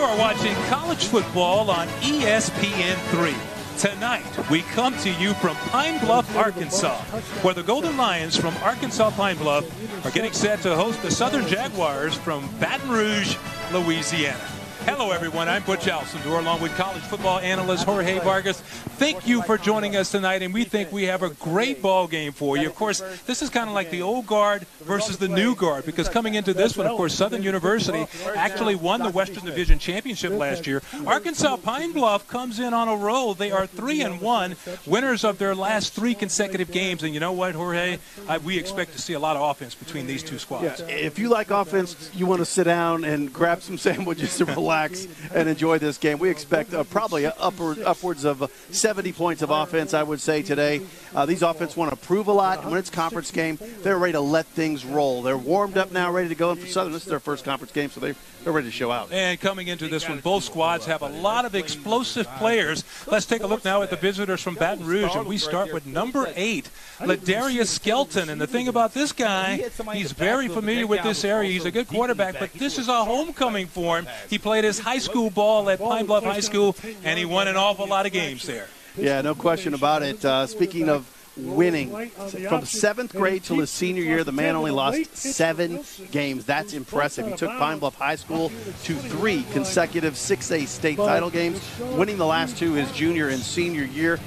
You are watching college football on ESPN3. Tonight, we come to you from Pine Bluff, Arkansas, where the Golden Lions from Arkansas Pine Bluff are getting set to host the Southern Jaguars from Baton Rouge, Louisiana. Hello, everyone. I'm Butch Alcindor, along with college football analyst Jorge Vargas. Thank you for joining us tonight, and we think we have a great ball game for you. Of course, this is kind of like the old guard versus the new guard, because coming into this one, of course, Southern University actually won the Western Division Championship last year. Arkansas Pine Bluff comes in on a roll. They are three and one, winners of their last three consecutive games. And you know what, Jorge? I, we expect to see a lot of offense between these two squads. Yeah, if you like offense, you want to sit down and grab some sandwiches and relax relax and enjoy this game. We expect uh, probably upward, upwards of uh, 70 points of offense, I would say, today. Uh, these offense want to prove a lot. When it's conference game, they're ready to let things roll. They're warmed up now, ready to go. And for Southern, this is their first conference game, so they, they're ready to show out. And coming into this one, both squads have a lot of explosive players. Let's take a look now at the visitors from Baton Rouge, and we start with number eight, Ladarius Skelton. And the thing about this guy, he's very familiar with this area. He's a good quarterback, but this is a homecoming for him. He played his high school ball at Pine Bluff High School, and he won an awful lot of games there. Yeah, no question about it. Uh, speaking of winning from seventh grade till his senior year. The man only lost seven games. That's impressive. He took Pine Bluff High School to three consecutive 6A state title games, winning the last two his junior and senior year.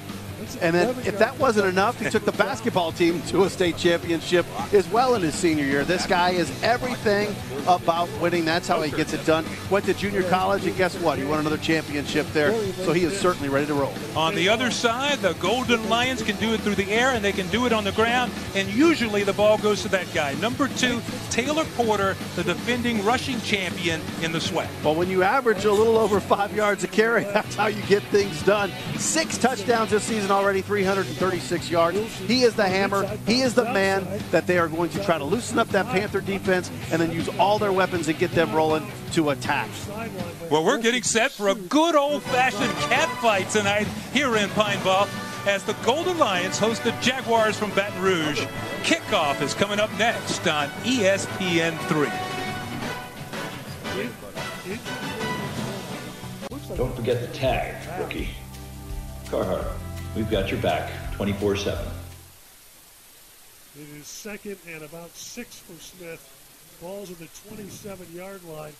And then, if that wasn't enough, he took the basketball team to a state championship as well in his senior year. This guy is everything about winning. That's how he gets it done. Went to junior college, and guess what? He won another championship there. So he is certainly ready to roll. On the other side, the Golden Lions can do it through the air, and they can do it on the ground. And usually the ball goes to that guy. Number two, Taylor Porter, the defending rushing champion in the SWAC. Well, when you average a little over five yards a carry, that's how you get things done. Six touchdowns this season already 336 yards. He is the hammer. He is the man that they are going to try to loosen up that Panther defense and then use all their weapons and get them rolling to attack. Well, we're getting set for a good old-fashioned cat fight tonight here in Pine Bluff as the Golden Lions host the Jaguars from Baton Rouge. Kickoff is coming up next on ESPN3. Don't forget the tag, rookie. Carhartt. We've got your back 24 7. It is second and about six for Smith. Ball's at the 27 yard line.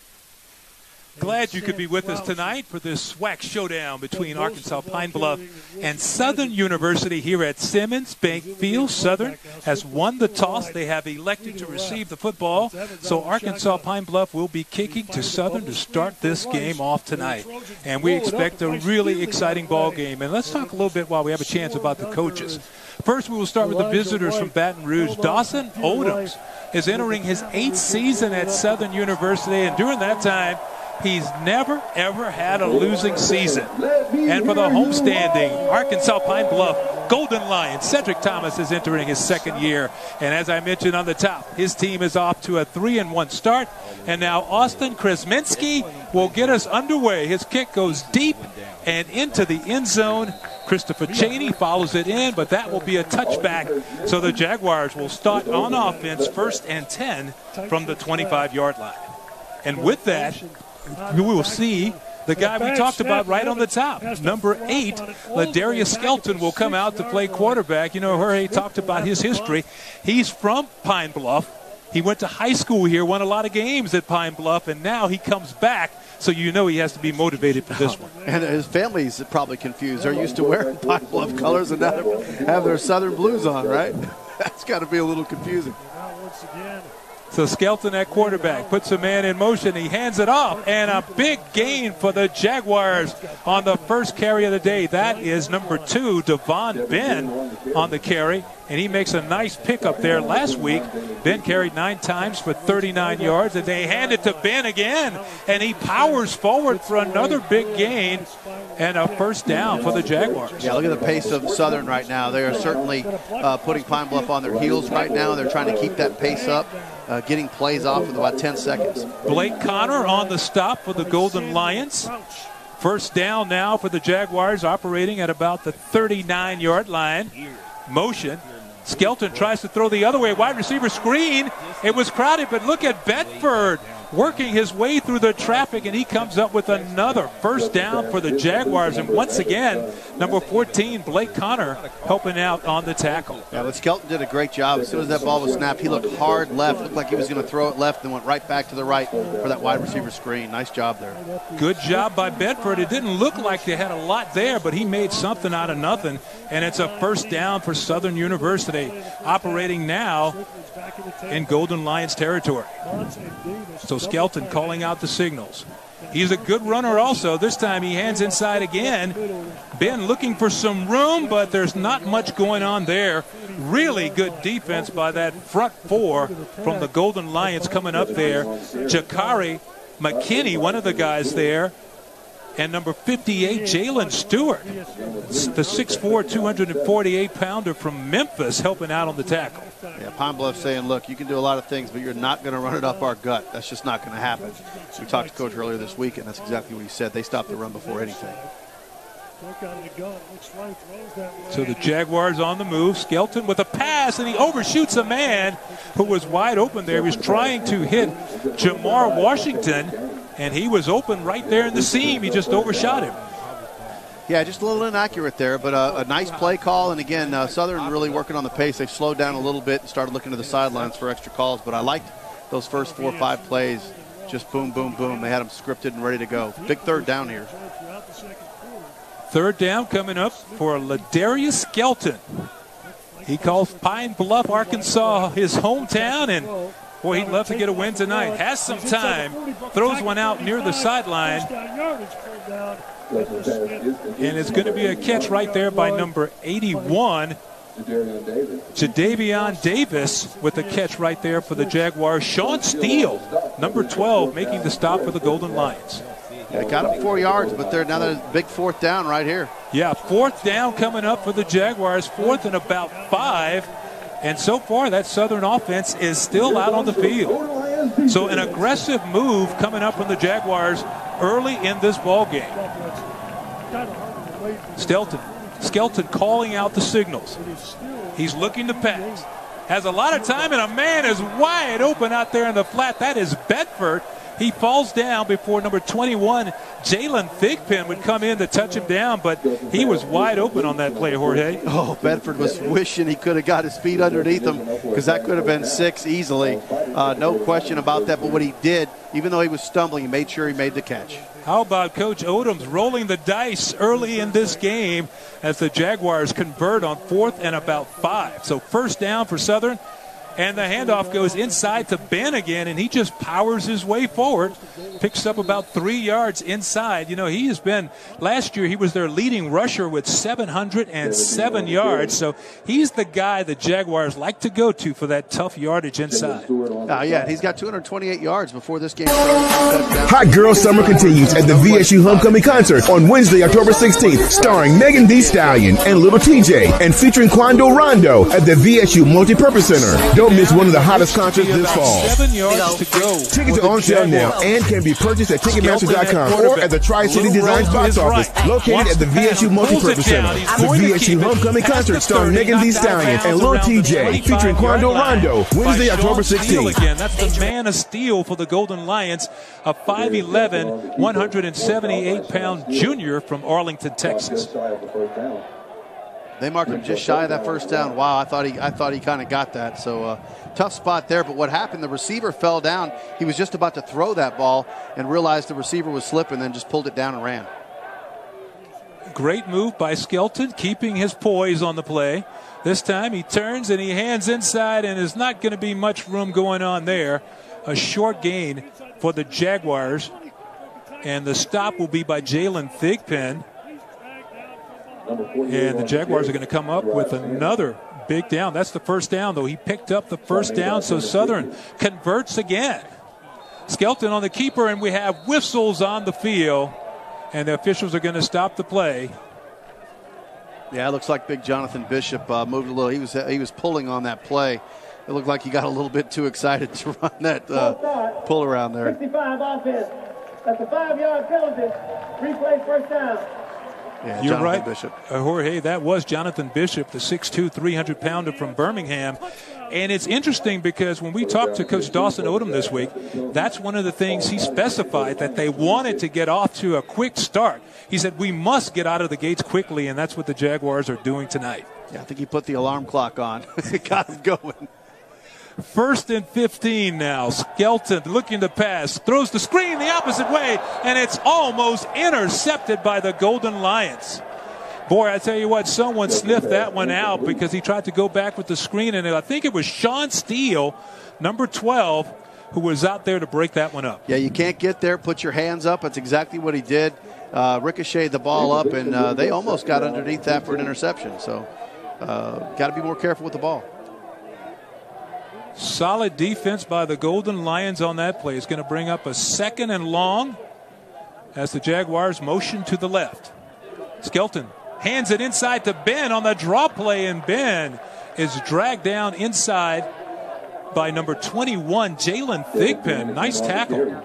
Glad you could be with us tonight for this SWAC showdown between Arkansas Pine Bluff and Southern University here at Simmons Bank Field. Southern has won the toss. They have elected to receive the football. So Arkansas Pine Bluff will be kicking to Southern to start this game off tonight. And we expect a really exciting ball game. And let's talk a little bit while we have a chance about the coaches. First, we will start with the visitors from Baton Rouge. Dawson Odums is entering his eighth season at Southern University, and during that time, He's never, ever had a losing season. And for the homestanding Arkansas Pine Bluff Golden Lions, Cedric Thomas is entering his second year. And as I mentioned on the top, his team is off to a 3 and 1 start. And now Austin Kresminski will get us underway. His kick goes deep and into the end zone. Christopher Cheney follows it in, but that will be a touchback. So the Jaguars will start on offense first and 10 from the 25 yard line. And with that, we will see the guy we talked about right on the top. Number eight, Ladarius Skelton will come out to play quarterback. You know, Jorge talked about his history. He's from Pine Bluff. He went to high school here, won a lot of games at Pine Bluff, and now he comes back. So you know he has to be motivated for this one. And his family's probably confused. They're used to wearing Pine Bluff colors and now they have their Southern blues on, right? That's got to be a little confusing. Once again, so Skelton at quarterback puts a man in motion. He hands it off, and a big gain for the Jaguars on the first carry of the day. That is number two, Devon Benn on the carry and he makes a nice pickup there last week. Benn carried nine times for 39 yards, and they hand it to Benn again, and he powers forward for another big gain and a first down for the Jaguars. Yeah, look at the pace of Southern right now. They are certainly uh, putting Pine Bluff on their heels right now. They're trying to keep that pace up, uh, getting plays off with about 10 seconds. Blake Connor on the stop for the Golden Lions. First down now for the Jaguars, operating at about the 39 yard line. Motion. Skelton tries to throw the other way. Wide receiver screen. It was crowded, but look at Bedford working his way through the traffic, and he comes up with another first down for the Jaguars. And once again, number 14, Blake Connor, helping out on the tackle. Yeah, but Skelton did a great job. As soon as that ball was snapped, he looked hard left, looked like he was going to throw it left, and went right back to the right for that wide receiver screen. Nice job there. Good job by Bedford. It didn't look like they had a lot there, but he made something out of nothing, and it's a first down for Southern University, operating now in Golden Lions territory. So Skelton calling out the signals. He's a good runner also. This time he hands inside again. Benn looking for some room, but there's not much going on there. Really good defense by that front four from the Golden Lions coming up there. Jakari McKinney, one of the guys there, and number 58, Jalen Stewart, the 6'4", 248 pounder from Memphis, helping out on the tackle. Yeah, Pine Bluff saying, look, you can do a lot of things, but you're not going to run it up our gut. That's just not going to happen. We talked to Coach earlier this week, and that's exactly what he said. They stopped the run before anything. So the Jaguars on the move. Skelton with a pass, and he overshoots a man who was wide open there. He was trying to hit Jamar Washington, and he was open right there in the seam. He just overshot him. Yeah, just a little inaccurate there, but a, a nice play call. And again, uh, Southern really working on the pace. They've slowed down a little bit and started looking to the sidelines for extra calls. But I liked those first four or five plays. Just boom, boom, boom. They had them scripted and ready to go. Big third down here. Third down coming up for Ladarius Skelton. He calls Pine Bluff, Arkansas, his hometown, and boy, he'd love to get a win tonight. Has some time, throws one out near the sideline, and it's going to be a catch right there by number 81. Jadavion Davis with a catch right there for the Jaguars. Sean Steele, number 12, making the stop for the Golden Lions. Yeah, got him four yards, but they're now there's big fourth down right here. Yeah, fourth down coming up for the Jaguars. Fourth and about five. And so far, that Southern offense is still out on the field. So an aggressive move coming up from the Jaguars early in this ball game. Stelton, Skelton calling out the signals. He's looking to pass. Has a lot of time, and a man is wide open out there in the flat. That is Bedford. He falls down before number 21, Jalen Thigpen, would come in to touch him down, but he was wide open on that play, Jorge. Oh, Bedford was wishing he could have got his feet underneath him because that could have been six easily. Uh, no question about that, but what he did, even though he was stumbling, he made sure he made the catch. How about Coach Odums rolling the dice early in this game as the Jaguars convert on fourth and about five? So first down for Southern. And the handoff goes inside to Benn again, and he just powers his way forward. Picks up about three yards inside. You know, he has been, last year, he was their leading rusher with 707 yards. So he's the guy the Jaguars like to go to for that tough yardage inside. Uh, yeah, he's got 228 yards before this game started. Hot Girl Summer continues at the VSU Homecoming Concert on Wednesday, October 16th, starring Megan Thee Stallion and Little TJ, and featuring Quando Rondo at the VSU Multipurpose Center. Don't miss one of the hottest concerts this fall. Seven yards to go. Tickets are on sale now and can be purchased at Ticketmaster.com or at the Tri-City Designs box office located at the VSU Multipurpose Center. The VSU Homecoming Concert starring Megan Thee Stallion and Lil TJ featuring Quando Rondo Wednesday, October 16th. Again, that's the man of steel for the Golden Lions, a 5'11", 178 pound junior from Arlington, Texas. They marked him just shy of that first down. Wow, I thought he, I thought he kind of got that. So uh, tough spot there. But what happened? The receiver fell down. He was just about to throw that ball and realized the receiver was slipping, then just pulled it down and ran. Great move by Skelton, keeping his poise on the play. This time he turns and he hands inside, and there's not going to be much room going on there. A short gain for the Jaguars, and the stop will be by Jalen Thigpen. And the Jaguars are going to come up with another big down. That's the first down, though. He picked up the first down, so Southern converts again. Skelton on the keeper, and we have whistles on the field, and the officials are going to stop the play. Yeah, it looks like Big Jonathan Bishop uh, moved a little. He was he was pulling on that play. It looked like he got a little bit too excited to run that uh, pull around there. 65 offense. That's a five-yard penalty. Replay first down. Yeah, You're Jonathan right, Bishop. Uh, Jorge. That was Jonathan Bishop, the 6'2", 300 pounder from Birmingham. And it's interesting because when we talked to Coach Dawson Odom this week, that's one of the things he specified that they wanted to get off to a quick start. He said, We must get out of the gates quickly, and that's what the Jaguars are doing tonight. Yeah, I think he put the alarm clock on. It got him going. First and 15 now. Skelton looking to pass, throws the screen the opposite way, and it's almost intercepted by the Golden Lions. Boy, I tell you what, someone sniffed that one out because he tried to go back with the screen, and I think it was Sean Steele, number 12, who was out there to break that one up. Yeah, you can't get there. Put your hands up. That's exactly what he did. Uh, ricocheted the ball up, and uh, they almost got underneath that for an interception. So, uh, got to be more careful with the ball. Solid defense by the Golden Lions on that play. is going to bring up a second and long as the Jaguars motion to the left. Skelton hands it inside to Benn on the draw play, and Benn is dragged down inside by number 21, Jalen Thigpen. Nice tackle.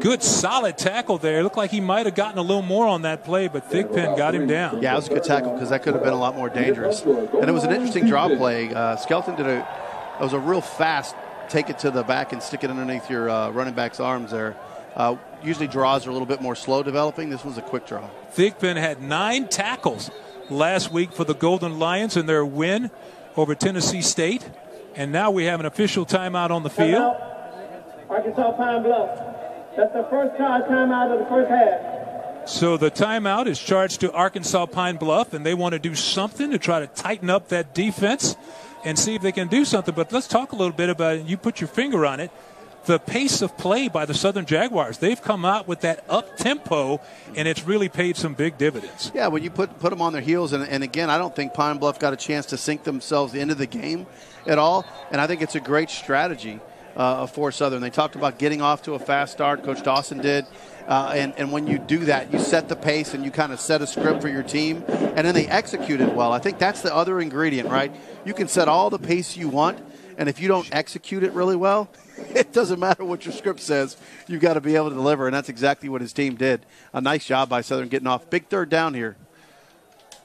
Good solid tackle there. Looked like he might have gotten a little more on that play, but Thigpen got him down. Yeah, it was a good tackle because that could have been a lot more dangerous. And it was an interesting draw play. Uh, Skelton did a, it was a real fast take it to the back and stick it underneath your uh, running back's arms there. Uh, usually draws are a little bit more slow developing. This was a quick draw. Thigpen had nine tackles last week for the Golden Lions in their win over Tennessee State. And now we have an official timeout on the field. Arkansas Pine Bluff. That's the first charge timeout of the first half. So the timeout is charged to Arkansas Pine Bluff, and they want to do something to try to tighten up that defense and see if they can do something. But let's talk a little bit about it. You put your finger on it the pace of play by the Southern Jaguars. They've come out with that up tempo, and it's really paid some big dividends. Yeah, when you put put them on their heels, and, and again, I don't think Pine Bluff got a chance to sink themselves into the game at all, and I think it's a great strategy uh, for Southern. They talked about getting off to a fast start. Coach Dawson did. Uh, and, and when you do that, you set the pace and you kind of set a script for your team, and then they execute it well. I think that's the other ingredient, right? You can set all the pace you want, and if you don't execute it really well, it doesn't matter what your script says. You've got to be able to deliver, and that's exactly what his team did. A nice job by Southern getting off. Big third down here.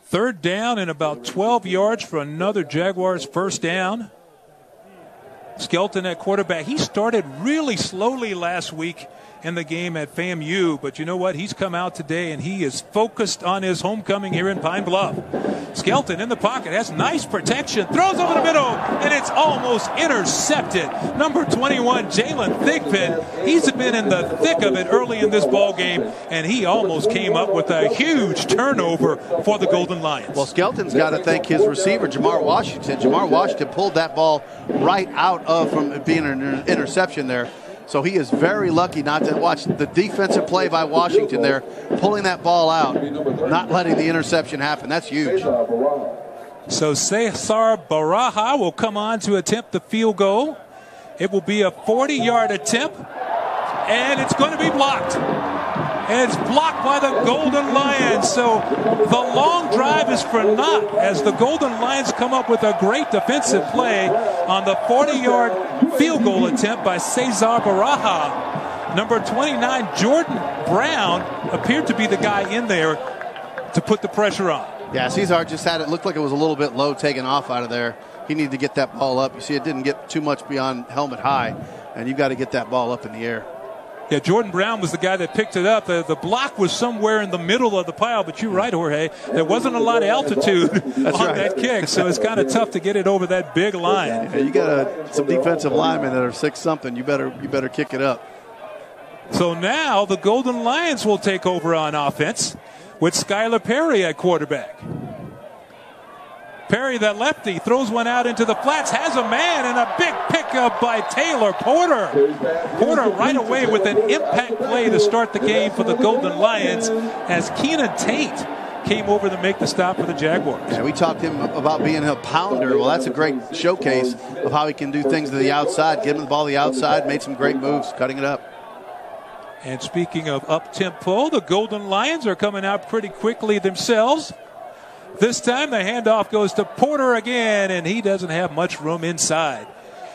Third down and about 12 yards for another Jaguars first down. Skelton at quarterback. He started really slowly last week in the game at FAMU. But you know what? He's come out today and he is focused on his homecoming here in Pine Bluff. Skelton in the pocket has nice protection, throws over the middle, and it's almost intercepted. Number 21, Jalen Thigpen. He's been in the thick of it early in this ball game, and he almost came up with a huge turnover for the Golden Lions. Well, Skelton's got to thank his receiver, Jamar Washington. Jamar Washington pulled that ball right out of from being an interception there. So he is very lucky not to watch the defensive play by Washington there, pulling that ball out, not letting the interception happen. That's huge. So Cesar Baraja will come on to attempt the field goal. It will be a 40 yard attempt, and it's going to be blocked and it's blocked by the Golden Lions. So the long drive is for naught as the Golden Lions come up with a great defensive play on the 40 yard field goal attempt by Cesar Baraja. Number 29, Jordan Brown, appeared to be the guy in there to put the pressure on. Yeah, Cesar just had it looked like it was a little bit low taken off out of there. He needed to get that ball up. You see, it didn't get too much beyond helmet high, and you've got to get that ball up in the air. Yeah, Jordan Brown was the guy that picked it up. The, the block was somewhere in the middle of the pile, but you're right, Jorge. There wasn't a lot of altitude on right. that kick, so it's kind of tough to get it over that big line. Yeah, you got a, some defensive linemen that are six something. You better you better kick it up. So now the Golden Lions will take over on offense with Skylar Perry at quarterback. Perry, that lefty, throws one out into the flats, has a man, and a big pickup by Taylor Porter. Porter right away with an impact play to start the game for the Golden Lions as Keenan Tate came over to make the stop for the Jaguars. Yeah, we talked to him about being a pounder. Well, that's a great showcase of how he can do things to the outside. Give him the ball to the outside, made some great moves, cutting it up. And speaking of up tempo, the Golden Lions are coming out pretty quickly themselves. This time the handoff goes to Porter again, and he doesn't have much room inside.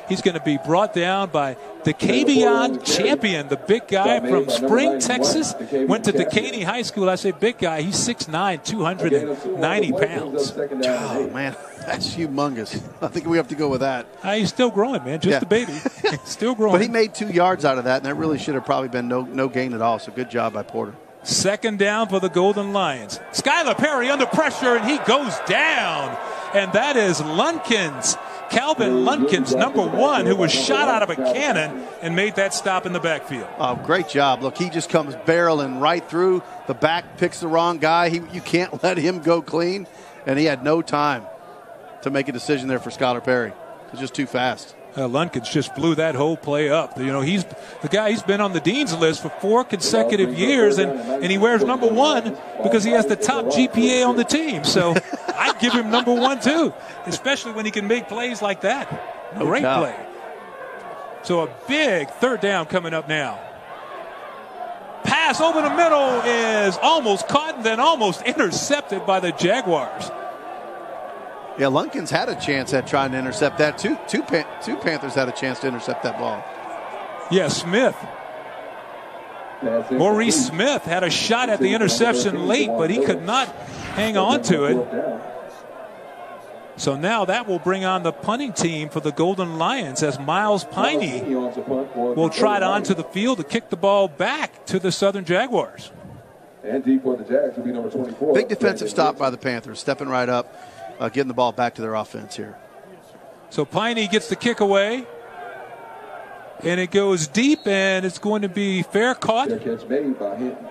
He's going to be brought down by the Kavion champion, the big guy from Spring, Texas. Went to Dekaney High School. I say big guy. He's 6'9", 290 pounds. Oh, man, that's humongous. I think we have to go with that. Uh, he's still growing, man. Just Yeah. a baby. still growing. But he made two yards out of that, and that really should have probably been no, no gain at all. So good job by Porter. Second down for the Golden Lions. Skylar Perry under pressure, and he goes down. And that is Lunkins. Calvin Lunkins, number one, who was shot out of a cannon and made that stop in the backfield. Oh, great job. Look, he just comes barreling right through. The back picks the wrong guy. He, you can't let him go clean. And he had no time to make a decision there for Skylar Perry. It was just too fast. Uh, Lunkins just blew that whole play up. You know, he's the guy. He's been on the dean's list for four consecutive years, and, and he wears number one because he has the top GPA on the team. So I'd give him number one too, especially when he can make plays like that. Great play. So a big third down coming up now. Pass over the middle is almost caught and then almost intercepted by the Jaguars. Yeah, Lunkins had a chance at trying to intercept that. Two, two, Pan- two Panthers had a chance to intercept that ball. Yeah, Smith. Maurice Smith had a shot at the interception late, but he could not hang on to it. So now that will bring on the punting team for the Golden Lions as Miles Piney will try trot onto the field to kick the ball back to the Southern Jaguars. And deep for the Jags will be number 24. Big defensive stop by the Panthers, stepping right up, uh, getting the ball back to their offense here. So Piney gets the kick away. And it goes deep, and it's going to be fair caught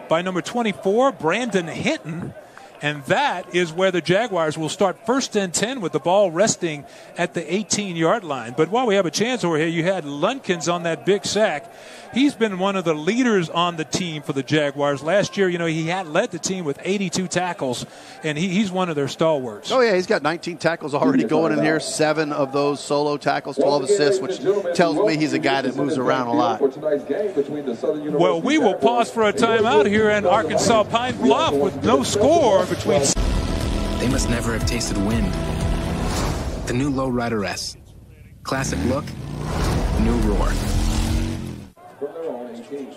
by number 24, Brandon Hinton. And that is where the Jaguars will start first and 10 with the ball resting at the 18 yard line. But while we have a chance over here, you had Lunkins on that big sack. He's been one of the leaders on the team for the Jaguars. Last year, you know, he had led the team with 82 tackles, and he, he's one of their stalwarts. Oh, yeah, he's got 19 tackles already going in here, seven of those solo tackles, 12 assists, which tells me he's a guy that moves around a lot. For tonight's game between the Southern University Well, we will pause for a timeout here in Arkansas Pine Bluff with no score between They must never have tasted wind. The new Lowrider S. Classic look, new roar. From their own 18.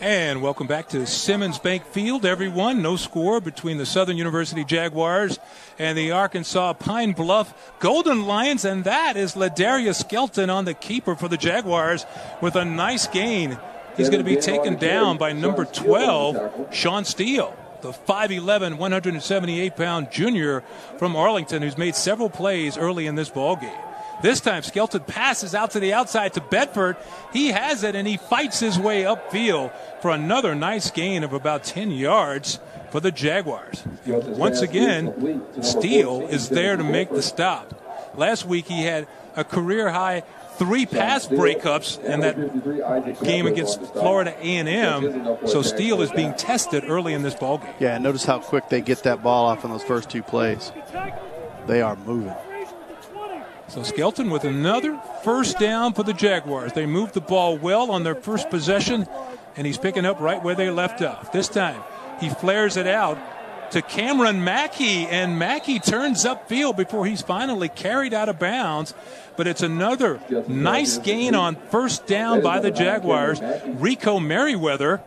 And welcome back to Simmons Bank Field, everyone. No score between the Southern University Jaguars and the Arkansas Pine Bluff Golden Lions, and that is Ladarius Skelton on the keeper for the Jaguars with a nice gain. He's going to be taken down by number 12, Sean Steele, the 5'11", 178 pound junior from Arlington, who's made several plays early in this ball game. This time, Skelton passes out to the outside to Bedford. He has it and he fights his way upfield for another nice gain of about 10 yards for the Jaguars. Once again, Steele is there to make the stop. Last week, he had a career high three pass breakups in that game against Florida A&M. So Steele is being tested early in this ball game. Yeah, notice how quick they get that ball off in those first two plays. They are moving. So Skelton with another first down for the Jaguars. They moved the ball well on their first possession, and he's picking up right where they left off. This time, he flares it out to Cameron Mackey, and Mackey turns upfield before he's finally carried out of bounds. But it's another nice gain on first down by the Jaguars. Rico Merriweather,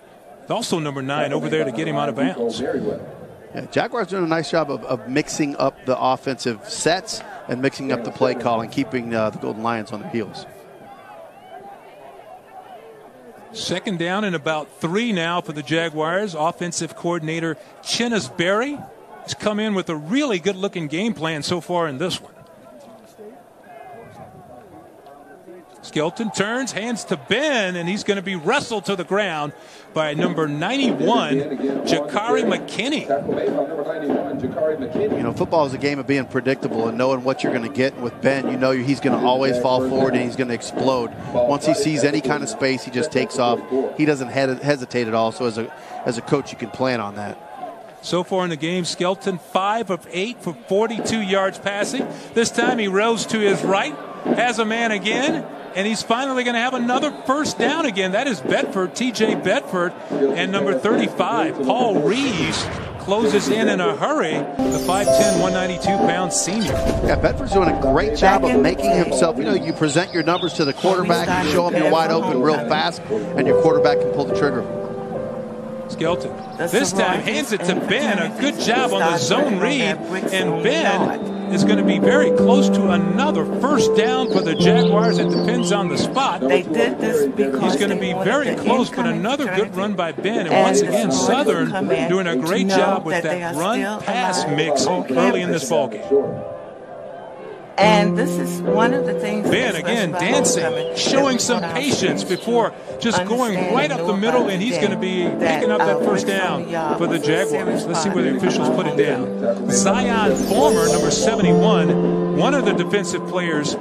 also number nine, over there to get him out of bounds. Yeah, Jaguars doing a nice job of, of mixing up the offensive sets and mixing up the play call and keeping uh, the Golden Lions on their heels. Second down and about three now for the Jaguars. Offensive coordinator Chennis Berry has come in with a really good looking game plan so far in this one. Skelton turns, hands to Benn, and he's going to be wrestled to the ground by number 91, Jakari McKinney. Tackle made by number 91, Jakari McKinney. You know, football is a game of being predictable and knowing what you're going to get. With Benn, you know he's going to always fall forward and he's going to explode. Once he sees any kind of space, he just takes off. He doesn't hesitate at all. So as a as a coach, you can plan on that. So far in the game, Skelton five of eight for 42 yards passing. This time he rose to his right, has a man again, and he's finally going to have another first down again. That is Bedford, TJ Bedford, and number 35, Paul Reeves, closes in in a hurry. The 5'10", 192-pound senior. Yeah, Bedford's doing a great job of making himself. You know, you present your numbers to the quarterback, you show him you're wide open real fast, and your quarterback can pull the trigger. Skelton. This time hands it to Benn. A good job on the zone read. And Benn is going to be very close to another first down for the Jaguars. It depends on the spot. They did this because He's going to be very close, but another good run by Benn. And once again, Southern doing a great job with that run-pass mix early in this ballgame. And this is one of the things. Benn again dancing, showing some patience before just going right up the middle, and he's going to be picking up that first down for the Jaguars. Let's see where the officials put it down. Zion Former, number 71, one of the defensive players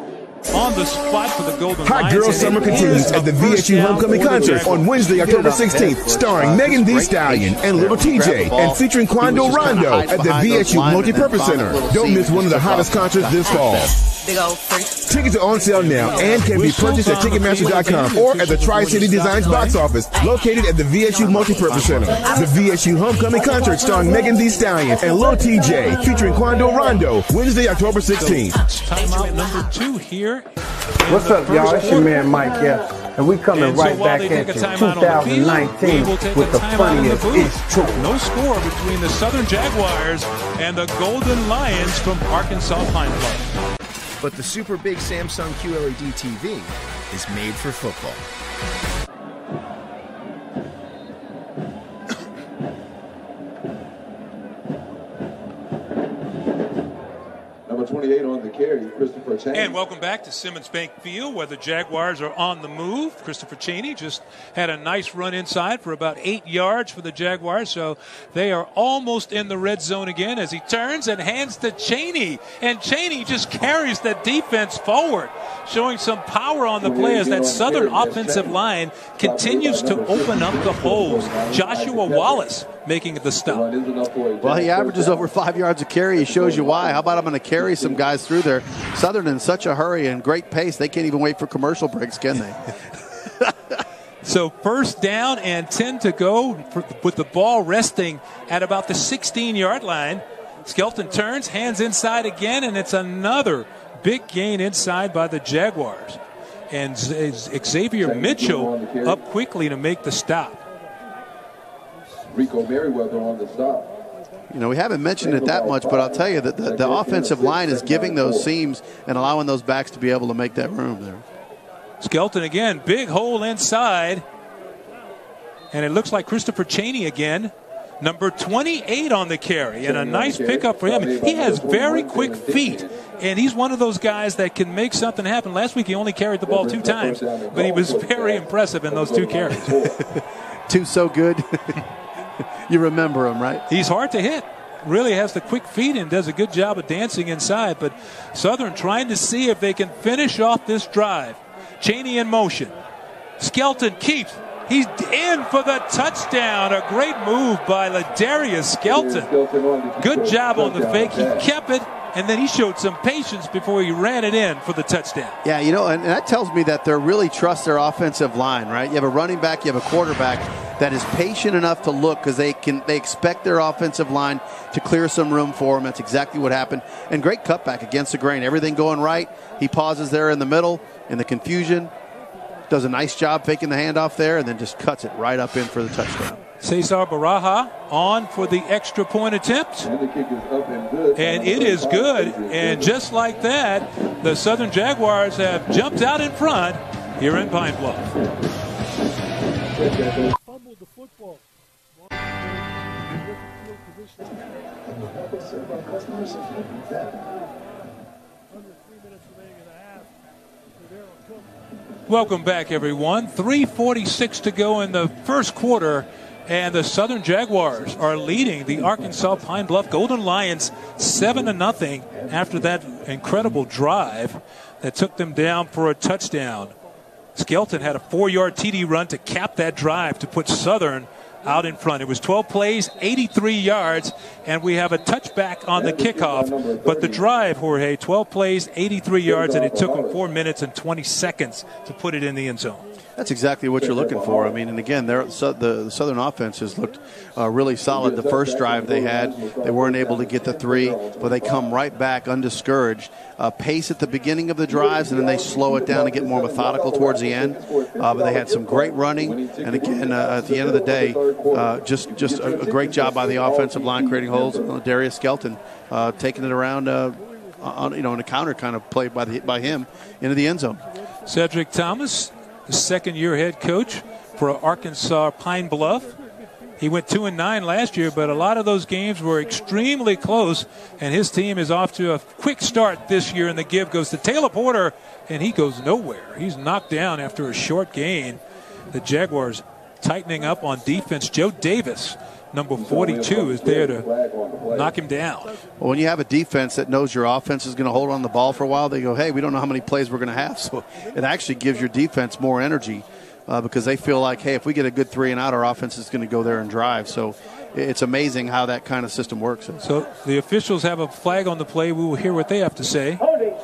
on the spot for the Golden Hot Lions. Girl Summer continues at the VSU Homecoming Concert on Wednesday, October 16th, starring Megan Thee Stallion and Little TJ, and featuring Quando Rondo at the VSU Multipurpose Center. Don't miss one of the hottest concerts this fall. Tickets are on sale now and can be purchased at Ticketmaster.com or at the Tri City Designs box office located at the VSU Multipurpose Center. The VSU Homecoming Concert starring Megan Thee Stallion and Lil TJ featuring Quando Rondo Wednesday, October 16th. Timeout number two here. What's up, y'all? It's your man Mike here. And we coming And right while back they at you timeout on the field, 2019 we will take with the timeout in the funniest booth. It's True. No score between the Southern Jaguars and the Golden Lions from Arkansas Pine Bluff. But the super big Samsung QLED TV is made for football. Number 28 on the carry, Christopher Chan. And welcome back to Simmons Bank Field, where the Jaguars are on the move. Christopher Cheney just had a nice run inside for about eight yards for the Jaguars, so they are almost in the red zone again as he turns and hands to Cheney. And Cheney just carries that defense forward, showing some power on the play as that Southern offensive line continues to open up the holes. Joshua Wallace making the stop. Well, he averages over five yards a carry. He shows you why. How about I'm going to carry some guys through there? Southern in such a hurry and great pace, they can't even wait for commercial breaks, can they? So first down and 10 to go for, with the ball resting at about the 16 yard line. Skelton turns, hands inside again, and it's another big gain inside by the Jaguars. And Xavier Mitchell up quickly to make the stop. Rico Merriweather on the stop. You know, we haven't mentioned it that much, but I'll tell you that the, the offensive line is giving those seams and allowing those backs to be able to make that room there. Skelton again, big hole inside. And it looks like Christopher Cheney again. Number 28 on the carry, and a nice pickup for him. He has very quick feet, and he's one of those guys that can make something happen. Last week he only carried the ball two times, but he was very impressive in those two carries. Two so good. you remember him, right? He's hard to hit. Really has the quick feet and does a good job of dancing inside. But Southern trying to see if they can finish off this drive. Cheney in motion. Skelton keeps. He's in for the touchdown. A great move by Ladarius Skelton. Good job on the fake. He kept it, and then he showed some patience before he ran it in for the touchdown. Yeah, you know, and, and that tells me that they really trust their offensive line, right? You have a running back, you have a quarterback that is patient enough to look because they can they expect their offensive line to clear some room for them. That's exactly what happened. And great cutback against the grain. Everything going right. He pauses there in the middle in the confusion. Does a nice job faking the handoff there, and then just cuts it right up in for the touchdown. Cesar Baraja on for the extra point attempt. And the kick is up and good. And it is good. And just like that, the Southern Jaguars have jumped out in front here in Pine Bluff. Fumbled the football. Under three minutes remaining in the half. Rivera Cook Welcome back, everyone. 3.46 to go in the first quarter, and the Southern Jaguars are leading the Arkansas Pine Bluff Golden Lions 7 to nothing after that incredible drive that took them down for a touchdown. Skelton had a four yard TD run to cap that drive to put Southern out in front. It was 12 plays, 83 yards, and we have a touchback on the kickoff. But the drive, Jorge, 12 plays, 83 yards, and it took them four minutes and 20 seconds to put it in the end zone. That's exactly what you're looking for. I mean, and again, the, the Southern offense has looked uh, really solid. The first drive they had, they weren't able to get the three, but they come right back undiscouraged. Uh, pace at the beginning of the drives, and then they slow it down and get more methodical towards the end. Uh, but they had some great running, and again, uh, at the end of the day, uh, just just a, a, great job by the offensive line creating holes. Uh, Darius Skelton taking it around. on, you know, in a counter kind of play by the, by him into the end zone. Cedric Thomas second year head coach for Arkansas Pine Bluff. He went two and nine last year, but a lot of those games were extremely close, and his team is off to a quick start this year. And the give goes to Taylor Porter, and he goes nowhere. He's knocked down after a short gain. The Jaguars tightening up on defense. Joe Davis number 42 is there to knock him down. Well, when you have a defense that knows your offense is going to hold on the ball for a while, they go, hey, we don't know how many plays we're going to have. So it actually gives your defense more energy uh, because they feel like, hey, if we get a good three and out, our offense is going to go there and drive. So it's amazing how that kind of system works. So the officials have a flag on the play. We will hear what they have to say. Holding.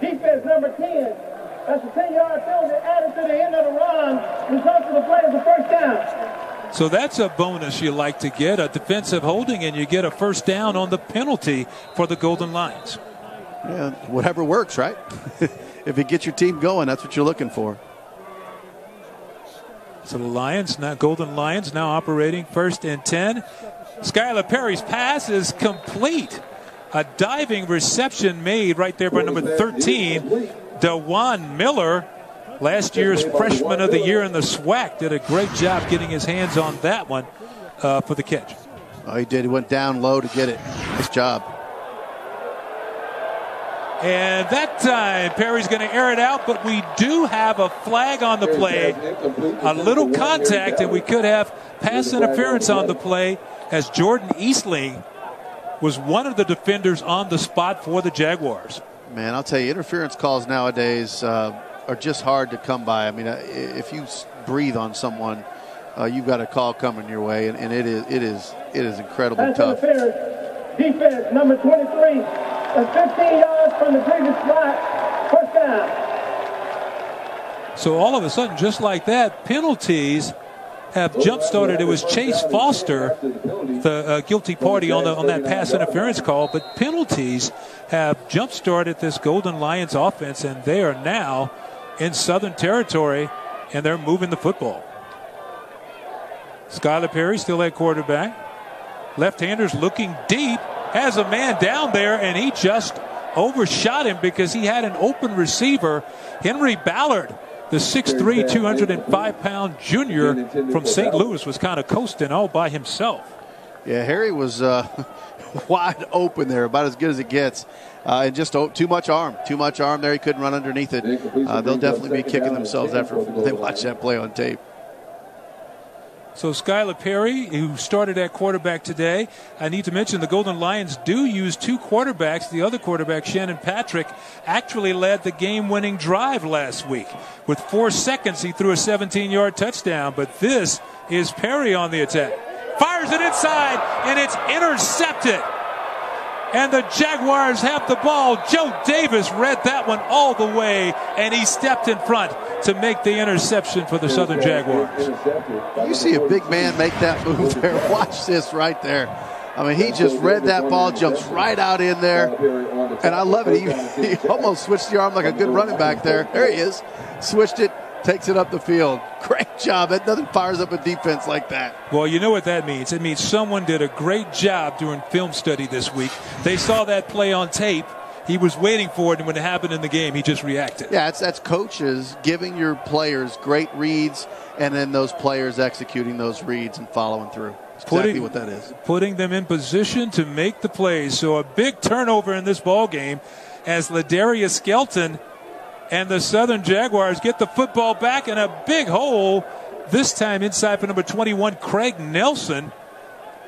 Defense number 10. That's a 10 yard penalty added to the end of the run. Results of the play is the first down. So that's a bonus you like to get a defensive holding, and you get a first down on the penalty for the Golden Lions. Yeah, whatever works, right? if it gets your team going, that's what you're looking for. So the Lions, now Golden Lions, now operating first and 10. Skylar Perry's pass is complete. A diving reception made right there by number 13, Dewan Miller last year's freshman of the year in the SWAC, did a great job getting his hands on that one uh, for the catch. Oh, he did. He went down low to get it. Nice job. And that time, Perry's going to air it out, but we do have a flag on the play. A little contact, and we could have pass interference on the play as Jordan Eastling was one of the defenders on the spot for the Jaguars. Man, I'll tell you, interference calls nowadays. Uh, are just hard to come by. I mean, uh, if you breathe on someone, uh, you've got a call coming your way, and, and it is it is it is incredibly That's tough. Defense number 23, that's 15 yards from the previous spot, first down. So all of a sudden, just like that, penalties have jump started. It was Chase Foster, the uh, guilty party on the on that pass interference call, but penalties have jump started this Golden Lions offense, and they are now in Southern Territory, and they're moving the football. Skylar Perry still at quarterback. Left-handers looking deep, has a man down there, and he just overshot him because he had an open receiver. Henry Ballard, the 6'3", 205-pound junior from St. Louis, was kind of coasting all by himself. Yeah, Harry was uh, wide open there, about as good as it gets. Uh, and just oh, too much arm, too much arm there. He couldn't run underneath it. Uh, they'll definitely be kicking themselves after they watch that play on tape. So Skylar Perry, who started at quarterback today, I need to mention the Golden Lions do use two quarterbacks. The other quarterback, Shannon Patrick, actually led the game-winning drive last week. With four seconds, he threw a 17-yard touchdown. But this is Perry on the attack. Fires it inside, and it's intercepted and the Jaguars have the ball. Joe Davis read that one all the way, and he stepped in front to make the interception for the Southern Jaguars. You see a big man make that move there. Watch this right there. I mean, he just read that ball, jumps right out in there, and I love it. He, he almost switched the arm like a good running back there. There he is. Switched it, takes it up the field. Great job. That nothing fires up a defense like that. Well, you know what that means. It means someone did a great job during film study this week. They saw that play on tape. He was waiting for it, and when it happened in the game, he just reacted. Yeah, that's, that's coaches giving your players great reads, and then those players executing those reads and following through. Exactly putting, what that is. Putting them in position to make the plays. So a big turnover in this ball game as Ladarius Skelton – and the Southern Jaguars get the football back in a big hole, this time inside for number 21, Craig Nelson.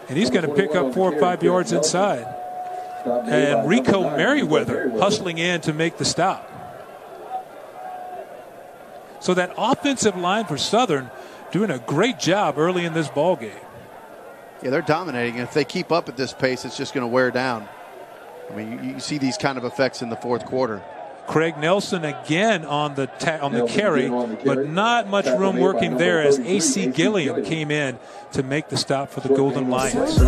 And he's going to pick up four or five yards inside. And Rico Merriweather hustling in to make the stop. So that offensive line for Southern doing a great job early in this ball game. Yeah, they're dominating. If they keep up at this pace, it's just going to wear down. I mean, you, you see these kind of effects in the fourth quarter. Craig Nelson again on the ta- on the carry, but not much room working there as AC Gilliam came in to make the stop for the Golden Lions.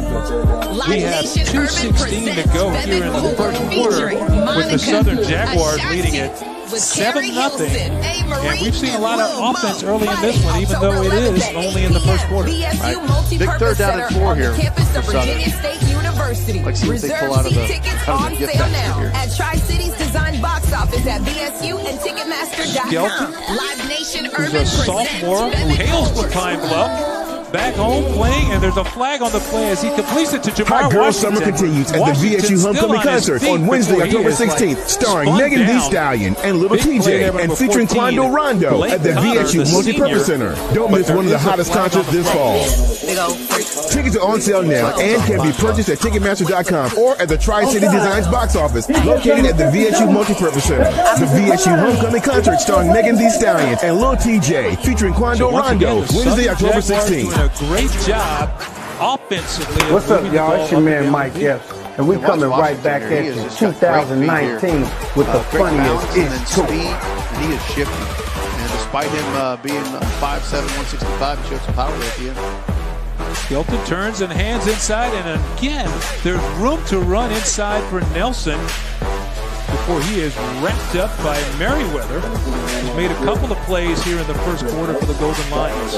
We have 2.16 to go here in the first quarter with the Southern Jaguars leading it 7 nothing. And we've seen a lot of offense early in this one, even though it is only in the first quarter. Right. Big third down and four here for Southern. Like see what they pull out the, out of the gift basket here. At Tri-Cities Design Box Office at VSU and Ticketmaster.com. Skelton, Live Nation who's Urban a sophomore who hails from Pine Bluff. Back home playing, and there's a flag on the play as he completes it to Jamar Hot Girl Washington. Summer continues at Washington the VSU Homecoming on Concert on Wednesday, October is, like, 16th, starring Megan Thee. Stallion and Little TJ and featuring 14, Quando Rondo Blake at the Connor, VSU the Multipurpose senior. Center. Don't miss one of the hottest concerts the this fall. Tickets are on sale now and can be purchased at Ticketmaster.com or at the Tri-City Designs box office located at the VSU Multipurpose Center. The VSU Homecoming Concert starring Megan Thee Stallion and Lil TJ featuring Quando Once Rondo again, Wednesday, October 16th. Doing a great job offensively. What's up, y'all? It's your man Mike. Epps, and we And watch coming right back. At you just got great feet here. 2019 with the funniest then speed, Cool. and he is shifty. And despite him uh, being uh, 5'7", 165, he showed some power at the end. Skelton turns and hands inside, and again, there's room to run inside for Nelson before he is wrapped up by Merriweather, He's made a couple of plays here in the first quarter for the Golden Lions.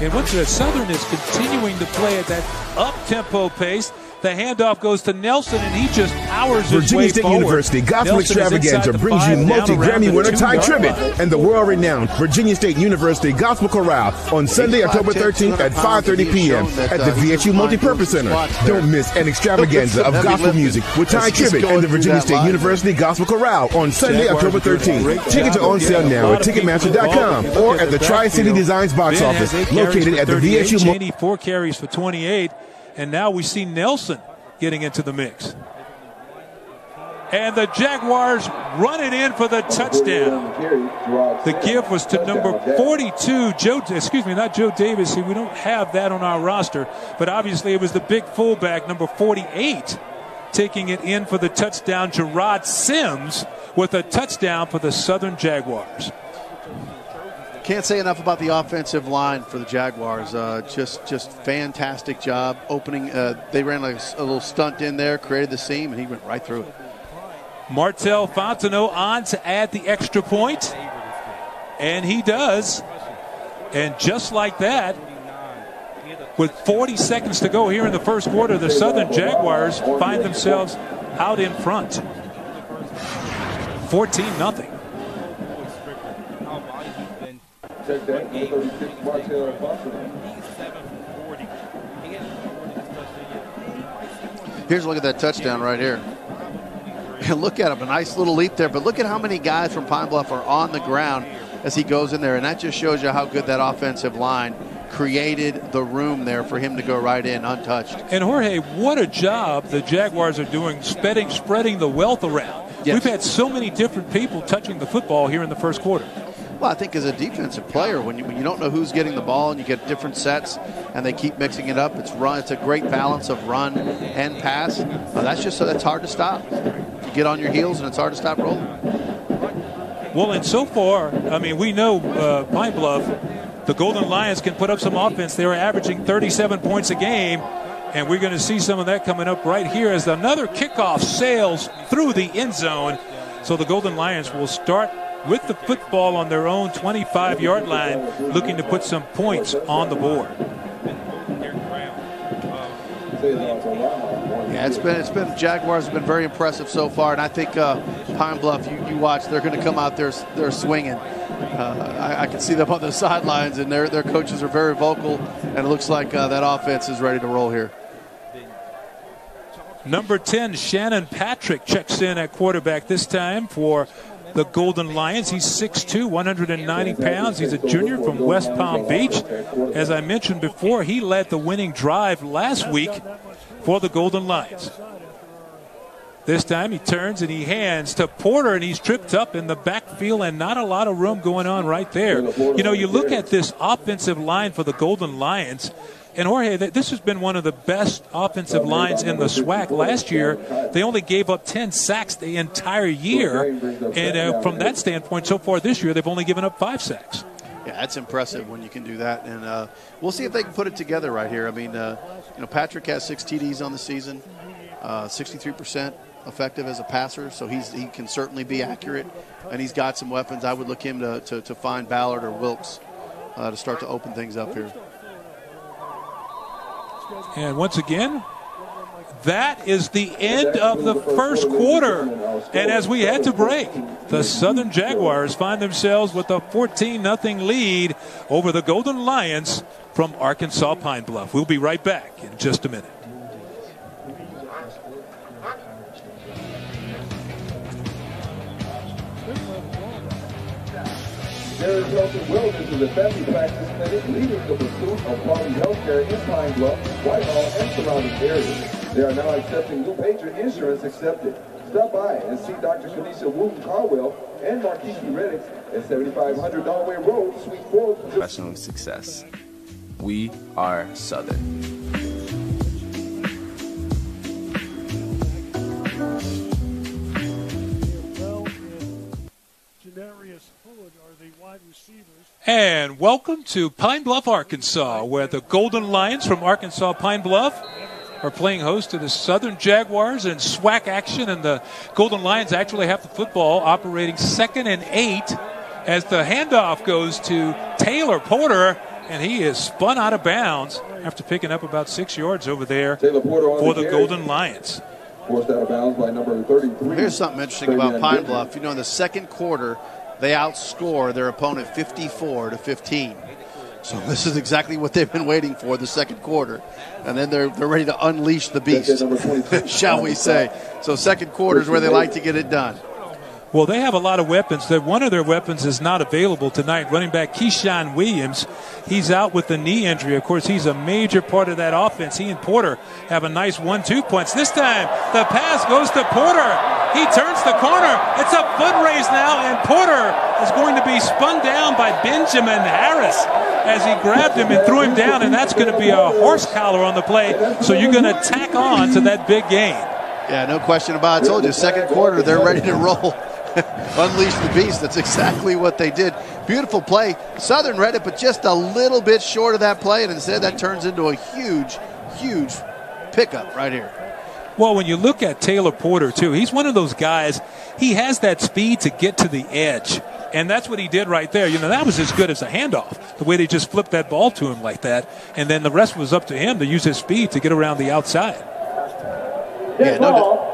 And once the Southern is continuing to play at that up-tempo pace, the handoff goes to Nelson, and he just powers his Virginia way State forward. University Gospel Nelson Extravaganza brings you multi-Grammy the winner Tye two-yard Tribbett and the world renowned Virginia State University Gospel Chorale on Sunday, October 13th at 5:30 p.m. at the VSU Multipurpose Center. Don't miss an extravaganza of gospel music with Tye Tribbett and the Virginia State University Gospel Chorale on Sunday, October 13th. Tickets are on sale now at Ticketmaster.com or at the Tri City Designs box office located at the 38, VSU. Mul- Cheney four carries for 28, and now we see Nelson getting into the mix. And the Jaguars run it in for the touchdown. The give was to number 42, Joe. Excuse me, not Joe Davis. We don't have that on our roster, but obviously it was the big fullback, number 48, taking it in for the touchdown. Gerard Sims with a touchdown for the Southern Jaguars. Can't say enough about the offensive line for the Jaguars. Uh, just, just fantastic job opening. Uh, they ran like a, a little stunt in there, created the seam, and he went right through it. Martel Fontenot on to add the extra point, and he does. And just like that, with 40 seconds to go here in the first quarter, the Southern Jaguars find themselves out in front. 14 nothing. Check that. 36 Martell Fontenot. Here's a look at that touchdown right here. And look at him, a nice little leap there. But look at how many guys from Pine Bluff are on the ground as he goes in there. And that just shows you how good that offensive line created the room there for him to go right in untouched. And Jorge, what a job the Jaguars are doing spreading, spreading the wealth around. Yes. We've had so many different people touching the football here in the first quarter. Well, I think as a defensive player, when you, when you don't know who's getting the ball and you get different sets and they keep mixing it up, it's run. It's a great balance of run and pass. Uh, that's just so that's hard to stop. You get on your heels and it's hard to stop rolling. Well, and so far, I mean, we know uh, Pine Bluff, the Golden Lions can put up some offense. They are averaging 37 points a game, and we're going to see some of that coming up right here as another kickoff sails through the end zone. So the Golden Lions will start with the football on their own 25 yard line, looking to put some points on the board. Yeah, it's been it's been Jaguars have been very impressive so far, and I think uh, Pine Bluff. You, you watch, they're going to come out there they're swinging. Uh, I, I can see them on the sidelines, and their their coaches are very vocal, and it looks like uh, that offense is ready to roll here. Number 10, Shannon Patrick checks in at quarterback this time for the Golden Lions. He's 6'2, 190 pounds. He's a junior from West Palm Beach. As I mentioned before, he led the winning drive last week for the Golden Lions. This time he turns and he hands to Porter, and he's tripped up in the backfield, and not a lot of room going on right there. You know, you look at this offensive line for the Golden Lions. And Jorge, this has been one of the best offensive lines in the SWAC. Last year, they only gave up 10 sacks the entire year. And uh, from that standpoint, so far this year, they've only given up five sacks. Yeah, that's impressive when you can do that. And uh, we'll see if they can put it together right here. I mean, uh, you know, Patrick has six TDs on the season, uh, 63% effective as a passer, so he's, he can certainly be accurate. And he's got some weapons. I would look him to, to, to find Ballard or Wilkes uh, to start to open things up here. And once again, that is the end of the first quarter. And as we head to break, the Southern Jaguars find themselves with a 14 0 lead over the Golden Lions from Arkansas Pine Bluff. We'll be right back in just a minute. Health and Wellness is a family practice clinic leading the pursuit of quality health care in Pine Bluff, Whitehall, and surrounding areas. They are now accepting new patron insurance accepted. Stop by and see Dr. Kanisha Wooten Carwell and Marquise Reddick at 7500 Norway Road, Suite 4. Professional success. We are Southern. And welcome to Pine Bluff, Arkansas, where the Golden Lions from Arkansas Pine Bluff are playing host to the Southern Jaguars in SWAC action. And the Golden Lions actually have the football operating second and eight as the handoff goes to Taylor Porter. And he is spun out of bounds after picking up about six yards over there for the, the Golden Lions. Forced out of bounds by number 33. Here's something interesting about Pine Bluff. You know, in the second quarter, they outscore their opponent 54 to 15. So this is exactly what they've been waiting for the second quarter, and then they're they're ready to unleash the beast, shall we say? So second quarter is where they like to get it done. Well, they have a lot of weapons. That one of their weapons is not available tonight. Running back Keyshawn Williams, he's out with a knee injury. Of course, he's a major part of that offense. He and Porter have a nice one-two punch. This time, the pass goes to Porter. He turns the corner. It's a foot race now, and Porter is going to be spun down by Benjamin Harris as he grabbed him and threw him down, and that's going to be a horse collar on the play. So you're going to tack on to that big game. Yeah, no question about it. I told you, second quarter, they're ready to roll. Unleash the beast. That's exactly what they did. Beautiful play. Southern read it, but just a little bit short of that play, and instead that turns into a huge, huge pickup right here. Well, when you look at Taylor Porter, too, he's one of those guys, he has that speed to get to the edge. And that's what he did right there. You know, that was as good as a handoff, the way they just flipped that ball to him like that. And then the rest was up to him to use his speed to get around the outside. Yeah, no,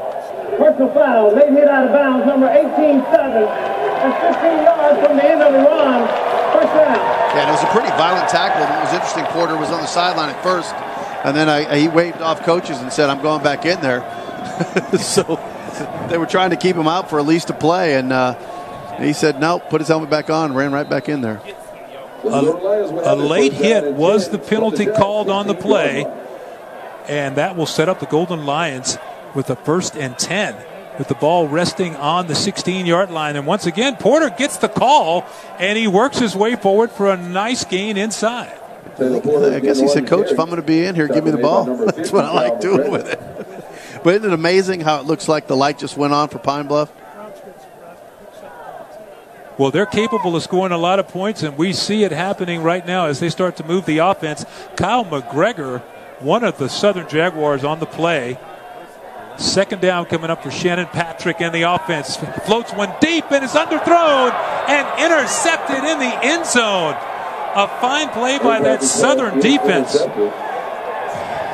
Personal foul, late hit out of bounds, number 18, 7. That's 15 yards from the end of the run. First down. Yeah, it was a pretty violent tackle. It was interesting. Porter was on the sideline at first, and then I, he waved off coaches and said, I'm going back in there. so they were trying to keep him out for at least a play, and uh, he said, no, put his helmet back on, ran right back in there. A, a late hit was the penalty called on the play, and that will set up the Golden Lions with a first and 10 with the ball resting on the 16 yard line. And once again, Porter gets the call and he works his way forward for a nice gain inside. I guess he said, Coach, if I'm going to be in here, give me the ball. That's what I like doing with it. But isn't it amazing how it looks like the light just went on for Pine Bluff? Well, they're capable of scoring a lot of points, and we see it happening right now as they start to move the offense. Kyle McGregor, one of the Southern Jaguars on the play, Second down coming up for Shannon Patrick and the offense. Floats one deep and is underthrown and intercepted in the end zone. A fine play by that Southern defense.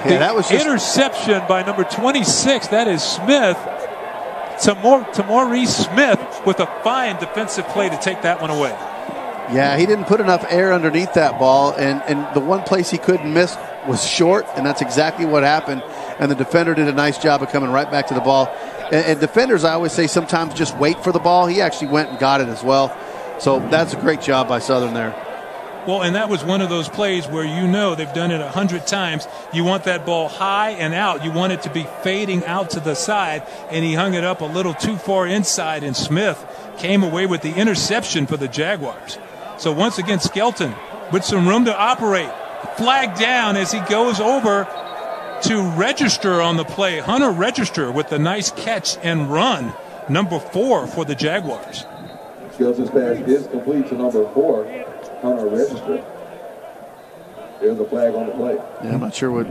Yeah, that was just... interception by number 26. That is Smith. To Maurice Smith with a fine defensive play to take that one away. Yeah, he didn't put enough air underneath that ball, and, and the one place he couldn't miss was short, and that's exactly what happened. And the defender did a nice job of coming right back to the ball. And, and defenders, I always say, sometimes just wait for the ball. He actually went and got it as well. So that's a great job by Southern there. Well, and that was one of those plays where you know they've done it a hundred times. You want that ball high and out. You want it to be fading out to the side, and he hung it up a little too far inside, and Smith came away with the interception for the Jaguars. So once again, Skelton with some room to operate Flag down as he goes over to register on the play. Hunter Register with a nice catch and run. Number four for the Jaguars. Skelton's pass is complete to number four, Hunter Register. There's a flag on the play. Yeah, I'm not sure what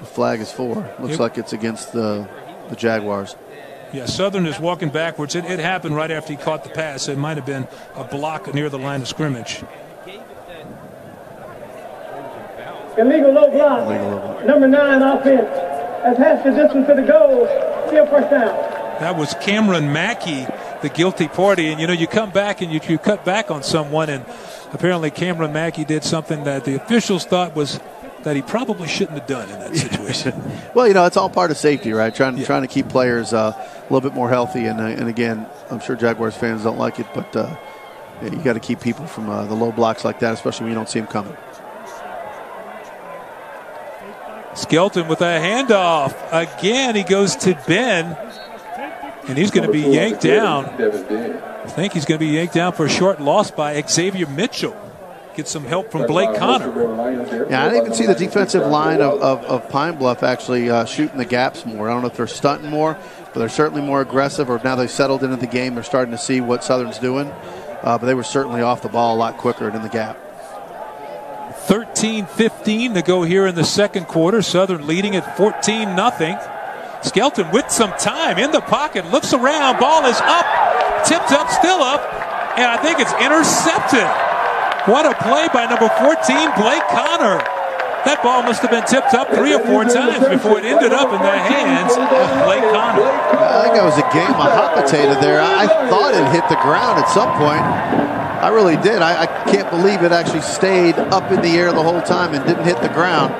the flag is for. Looks Yep. like it's against the the Jaguars. Yeah, Southern is walking backwards. It, it happened right after he caught the pass. It might have been a block near the line of scrimmage. Illegal low block. Number nine offense. Has half the distance to the goal. Still first down. That was Cameron Mackey, the guilty party. And, you know, you come back and you, you cut back on someone, and apparently Cameron Mackey did something that the officials thought was that he probably shouldn't have done in that situation. Well, you know, it's all part of safety, right? Trying trying to keep players uh, a little bit more healthy. And uh, and again, I'm sure Jaguars fans don't like it, but uh, yeah, you got to keep people from uh, the low blocks like that, especially when you don't see them coming. Skelton with a handoff. Again, he goes to Benn, and he's going to be yanked down. I think he's going to be yanked down for a short loss by Xavier Mitchell. Get some help from Blake Connor. Yeah, I didn't even see the defensive line of, of, of Pine Bluff actually uh, shooting the gaps more. I don't know if they're stunting more, but they're certainly more aggressive. Or now they've settled into the game, they're starting to see what Southern's doing. Uh, but they were certainly off the ball a lot quicker and in the gap. 13 15 to go here in the second quarter. Southern leading at 14 nothing. Skelton with some time in the pocket, looks around, ball is up, tipped up, still up, and I think it's intercepted. What a play by number 14, Blake Connor. That ball must have been tipped up three or four times before it ended up in the hands of Blake Connor. I think it was a game of hot potato there. I, thought it hit the ground at some point. I really did. I, I can't believe it actually stayed up in the air the whole time and didn't hit the ground.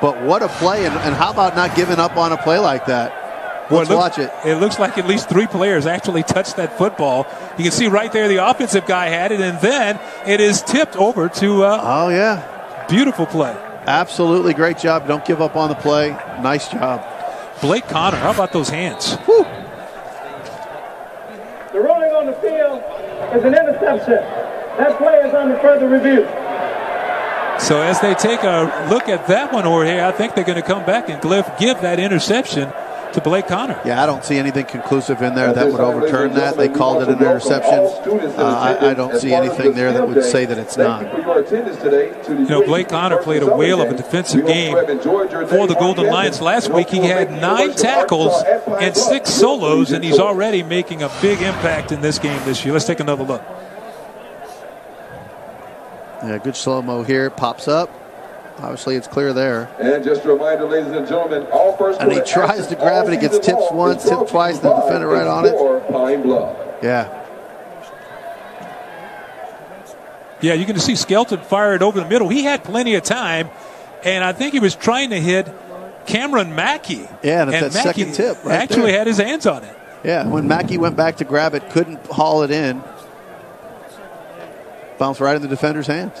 But what a play, and, and how about not giving up on a play like that? Let's look- watch it. It looks like at least three players actually touched that football. You can see right there the offensive guy had it, and then it is tipped over to. Uh, oh yeah, beautiful play. Absolutely great job. Don't give up on the play. Nice job. Blake Connor, how about those hands? The ruling on the field is an interception. That play is under further review. So as they take a look at that one over here, I think they're going to come back and give, give that interception to Blake Connor. Yeah, I don't see anything conclusive in there that would overturn that. They called it an interception. Uh, I, I don't see anything there that would say that it's not. You know, Blake Connor played a whale of a defensive game for the Golden Lions last week. He had nine tackles and six solos, and he's already making a big impact in this game this year. Let's take another look. Yeah, good slow mo here. Pops up. Obviously, it's clear there. And just a reminder, ladies and gentlemen, all first And he tries to grab all it. He gets season tips once, is tipped twice, the brought to you defender right on it. Pine Bluff. Yeah. Yeah, you can see Skelton fire it over the middle. He had plenty of time, and I think he was trying to hit Cameron Mackey. Yeah, and it's that Mackey second tip right actually there. had his hands on it. Yeah, when Mackey went back to grab it, couldn't haul it in. Bounced right in the defender's hands.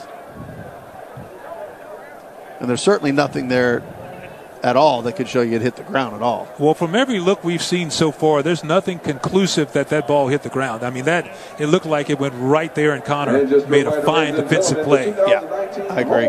And there's certainly nothing there at all that could show you it hit the ground at all. Well, from every look we've seen so far, there's nothing conclusive that that ball hit the ground. I mean, that it looked like it went right there, and Connor made a fine defensive play. Yeah, I agree.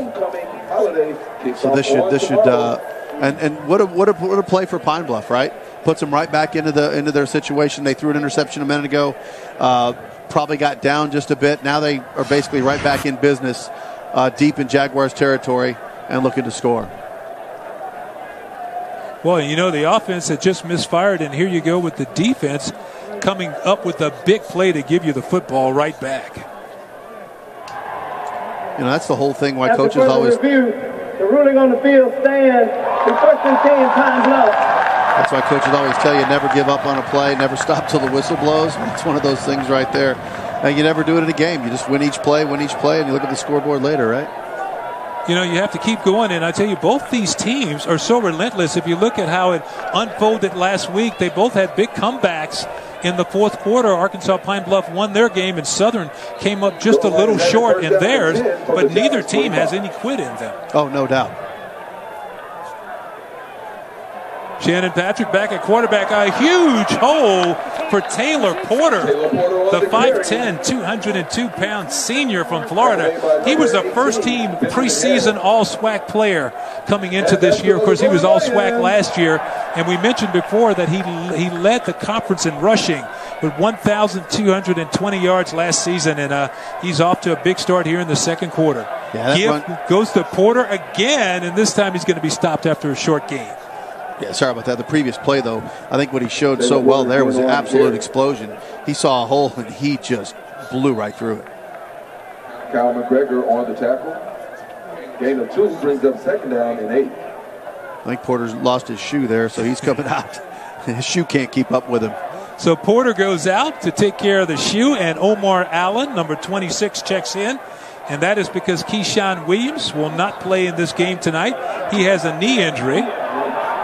So this should this should uh, and and what a what a what a play for Pine Bluff, right? Puts them right back into the into their situation. They threw an interception a minute ago. Uh, probably got down just a bit. Now they are basically right back in business, uh, deep in Jaguars territory, and looking to score. Well, you know, the offense had just misfired, and here you go with the defense coming up with a big play to give you the football right back. You know that's the whole thing. Why After coaches always review, the ruling on the field stands. The first and ten, times Bluff. That's why coaches always tell you never give up on a play, never stop till the whistle blows. It's one of those things right there. And you never do it in a game. You just win each play, win each play, and you look at the scoreboard later, right? You know, you have to keep going. And I tell you, both these teams are so relentless. If you look at how it unfolded last week, they both had big comebacks in the fourth quarter. Arkansas Pine Bluff won their game, and Southern came up just a little short in theirs. But neither team has any quit in them. Oh, no doubt. Shannon Patrick back at quarterback. A huge hole for Taylor Porter, the 5'10, 202 pound senior from Florida. He was a first team preseason All SWAC player coming into this year. Of course, he was All SWAC last year. And we mentioned before that he, he led the conference in rushing with 1,220 yards last season. And uh, he's off to a big start here in the second quarter. Yeah, Gift run- goes to Porter again, and this time he's going to be stopped after a short game. Yeah, sorry about that. The previous play, though, I think what he showed so well there was an absolute explosion. He saw a hole and he just blew right through it. Kyle McGregor on the tackle. Gain of two brings up second down and eight. I think Porter's lost his shoe there, so he's coming out. His shoe can't keep up with him. So Porter goes out to take care of the shoe, and Omar Allen, number 26, checks in. And that is because Keyshawn Williams will not play in this game tonight. He has a knee injury.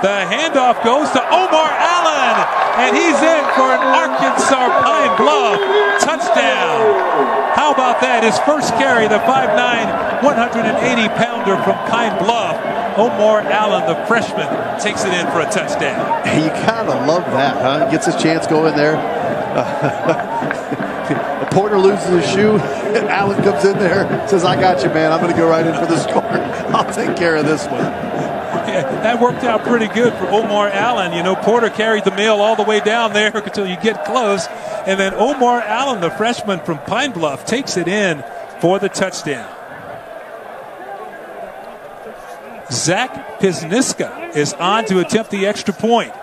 The handoff goes to Omar Allen, and he's in for an Arkansas Pine Bluff touchdown. How about that? His first carry, the 5'9, 180 pounder from Pine Bluff. Omar Allen, the freshman, takes it in for a touchdown. You gotta love that, huh? Gets his chance going there. Porter loses his shoe. Allen comes in there, says, "I got you, man. I'm going to go right in for the score. I'll take care of this one." That worked out pretty good for Omar Allen. You know, Porter carried the mail all the way down there until you get close. And then Omar Allen, the freshman from Pine Bluff, takes it in for the touchdown. Zach Pisniska is on to attempt the extra point.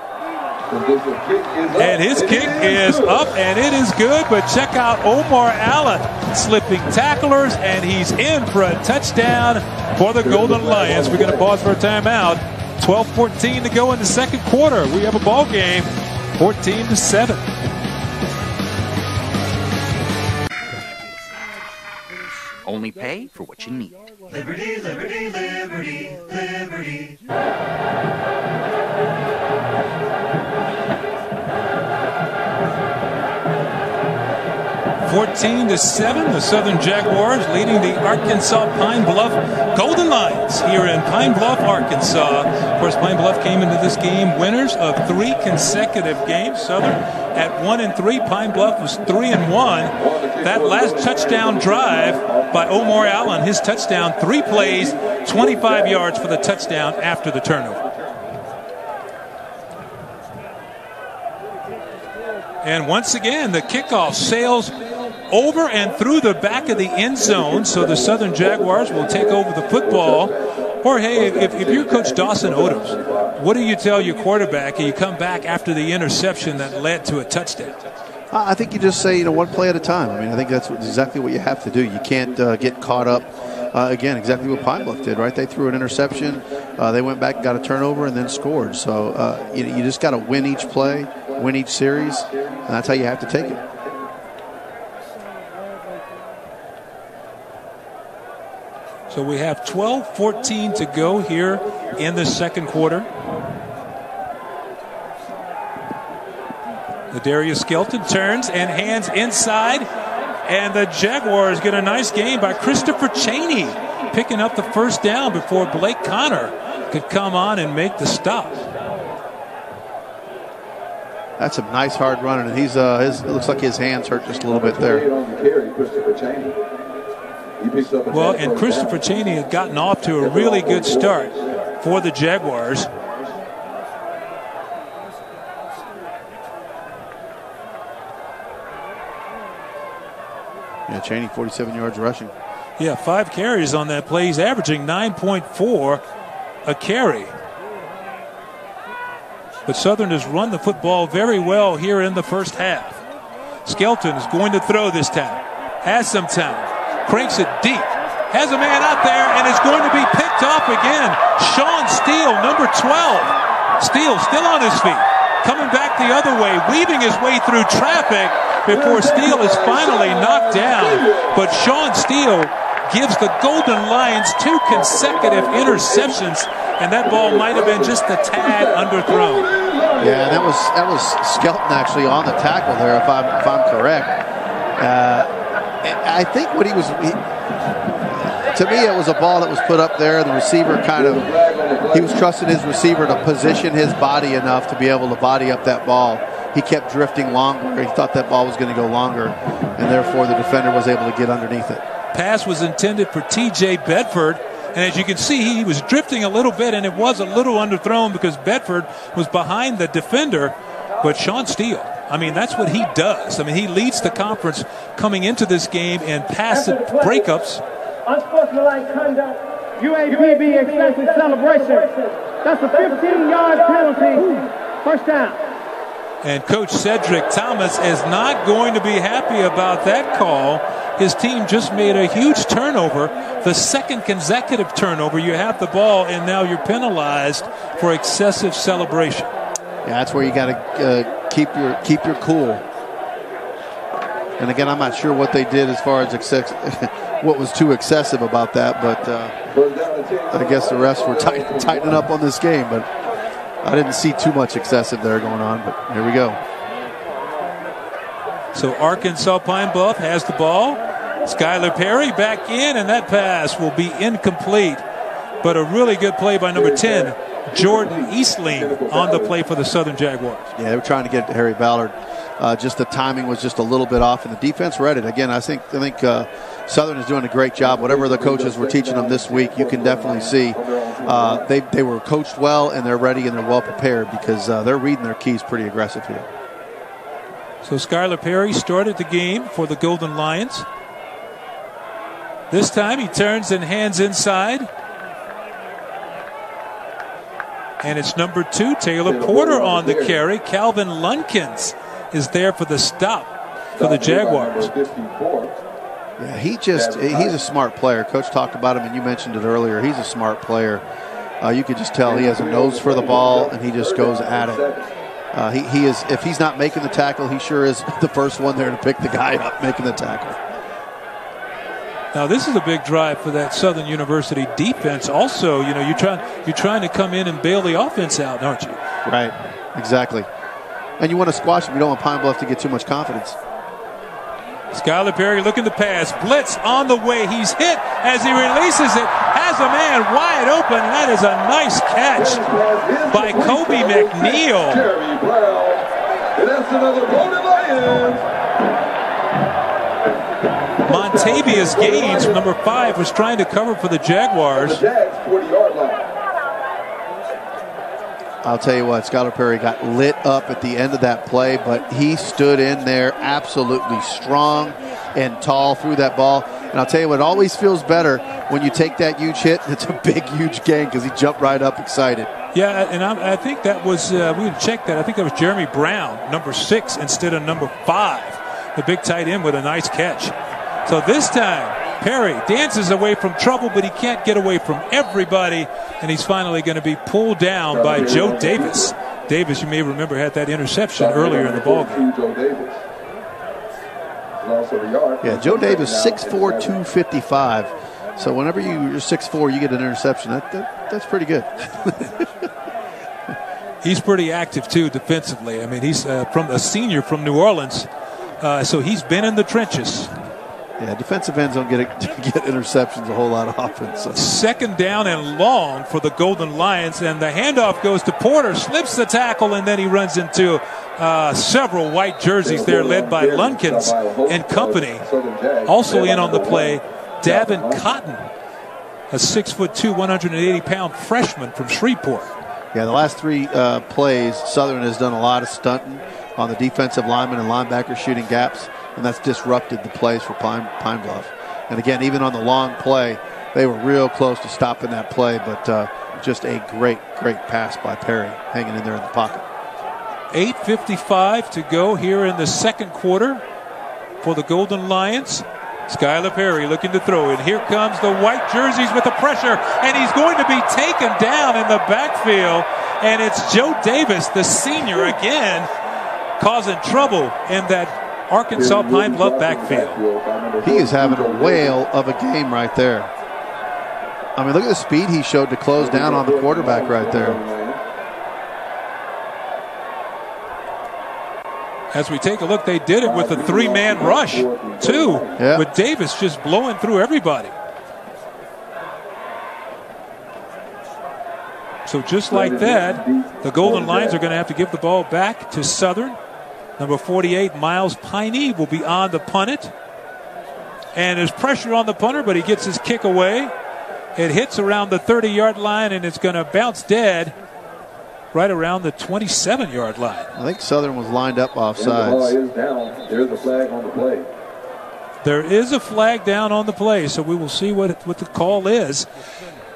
And his kick is up and it is good, but check out Omar Allen slipping tacklers and he's in for a touchdown for the Golden Lions. We're going to pause for a timeout. 12-14 to go in the second quarter. We have a ball game, 14 to 7. Only pay for what you need. Liberty, liberty, liberty, liberty. 14 to 7, the Southern Jaguars leading the Arkansas Pine Bluff Golden Lions here in Pine Bluff, Arkansas. Of course, Pine Bluff came into this game winners of three consecutive games. Southern at 1 and 3, Pine Bluff was 3 and 1. That last touchdown drive by Omar Allen, his touchdown, three plays, 25 yards for the touchdown after the turnover. And once again, the kickoff sails over and through the back of the end zone, so the Southern Jaguars will take over the football. Or, hey, if, if you're Coach Dawson Odums, what do you tell your quarterback and you come back after the interception that led to a touchdown? I think you just say, you know, one play at a time. I mean, I think that's exactly what you have to do. You can't uh, get caught up. Uh, again, exactly what Pine Bluff did, right? They threw an interception, uh, they went back, and got a turnover, and then scored. So uh, you, you just got to win each play, win each series, and that's how you have to take it. So we have 12 14 to go here in the second quarter. Ladarius Skelton turns and hands inside, and the Jaguars get a nice game by Christopher Cheney, picking up the first down before Blake Connor could come on and make the stop. That's a nice hard run, and he's uh, his, it looks like his hands hurt just a little bit there. Well, and Christopher Cheney had gotten off to a really good start for the Jaguars. Yeah, Cheney, 47 yards rushing. Yeah, five carries on that play. He's averaging 9.4 a carry. But Southern has run the football very well here in the first half. Skelton is going to throw this time. Has some time. Cranks it deep. Has a man out there and is going to be picked off again. Sean Steele, number 12. Steele still on his feet. Coming back the other way, weaving his way through traffic before Steele is finally knocked down. But Sean Steele gives the Golden Lions two consecutive interceptions, and that ball might have been just a tad underthrown. Yeah, that was that was Skelton actually on the tackle there, if I'm if I'm correct. Uh, I think what he was he, to me, it was a ball that was put up there. The receiver kind of, he was trusting his receiver to position his body enough to be able to body up that ball. He kept drifting longer. He thought that ball was going to go longer, and therefore the defender was able to get underneath it. Pass was intended for T.J. Bedford. And as you can see, he was drifting a little bit, and it was a little underthrown because Bedford was behind the defender. But Sean Steele, I mean, that's what he does. I mean, he leads the conference coming into this game in pass breakups. Unsportsmanlike conduct. UAPB excessive celebration. That's a 15-yard penalty. First down. And Coach Cedric Thomas is not going to be happy about that call. His team just made a huge turnover, the second consecutive turnover. You have the ball, and now you're penalized for excessive celebration. That's where you got to uh, keep your keep your cool. And again, I'm not sure what they did as far as excess, what was too excessive about that, but uh, I guess the refs were tight, tightening up on this game. But I didn't see too much excessive there going on. But here we go. So Arkansas Pine Bluff has the ball. Skylar Perry back in, and that pass will be incomplete. But a really good play by number 10, Jordan Eastling, on the play for the Southern Jaguars. Yeah, they were trying to get Harry Ballard. Uh, just the timing was just a little bit off, and the defense read it. Again, I think I think uh, Southern is doing a great job. Whatever the coaches were teaching them this week, you can definitely see uh, they they were coached well, and they're ready and they're well prepared because uh, they're reading their keys pretty aggressive here. So Skylar Perry started the game for the Golden Lions. This time he turns and hands inside. And it's number two, Taylor Porter on the carry. Calvin Lunkins is there for the stop for the Jaguars. Yeah, he just, he's a smart player. Coach talked about him, and you mentioned it earlier. He's a smart player. Uh, you could just tell he has a nose for the ball, and he just goes at it. Uh, he, he is, if he's not making the tackle, he sure is the first one there to pick the guy up making the tackle. Now this is a big drive for that Southern University defense. Also, you know, you're trying you're trying to come in and bail the offense out, aren't you? Right. Exactly. And you want to squash them. You don't want Pine Bluff to get too much confidence. Skylar Perry looking to pass. Blitz on the way. He's hit as he releases it. Has a man wide open. That is a nice catch by Kobe McNeil. Jerry Brown. And that's another Golden Lions. Montavious Gaines, number five, was trying to cover for the Jaguars. I'll tell you what, Skylar Perry got lit up at the end of that play, but he stood in there absolutely strong and tall through that ball. And I'll tell you what, it always feels better when you take that huge hit it's a big, huge gain because he jumped right up excited. Yeah, and I, I think that was, uh, we checked that. I think that was Jeremy Brown, number six, instead of number five. The big tight end with a nice catch. So this time, Perry dances away from trouble, but he can't get away from everybody, and he's finally going to be pulled down by Joe Davis. Davis, you may remember, had that interception earlier in the ballgame. Yeah, Joe Davis, 6'4", 255. So whenever you, you're 6'4", you get an interception. That, that that's pretty good. he's pretty active too defensively. I mean, he's uh, from a senior from New Orleans, uh, so he's been in the trenches. Yeah, defensive ends don't get get interceptions a whole lot of offense. So. Second down and long for the Golden Lions, and the handoff goes to Porter, slips the tackle, and then he runs into uh, several white jerseys there, led by Lunkins and company. Also in on the play, Davin Cotton, a six foot two, 180 pound freshman from Shreveport. Yeah, the last three uh, plays, Southern has done a lot of stunting on the defensive linemen and linebackers shooting gaps and that's disrupted the plays for Pine, Pine Bluff. And again, even on the long play, they were real close to stopping that play, but uh, just a great, great pass by Perry, hanging in there in the pocket. 8.55 to go here in the second quarter for the Golden Lions. Skylar Perry looking to throw, and here comes the white jerseys with the pressure, and he's going to be taken down in the backfield. And it's Joe Davis, the senior, again, causing trouble in that Arkansas Pine Bluff backfield. He is having a whale of a game right there. I mean, look at the speed he showed to close down on the quarterback right there. As we take a look, they did it with a three man rush, too, yeah. with Davis just blowing through everybody. So, just like that, the Golden Lions are going to have to give the ball back to Southern. Number 48, Miles Piney, will be on the punt it. And there's pressure on the punter, but he gets his kick away. It hits around the 30 yard line and it's going to bounce dead right around the 27 yard line. I think Southern was lined up And the ball is down. There's a flag on the play. There is a flag down on the play, so we will see what, what the call is.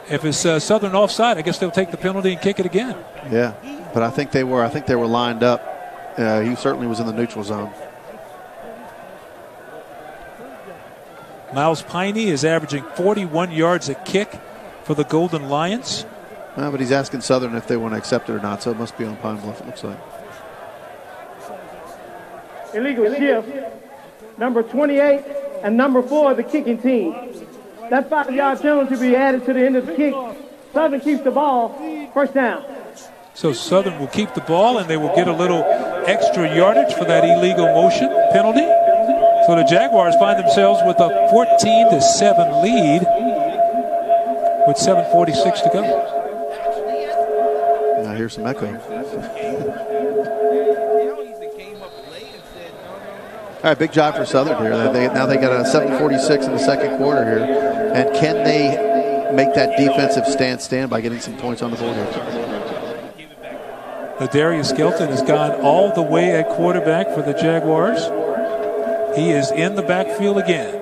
If it's uh, Southern offside, I guess they'll take the penalty and kick it again. Yeah, but I think they were. I think they were lined up. Uh, he certainly was in the neutral zone. Miles Piney is averaging 41 yards a kick for the Golden Lions. Uh, but he's asking Southern if they want to accept it or not, so it must be on Pine Bluff. It looks like. Illegal shift, number 28 and number 4 of the kicking team. That five-yard penalty will be added to the end of the kick. Southern keeps the ball. First down. So Southern will keep the ball and they will get a little extra yardage for that illegal motion penalty. So the Jaguars find themselves with a 14 to 7 lead with 7:46 to go. I hear some echo. All right, big job for Southern here. They, now they got a 7:46 in the second quarter here, and can they make that defensive stance stand by getting some points on the board here? Darius Skelton has gone all the way at quarterback for the Jaguars. He is in the backfield again.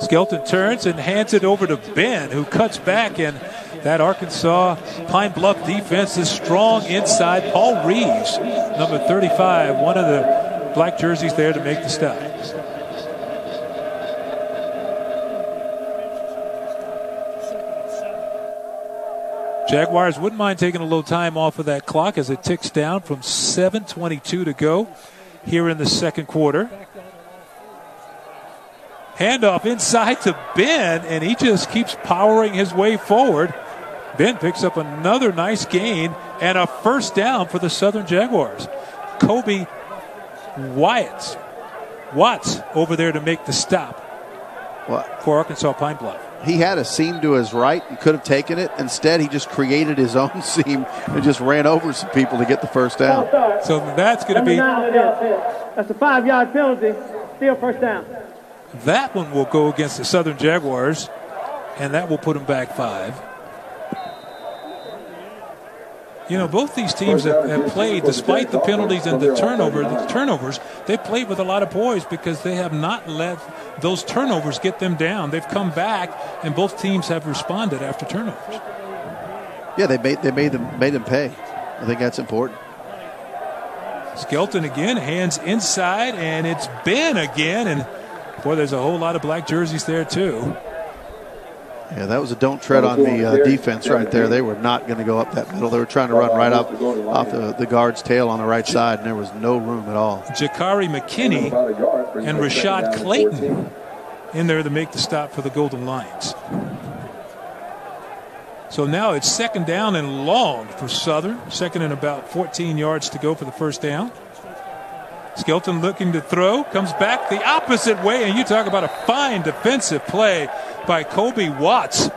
Skelton turns and hands it over to Benn, who cuts back, and that Arkansas Pine Bluff defense is strong inside. Paul Reeves, number 35, one of the black jerseys there to make the stop. Jaguars wouldn't mind taking a little time off of that clock as it ticks down from 7.22 to go here in the second quarter. Handoff inside to Benn, and he just keeps powering his way forward. Benn picks up another nice gain and a first down for the Southern Jaguars. Kobe Wyatt, Watts over there to make the stop What? for Arkansas Pine Bluff. He had a seam to his right and could have taken it. Instead, he just created his own seam and just ran over some people to get the first down. So that's going to be nine it is. That's a five-yard penalty. Still first down. That one will go against the Southern Jaguars, and that will put them back five. You know, both these teams have, have played, despite the penalties and the turnover, the turnovers, they played with a lot of poise because they have not let those turnovers get them down. They've come back, and both teams have responded after turnovers. Yeah, they made they made them made them pay. I think that's important. Skelton again, hands inside, and it's Benn again, and boy, there's a whole lot of black jerseys there too. Yeah, that was a don't tread on the uh, defense right there. They were not going to go up that middle. They were trying to run right up off the, the guard's tail on the right side, and there was no room at all. Jakari McKinney and Rashad Clayton in there to make the stop for the Golden Lions. So now it's second down and long for Southern. Second and about 14 yards to go for the first down. Skelton looking to throw, comes back the opposite way, and you talk about a fine defensive play by Kobe Watts.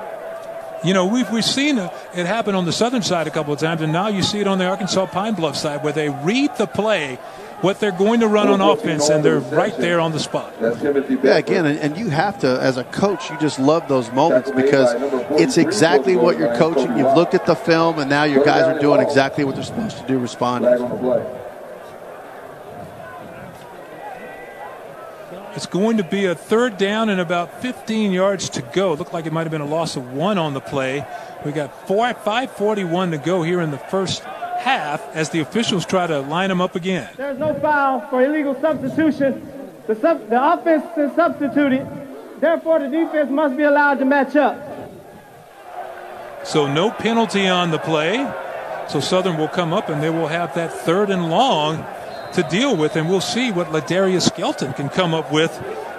You know, we've, we've seen it happen on the southern side a couple of times, and now you see it on the Arkansas Pine Bluff side where they read the play, what they're going to run on offense, and they're right there on the spot. Yeah, again, and, and you have to, as a coach, you just love those moments because it's exactly what you're coaching. You've looked at the film, and now your guys are doing exactly what they're supposed to do, responding. It's going to be a third down and about 15 yards to go. Looked like it might have been a loss of one on the play. We got four, 5:41 to go here in the first half as the officials try to line them up again. There's no foul for illegal substitution. The, sub, the offense is substituted. Therefore, the defense must be allowed to match up. So no penalty on the play. So Southern will come up and they will have that third and long to deal with, and we'll see what Ladarius Skelton can come up with.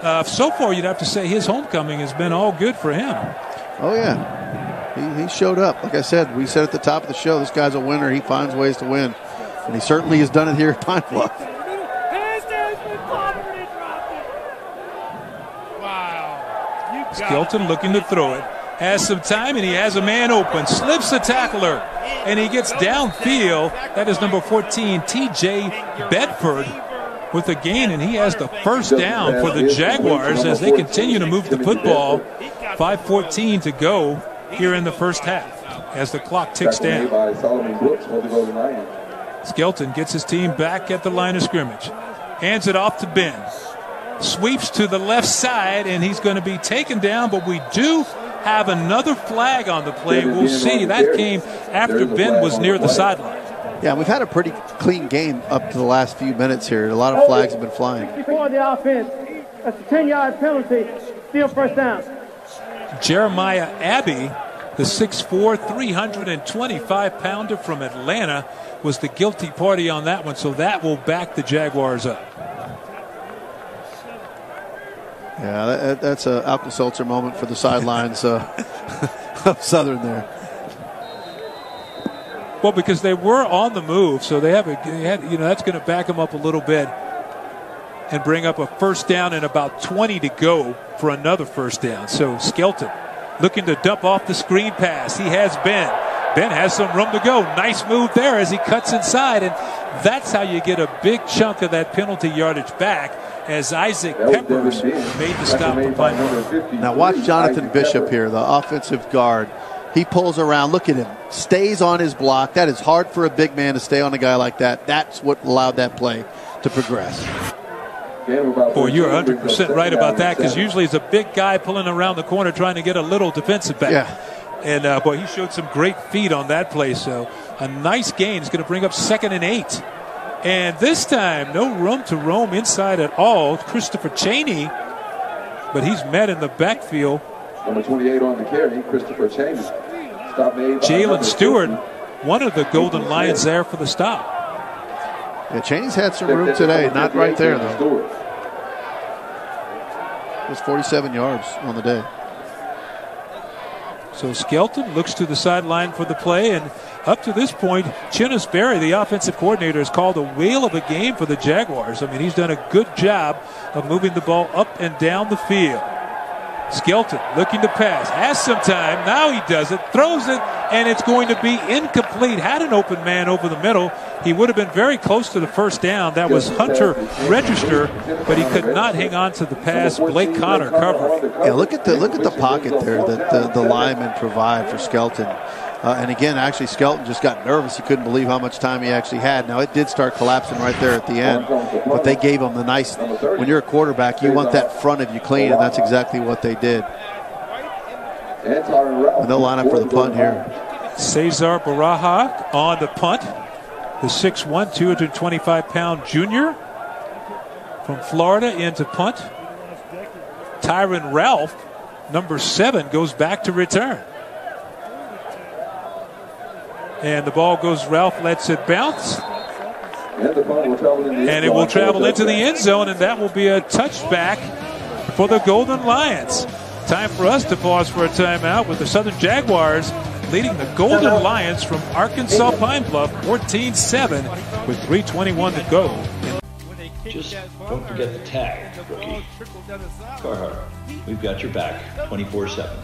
Uh, so far, you'd have to say his homecoming has been all good for him. Oh, yeah. He, he showed up. Like I said, we said at the top of the show, this guy's a winner. He finds ways to win. And he certainly has done it here at Pine Bluff. Skelton looking to throw it. has some time and he has a man open. Slips the tackler and he gets downfield. That is number 14, TJ Bedford with the gain, and he has the first down for the Jaguars as they continue to move the football. 5.14 to go here in the first half as the clock ticks down. Skelton gets his team back at the line of scrimmage. Hands it off to Benn. Sweeps to the left side, and he's going to be taken down, but we do have another flag on the play. We'll see. That came after Benn was near the sideline. Yeah, we've had a pretty clean game up to the last few minutes here. A lot of oh, flags have been flying. Before the offense, that's a 10 yard penalty, still first down. Jeremiah Abbey, the 6'4, 325 pounder from Atlanta, was the guilty party on that one, so that will back the Jaguars up. Yeah, that, that's a Alka Seltzer moment for the sidelines uh, of Southern there. Well, because they were on the move, so they have a they had, you know that's going to back them up a little bit and bring up a first down and about 20 to go for another first down. So Skelton looking to dump off the screen pass. He has Benn. Benn has some room to go. Nice move there as he cuts inside, and that's how you get a big chunk of that penalty yardage back. As Isaac Peppers made the stop for Pine Now watch Jonathan Bishop here, the offensive guard. He pulls around. Look at him. Stays on his block. That is hard for a big man to stay on a guy like that. That's what allowed that play to progress. Boy, you're 100% right about that because usually it's a big guy pulling around the corner trying to get a little defensive back. Yeah. And uh, boy, he showed some great feet on that play. So a nice gain is going to bring up second and eight. And this time, no room to roam inside at all. Christopher Cheney, but he's met in the backfield. Number 28 on the carry, Christopher Cheney. Stop made Jalen Stewart, one of the Golden Lions there for the stop. Yeah, Cheney's had some room today. Not right there, though. It was 47 yards on the day. So Skelton looks to the sideline for the play, and up to this point, Chennis Berry, the offensive coordinator, has called a whale of a game for the Jaguars. I mean, he's done a good job of moving the ball up and down the field. Skelton looking to pass, has some time. Now he does it, throws it, and it's going to be incomplete. Had an open man over the middle. He would have been very close to the first down. That was Hunter Register, but he could not hang on to the pass. Blake Connor covered. Yeah, look at the look at the pocket there that the, the linemen provide for Skelton. Uh, and again, actually, Skelton just got nervous. He couldn't believe how much time he actually had. Now, it did start collapsing right there at the end, but they gave him the nice. When you're a quarterback, you want that front of you clean, and that's exactly what they did. And they'll line up for the punt here. Cesar Baraja on the punt. The 6'1, 225 pound junior from Florida into punt. Tyron Ralph, number seven, goes back to return. And the ball goes, Ralph lets it bounce. And it will travel into the end zone, and that will be a touchback for the Golden Lions. Time for us to pause for a timeout with the Southern Jaguars leading the Golden Lions from Arkansas Pine Bluff 14 7 with 3.21 to go. Just don't forget the tag, rookie. Carhartt, we've got your back 24 7.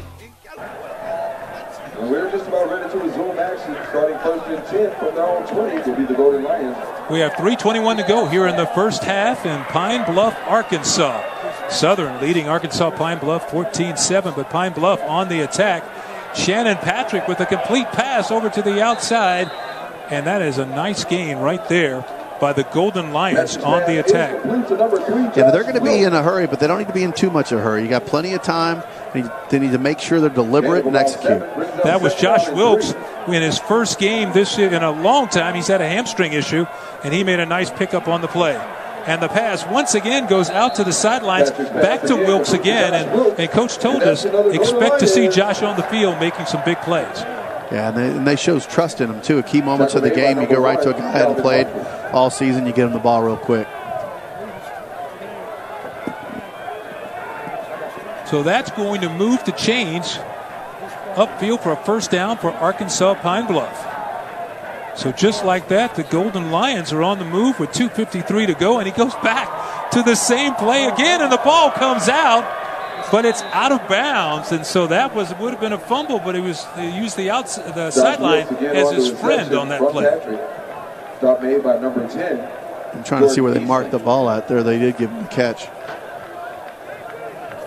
And we're just about ready to resume action. Starting first and 10 from their own 20 will be the Golden Lions. We have 3.21 to go here in the first half in Pine Bluff, Arkansas. Southern leading Arkansas Pine Bluff 14 7, but Pine Bluff on the attack. Shannon Patrick with a complete pass over to the outside, and that is a nice gain right there by the Golden Lions on the attack. Yeah, but they're going to be in a hurry, but they don't need to be in too much of a hurry. You got plenty of time. They need to make sure they're deliberate and execute. That was Josh Wilkes in his first game this year in a long time. He's had a hamstring issue, and he made a nice pickup on the play. And the pass once again goes out to the sidelines, back to Wilkes again. And, and coach told us expect to see Josh on the field making some big plays. Yeah, and they, and they shows trust in him too. At key moments of the game, you go right to a guy hadn't played all season, you get him the ball real quick. So that's going to move to change upfield for a first down for Arkansas Pine Bluff. So just like that, the Golden Lions are on the move with 2.53 to go, and he goes back to the same play again, and the ball comes out. but it's out of bounds, and so that was would have been a fumble. But he was he used the outs the sideline as his friend on that play. Stop made by number 10. I'm trying to see where they marked the ball at there. They did give him the catch.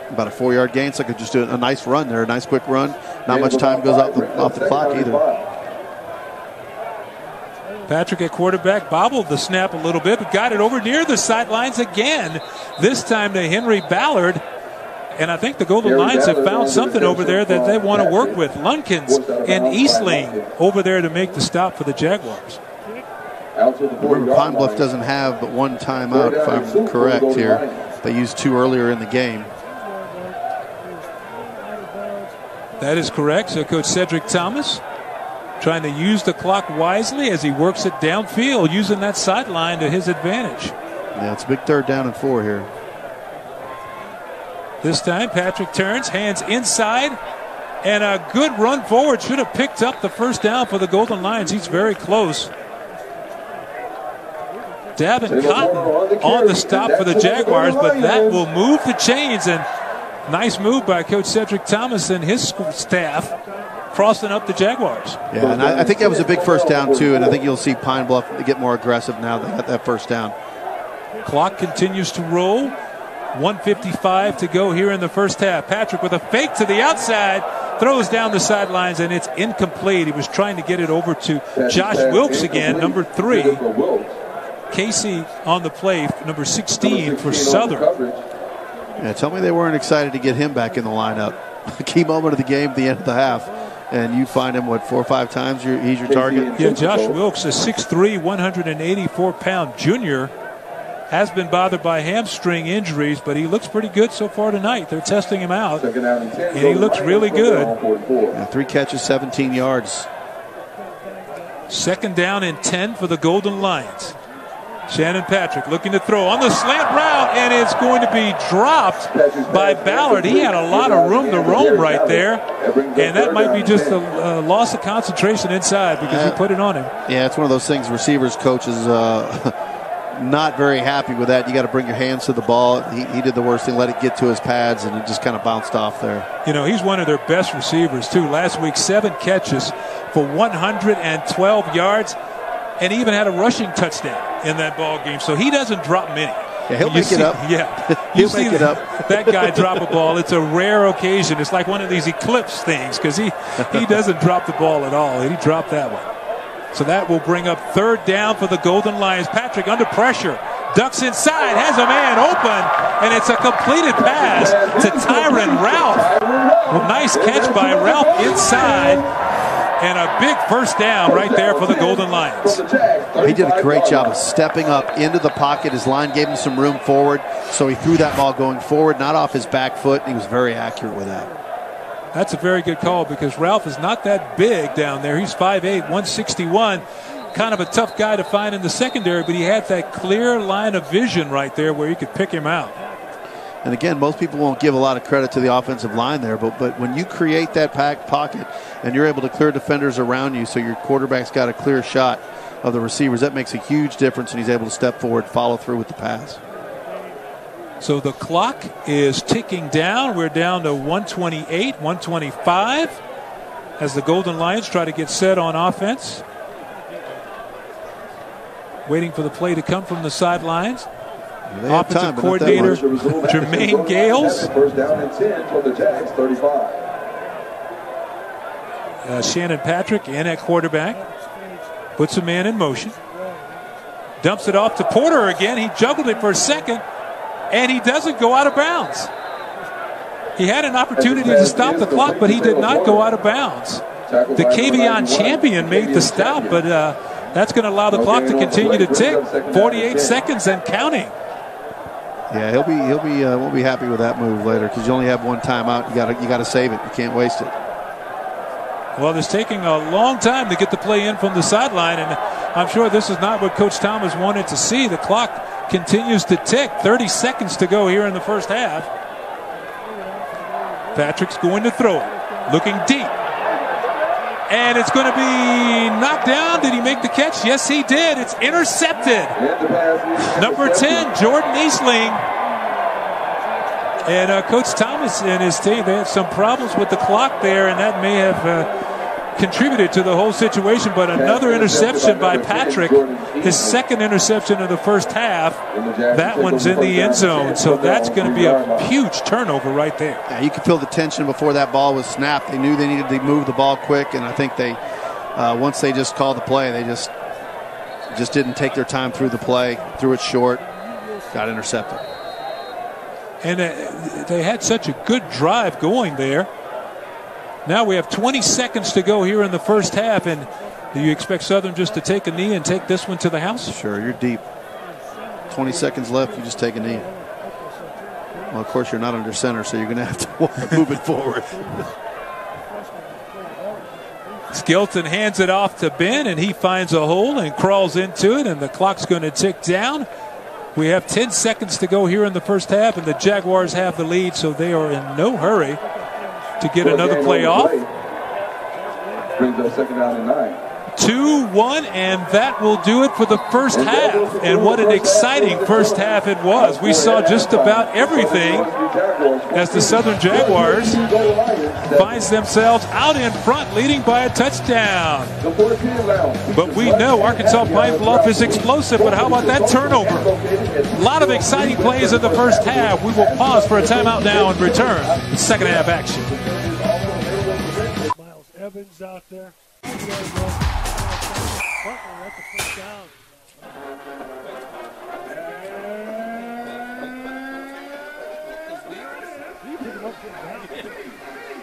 About a four-yard gain, so I could just do a nice run there, a nice quick run. Not much time goes off the, off the clock either. Patrick at quarterback bobbled the snap a little bit, but got it over near the sidelines again. This time to Henry Ballard. And I think the Golden Lions have found something over there that they want to work with. Lunkins and Eastling over there to make the stop for the Jaguars. Remember, Pine Bluff doesn't have but one timeout, if I'm correct here. They used two earlier in the game. That is correct. So Coach Cedric Thomas trying to use the clock wisely as he works it downfield, using that sideline to his advantage. Yeah, it's a big third down and four here. This time, Patrick turns, hands inside, and a good run forward. Should have picked up the first down for the Golden Lions. He's very close. Davin Cotton on the stop for the Jaguars, but that will move the chains. And nice move by Coach Cedric Thomas and his staff crossing up the Jaguars. Yeah, and I, I, think that was a big first down, too. And I think you'll see Pine Bluff get more aggressive now they got that first down. Clock continues to roll. 155 to go here in the first half. Patrick with a fake to the outside, throws down the sidelines, and it's incomplete. He was trying to get it over to Josh Wilkes again, number three. Casey on the play, number 16 for Southern. Yeah, tell me they weren't excited to get him back in the lineup. Key moment of the game, the end of the half. And you find him, what, four or five times he's your target? Yeah, Josh Wilkes, a 6'3, 184 pound junior, has been bothered by hamstring injuries, but he looks pretty good so far tonight. They're testing him out, and he looks really good. Yeah, three catches, 17 yards. Second down and 10 for the Golden Lions. Shannon Patrick looking to throw on the slant route, and it's going to be dropped by Ballard. He had a lot of room to roam right there, and that might be just a, a loss of concentration inside because he put it on him. Yeah, it's one of those things receivers coaches uh, not very happy with that. You got to bring your hands to the ball. He, he did the worst thing, let it get to his pads, and it just kind of bounced off there. You know, he's one of their best receivers, too. Last week, seven catches for 112 yards and he even had a rushing touchdown in that ball game. So he doesn't drop many. Yeah, he'll you make see, it up. Yeah, he'll make it up. that guy drop a ball. It's a rare occasion. It's like one of these eclipse things because he he doesn't drop the ball at all. He dropped that one. So that will bring up third down for the Golden Lions. Patrick under pressure. Ducks inside, has a man open, and it's a completed pass to Tyron Ralph. Well, nice catch by Ralph inside and a big first down right there for the Golden Lions. He did a great job of stepping up into the pocket. His line gave him some room forward, so he threw that ball going forward, not off his back foot. He was very accurate with that. That's a very good call because Ralph is not that big down there. He's 5'8", 161. Kind of a tough guy to find in the secondary, but he had that clear line of vision right there where you could pick him out. And again, most people won't give a lot of credit to the offensive line there, but but when you create that packed pocket and you're able to clear defenders around you, so your quarterback's got a clear shot of the receivers, that makes a huge difference, and he's able to step forward, follow through with the pass. So the clock is ticking down. We're down to 128, 125 as the Golden Lions try to get set on offense. Waiting for the play to come from the sidelines. Offensive time, coordinator Jermaine Gales. First down and 10 from the Jags, 35. Uh, Shannon Patrick in at quarterback. Puts a man in motion. Dumps it off to Porter again. He juggled it for a second, and he doesn't go out of bounds. He had an opportunity to stop the clock, but he did not go out of bounds. The Kevin champion made the stop, but uh, that's going to allow the clock to continue to tick. 48 seconds and counting. Yeah, he'll be he'll be uh, won't be happy with that move later because you only have one timeout. You got you got to save it. You can't waste it. Well, it's taking a long time to get the play in from the sideline, and I'm sure this is not what Coach Thomas wanted to see. The clock continues to tick. 30 seconds to go here in the first half. Patrick's going to throw it, looking deep. And it's going to be knocked down. Did he make the catch? Yes, he did. It's intercepted. Number 10, Jordan Eastling. And uh, Coach Thomas and his team, they had some problems with the clock there, and that may have uh, contributed to the whole situation. But another interception by Patrick, his second interception of the first half, that one's in the end zone. So that's going to be a huge turnover right there. Yeah, you could feel the tension before that ball was snapped. They knew they needed to move the ball quick, and I think they, uh, once they just called the play, they just just didn't take their time through the play, threw it short, got intercepted. And uh, they had such a good drive going there. Now we have 20 seconds to go here in the first half. And do you expect Southern just to take a knee and take this one to the house? Sure, you're deep. 20 seconds left, you just take a knee. Well, of course, you're not under center, so you're going to have to move it forward. Skelton hands it off to Benn, and he finds a hole and crawls into it, and the clock's going to tick down. We have 10 seconds to go here in the first half, and the Jaguars have the lead, so they are in no hurry to get another play off. Brings up second down and nine. 2 1, and that will do it for the first half. And what an exciting first half it was. We saw just about everything as the Southern Jaguars finds themselves out in front, leading by a touchdown. But we know Arkansas Pine Bluff is explosive, but how about that turnover? A lot of exciting plays in the first half. We will pause for a timeout now and return. Second half action. Miles Evans out there.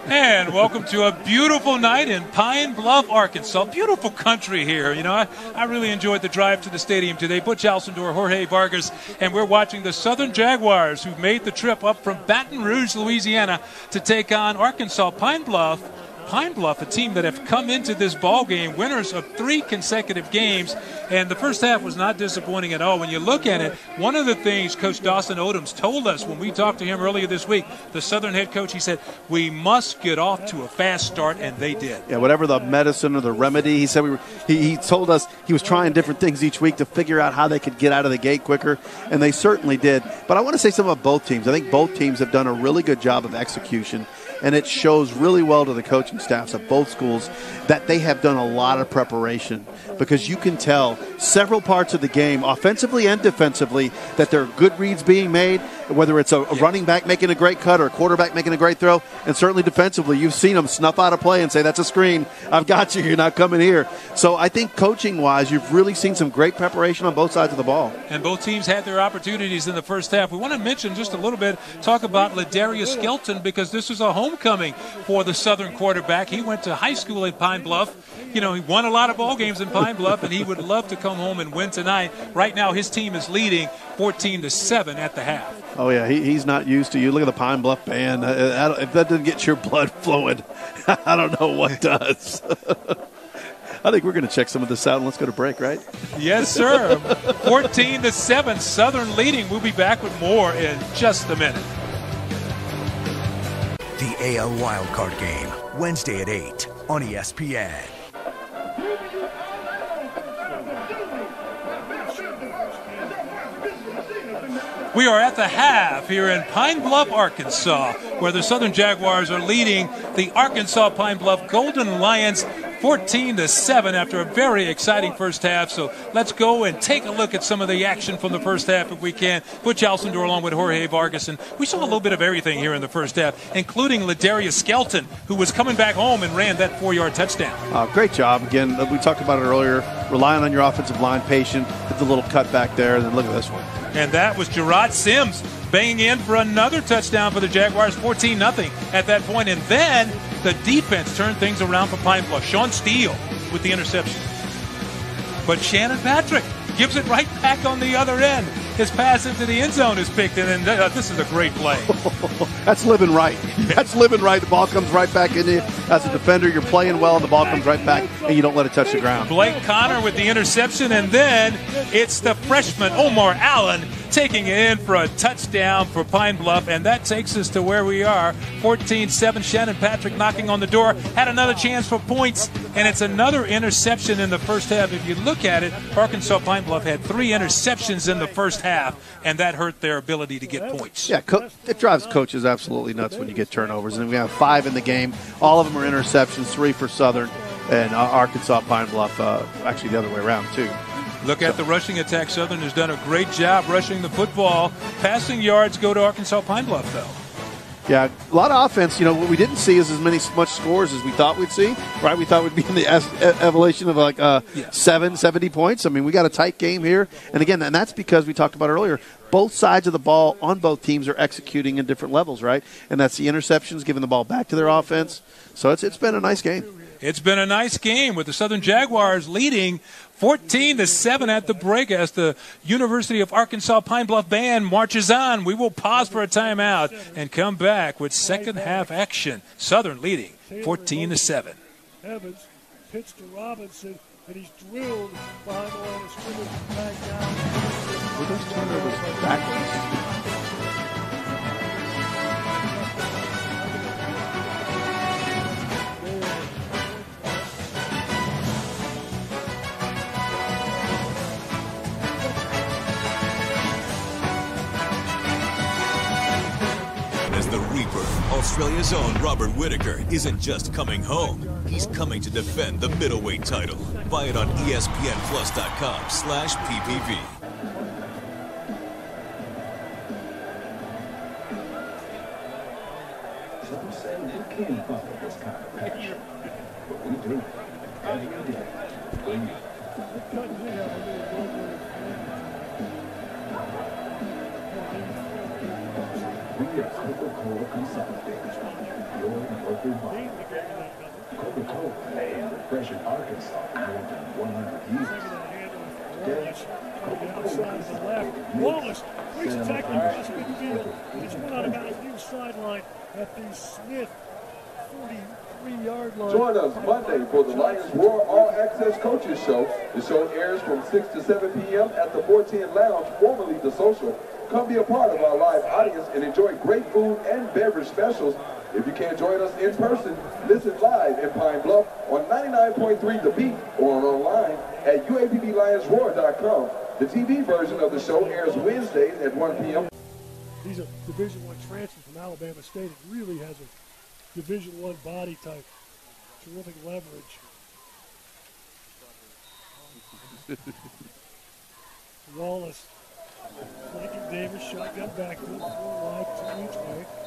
And welcome to a beautiful night in Pine Bluff, Arkansas. Beautiful country here. You know, I, I really enjoyed the drive to the stadium today. Butch Alcindor, Jorge Vargas, and we're watching the Southern Jaguars who've made the trip up from Baton Rouge, Louisiana to take on Arkansas Pine Bluff. Pine Bluff, a team that have come into this ball game winners of three consecutive games, and the first half was not disappointing at all. When you look at it, one of the things Coach Dawson Odums told us when we talked to him earlier this week, the Southern head coach, he said we must get off to a fast start, and they did. Yeah, whatever the medicine or the remedy, he said we were, he, he told us he was trying different things each week to figure out how they could get out of the gate quicker, and they certainly did. But I want to say something about both teams. I think both teams have done a really good job of execution and it shows really well to the coaching staffs of both schools that they have done a lot of preparation because you can tell several parts of the game, offensively and defensively, that there are good reads being made, whether it's a, a running back making a great cut or a quarterback making a great throw, and certainly defensively, you've seen them snuff out a play and say, That's a screen. I've got you. You're not coming here. So I think coaching wise, you've really seen some great preparation on both sides of the ball. And both teams had their opportunities in the first half. We want to mention just a little bit, talk about Ladarius Skelton because this is a homecoming for the Southern quarterback. He went to high school in Pine Bluff. You know, he won a lot of ball games in Pine Bluff, and he would love to come home and win tonight. Right now, his team is leading 14 to 7 at the half. Oh yeah, he, he's not used to you. Look at the Pine Bluff band. Uh, if that doesn't get your blood flowing, I don't know what does. I think we're going to check some of this out and let's go to break, right? Yes, sir. 14 to 7, Southern leading. We'll be back with more in just a minute. The AL Wildcard Game, Wednesday at 8 on ESPN. We are at the half here in Pine Bluff, Arkansas, where the Southern Jaguars are leading the Arkansas Pine Bluff Golden Lions 14 to 7 after a very exciting first half. So let's go and take a look at some of the action from the first half if we can. Butch Alcindor along with Jorge Vargas. And we saw a little bit of everything here in the first half, including Ladarius Skelton, who was coming back home and ran that four yard touchdown. Uh, great job. Again, we talked about it earlier. Relying on your offensive line, patient, hit the little cut back there, and then look at this one. And that was Gerard Sims banging in for another touchdown for the Jaguars, 14 0 at that point. And then the defense turned things around for Pine Bluff. Sean Steele with the interception. But Shannon Patrick gives it right back on the other end. His pass into the end zone is picked, and uh, this is a great play. That's living right. That's living right. The ball comes right back into you. As a defender, you're playing well, and the ball comes right back, and you don't let it touch the ground. Blake Connor with the interception, and then it's the freshman Omar Allen taking it in for a touchdown for Pine Bluff, and that takes us to where we are 14 7. Shannon Patrick knocking on the door, had another chance for points, And it's another interception in the first half. If you look at it, Arkansas Pine Bluff had three interceptions in the first half, and that hurt their ability to get points. Yeah, co- it drives coaches absolutely nuts when you get turnovers. And we have five in the game. All of them are interceptions, three for Southern, and uh, Arkansas Pine Bluff, uh, actually the other way around, too. Look at the rushing attack. Southern has done a great job rushing the football. Passing yards go to Arkansas Pine Bluff, though. Yeah, a lot of offense. You know, what we didn't see is as many much scores as we thought we'd see. Right? We thought we'd be in the evolution of like uh, seven, 70 points. I mean, we got a tight game here, and again, and that's because we talked about earlier. Both sides of the ball on both teams are executing in different levels, right? And that's the interceptions, giving the ball back to their offense. So it's it's been a nice game. It's been a nice game with the Southern Jaguars leading 14 to 7 at the break as the University of Arkansas Pine Bluff band marches on. We will pause for a timeout and come back with second half action. Southern leading 14 to 7. Evans pitch to Robinson, and he's drilled behind the line of scrimmage back down. Were those turnovers backwards? Australia's own Robert Whitaker isn't just coming home. He's coming to defend the middleweight title. Buy it on ESPNPlus.com slash PPV. Some say you can't follow this kind of passion, but we do. Every day, for Coca-Cola has been fresh in Arkansas more than 100 years. Today, Outside of the left. Wallace breaks the tackle across midfield. He's run out about a new sideline at the Smith 43-yard line. Join us Monday for the Lions Roar All Access Coaches Show. The show airs from 6 to 7 p.m. at the 410 Lounge, formerly The Social. Come be a part of our live audience and enjoy great food and beverage specials. If you can't join us in person, listen live in Pine Bluff on 99.3 The Beat or online at UAPBLionsRoar.com. The TV version of the show airs Wednesdays at 1 p.m. He's a Division One transfer from Alabama State and really has a Division One body type. Terrific leverage. Wallace flanking Davis, shotgun backfield, wide, two each way.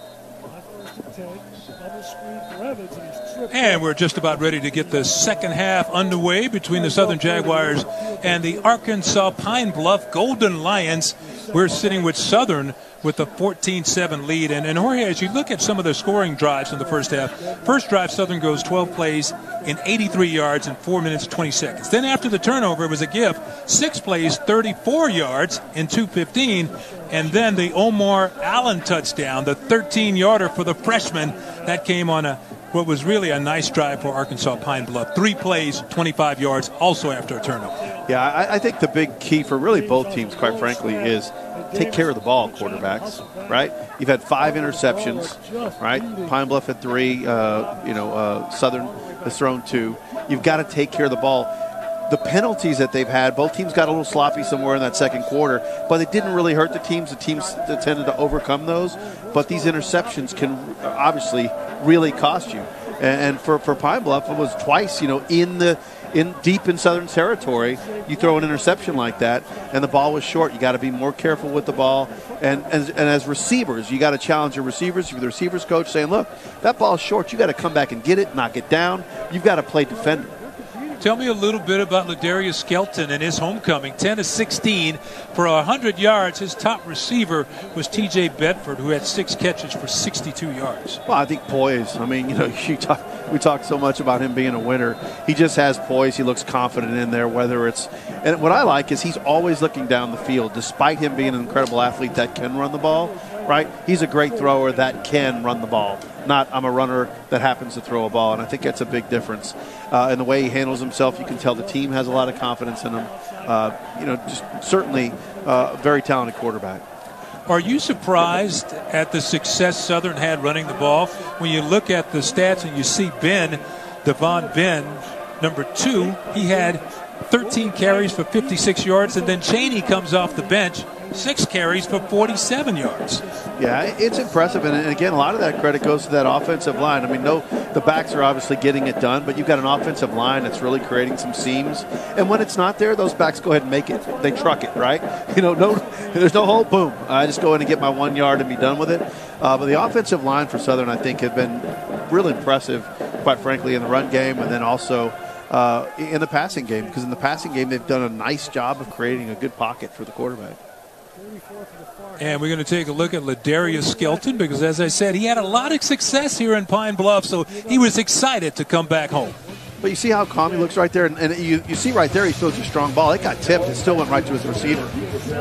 And we're just about ready to get the second half underway between the Southern Jaguars and the Arkansas Pine Bluff Golden Lions. We're sitting with Southern with a 14-7 lead. And, and Jorge, as you look at some of the scoring drives in the first half, first drive Southern goes 12 plays in 83 yards in 4 minutes 20 seconds. Then after the turnover, it was a gift, six plays, 34 yards in 2:15, and then the Omar Allen touchdown, the 13-yarder for the freshman, that came on a what was really a nice drive for Arkansas Pine Bluff. Three plays, 25 yards, also after a turnover. Yeah, I, I think the big key for really both teams, quite frankly, is take care of the ball, quarterbacks. Right? You've had five interceptions. Right? Pine Bluff had three. Uh, you know, uh, Southern has thrown two. You've got to take care of the ball. The penalties that they've had, both teams got a little sloppy somewhere in that second quarter, but it didn't really hurt the teams. The teams tended to overcome those. But these interceptions can obviously really cost you. And, for, for Pine Bluff, it was twice, you know, in the in deep in Southern territory, you throw an interception like that, and the ball was short. You got to be more careful with the ball. And, and, and as receivers, you got to challenge your receivers. You're the receivers coach saying, look, that ball's short. You got to come back and get it, knock it down. You've got to play defender. Tell me a little bit about Ladarius Skelton and his homecoming. 10 to 16 for 100 yards. His top receiver was T.J. Bedford, who had six catches for 62 yards. Well, I think poise. I mean, you know, you talk, we talk so much about him being a winner. He just has poise. He looks confident in there. Whether it's and what I like is he's always looking down the field, despite him being an incredible athlete that can run the ball. Right? He's a great thrower that can run the ball. Not I'm a runner that happens to throw a ball, and I think that's a big difference. Uh, in the way he handles himself, you can tell the team has a lot of confidence in him. Uh, you know, just certainly uh, a very talented quarterback. Are you surprised at the success Southern had running the ball? When you look at the stats and you see Benn, Devon Benn, number two. He had 13 carries for 56 yards, and then Cheney comes off the bench, six carries for 47 yards. Yeah, it's impressive, and again, a lot of that credit goes to that offensive line. I mean, no, the backs are obviously getting it done, but you've got an offensive line that's really creating some seams. And when it's not there, those backs go ahead and make it. They truck it, right? You know, no, there's no hole. Boom! I just go in and get my one yard and be done with it. Uh, but the offensive line for Southern, I think, have been really impressive, quite frankly, in the run game, and then also. Uh, in the passing game, because in the passing game they've done a nice job of creating a good pocket for the quarterback. And we're going to take a look at Ladarius Skelton because, as I said, he had a lot of success here in Pine Bluff, so he was excited to come back home. But you see how calm he looks right there, and, and you, you see right there he throws a strong ball. It got tipped, it still went right to his receiver,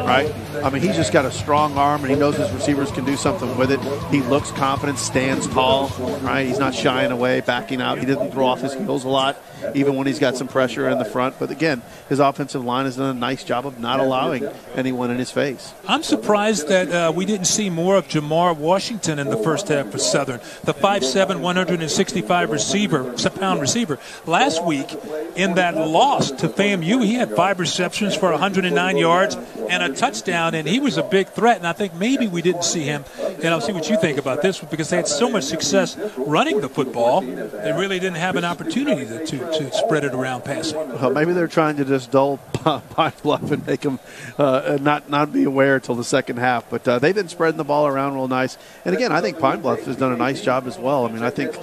right? I mean, he's just got a strong arm, and he knows his receivers can do something with it. He looks confident, stands tall, right? He's not shying away, backing out. He didn't throw off his heels a lot, even when he's got some pressure in the front. But again, his offensive line has done a nice job of not allowing anyone in his face. I'm surprised that uh, we didn't see more of Jamar Washington in the first half for Southern. The 5'7", 165 receiver, pound receiver. Last week, in that loss to FAMU, he had five receptions for 109 yards and a touchdown, and he was a big threat. And I think maybe we didn't see him. And I'll see what you think about this because they had so much success running the football, they really didn't have an opportunity to, to, to spread it around passing. Well, maybe they're trying to just dull Pine Bluff and make them uh, not not be aware until the second half. But uh, they've been spreading the ball around real nice. And again, I think Pine Bluff has done a nice job as well. I mean, I think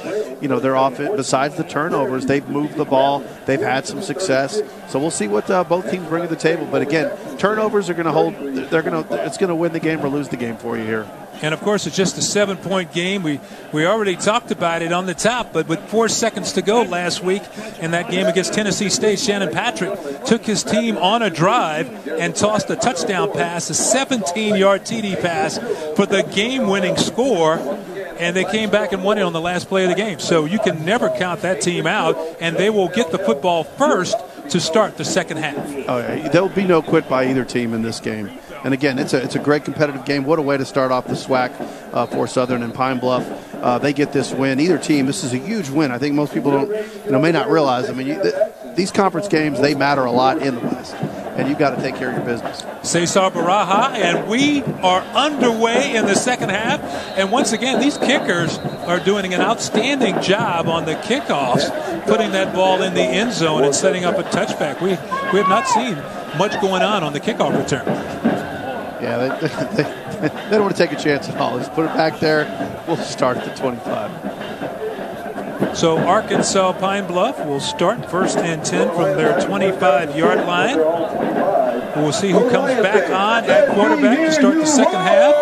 you know they're off it. Besides the turnovers, they've moved the ball. They've had some success. So we'll see what uh, both teams bring to the table. But again, turnovers are going to hold. They're going to. It's going to win the game or lose the game for you here. And of course, it's just a seven point game. We, we already talked about it on the top, but with four seconds to go last week in that game against Tennessee State, Shannon Patrick took his team on a drive and tossed a touchdown pass, a 17 yard TD pass for the game winning score. And they came back and won it on the last play of the game. So you can never count that team out, and they will get the football first to start the second half. Oh, yeah. There will be no quit by either team in this game. And again, it's a it's a great competitive game. What a way to start off the SWAC uh, for Southern and Pine Bluff. Uh, they get this win. Either team, this is a huge win. I think most people don't, you know, may not realize. I mean, you, th- these conference games they matter a lot in the West, and you've got to take care of your business. Cesar Baraja, and we are underway in the second half. And once again, these kickers are doing an outstanding job on the kickoffs, putting that ball in the end zone and setting up a touchback. We we have not seen much going on on the kickoff return. Yeah, they, they, they don't want to take a chance at all. Just put it back there. We'll start at the 25. So Arkansas Pine Bluff will start first and 10 from their 25 yard line. We'll see who comes back on at quarterback to start the second half.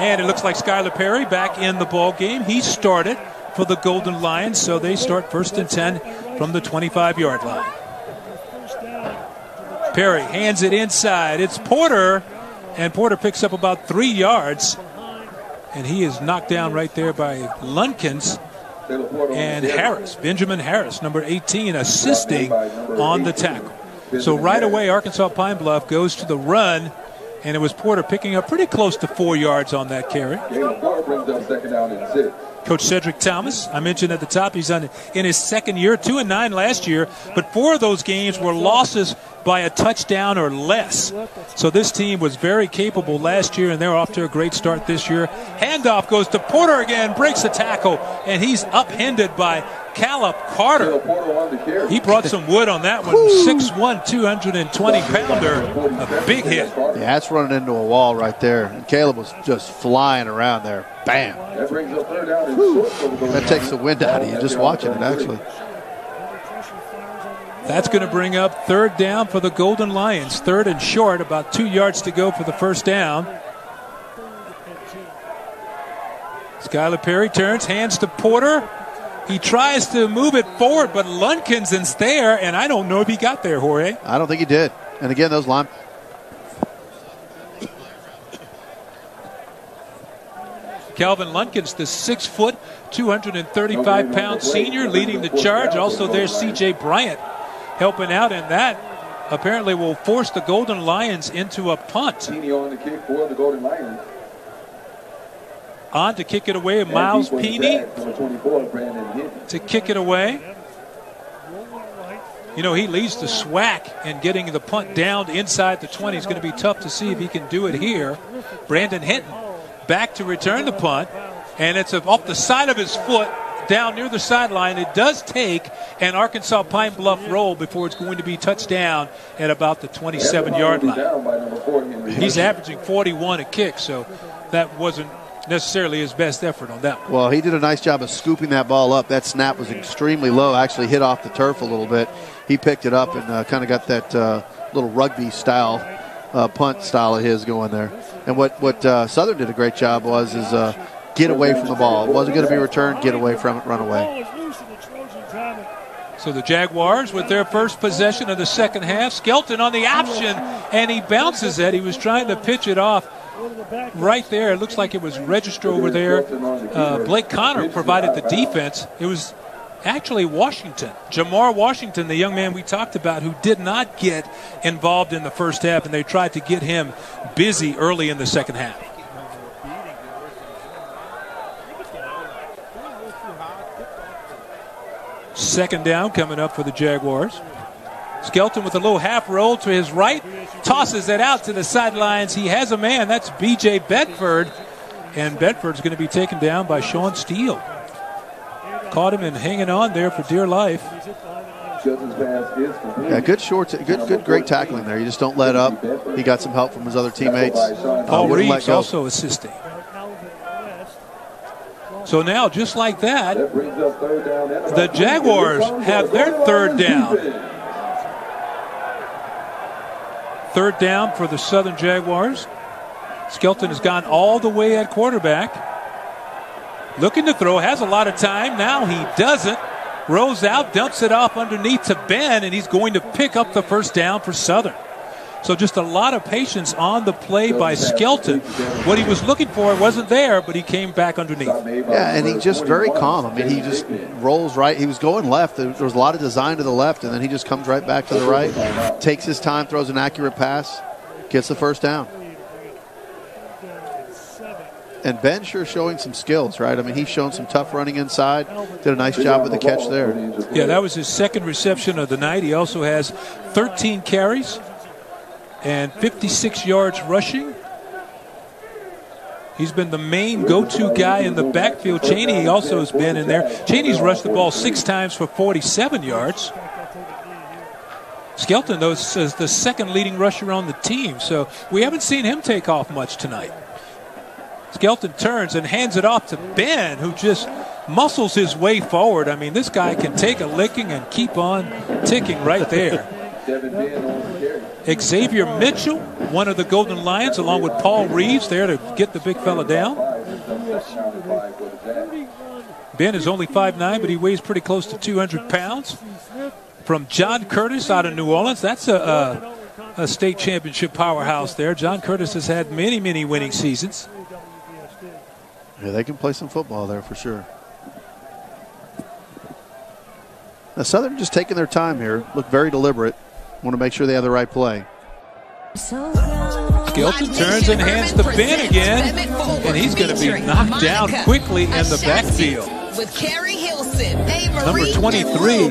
And it looks like Skylar Perry back in the ball game. He started for the Golden Lions, so they start first and 10 from the 25 yard line. Perry hands it inside. It's Porter, and Porter picks up about three yards, and he is knocked down right there by Lunkins and Harris, Benjamin Harris, number 18, assisting on the tackle. So right away, Arkansas Pine Bluff goes to the run, and it was Porter picking up pretty close to four yards on that carry. Coach Cedric Thomas, I mentioned at the top, he's on in his second year, two and nine last year, but four of those games were losses by a touchdown or less. So this team was very capable last year, and they're off to a great start this year. Handoff goes to Porter again, breaks the tackle, and he's upended by Caleb Carter. He brought some wood on that one. 6'1", 220 pounder, a big hit. Yeah, that's running into a wall right there. And Caleb was just flying around there. Bam. That takes the wind out of you just watching it, actually. That's going to bring up third down for the Golden Lions. Third and short, about two yards to go for the first down. Skylar Perry turns, hands to Porter. He tries to move it forward, but Lunkins is there, and I don't know if he got there, Jorge. I don't think he did. And again, those line. Calvin Lunkins, the six foot, 235 pound senior, leading the charge. Also, there's CJ Bryant helping out, and that apparently will force the Golden Lions into a punt. On the kick for the Golden Lions. On to kick it away, Miles Peeney to kick it away. You know, he leads the SWAC in getting the punt down inside the 20. It's going to be tough to see if he can do it here. Brandon Hinton back to return the punt, and it's off the side of his foot down near the sideline. It does take an Arkansas Pine Bluff roll before it's going to be touchdown at about the 27 yard line. He's averaging 41 a kick, so that wasn't necessarily his best effort on that one. Well, he did a nice job of scooping that ball up. That snap was extremely low, actually hit off the turf a little bit. He picked it up and uh, kind of got that uh, little rugby style uh, punt style of his going there. And what what uh, Southern did a great job was is uh, get away from the ball. It wasn't going to be returned. Get away from it. Run away. So the Jaguars with their first possession of the second half. Skelton on the option, and he bounces it. He was trying to pitch it off right there. It looks like it was register over there. Uh, Blake Connor provided the defense. It was actually Washington. Jamar Washington, the young man we talked about, who did not get involved in the first half, and they tried to get him busy early in the second half. Second down coming up for the Jaguars. Skelton with a little half roll to his right, tosses it out to the sidelines. He has a man. That's B.J. Bedford. And Bedford's going to be taken down by Sean Steele. Caught him and hanging on there for dear life. Yeah, good short, good, good, great tackling there. You just don't let up. He got some help from his other teammates. Paul uh, Reeves also assisting. So now, just like that, the Jaguars have their third down. Third down for the Southern Jaguars. Skelton has gone all the way at quarterback. Looking to throw, has a lot of time. Now he doesn't. Rolls out, dumps it off underneath to Benn, and he's going to pick up the first down for Southern. So just a lot of patience on the play by Skelton. What he was looking for wasn't there, but he came back underneath. Yeah, and he just very calm. I mean, he just rolls right. He was going left. There was a lot of design to the left, and then he just comes right back to the right, takes his time, throws an accurate pass, gets the first down. And Benn sure showing some skills, right? I mean, he's shown some tough running inside. Did a nice job with the catch there. Yeah, that was his second reception of the night. He also has 13 carries and 56 yards rushing. He's been the main go-to guy in the backfield. Cheney also has been in there. Cheney's rushed the ball six times for 47 yards. Skelton, though, is the second leading rusher on the team, so we haven't seen him take off much tonight. Skelton turns and hands it off to Benn, who just muscles his way forward. I mean, this guy can take a licking and keep on ticking right there. Xavier Mitchell, one of the Golden Lions, along with Paul Reeves, there to get the big fella down. Benn is only 5'9", but he weighs pretty close to 200 pounds. From John Curtis out of New Orleans, that's a, a, a state championship powerhouse there. John Curtis has had many, many winning seasons. Yeah, they can play some football there for sure. Now, Southern just taking their time here. Look very deliberate. Want to make sure they have the right play. Skelton turns and hands the Benn again, and he's going to be knocked down quickly in the backfield. Number 23,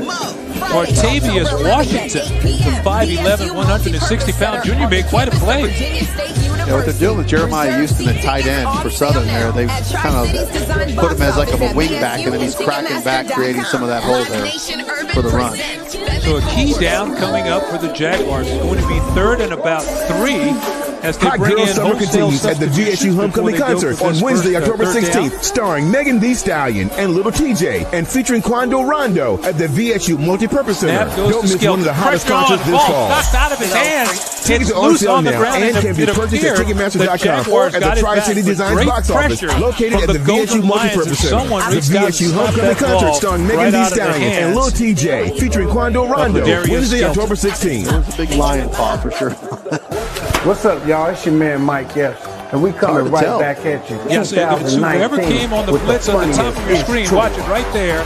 Artavius Washington, the 5'11", 160-pound junior, made quite a play. Yeah, what they're doing with Jeremiah Houston at tight end for Southern there, they kind of put him as like a wing back, and then he's cracking back, creating some of that hole there for the run. So a key down coming up for the Jaguars. is going to be third and about three as they Hot bring Girl in Summer continues at the VSU Homecoming Concert on Wednesday, October 16th, starring Megan Thee Stallion and Little TJ, and featuring Quando Rondo at the VSU Multipurpose Center. Don't miss one of the hottest concerts this fall. Out of his hands. Tickets are on sale now and can be purchased at Ticketmaster.com or at the Tri-City Designs box office, located at the VSU Multipurpose Center. The VSU Homecoming Concert starring Megan Thee Stallion and Lil TJ, featuring Quando Rondo, Wednesday, October 16th. It's a big lion paw for sure. What's up, y'all? It's your man Mike Yes, and we coming right tell. back at you. Yes, so whoever came on the with blitz on the top of your screen, intro. watch it right there.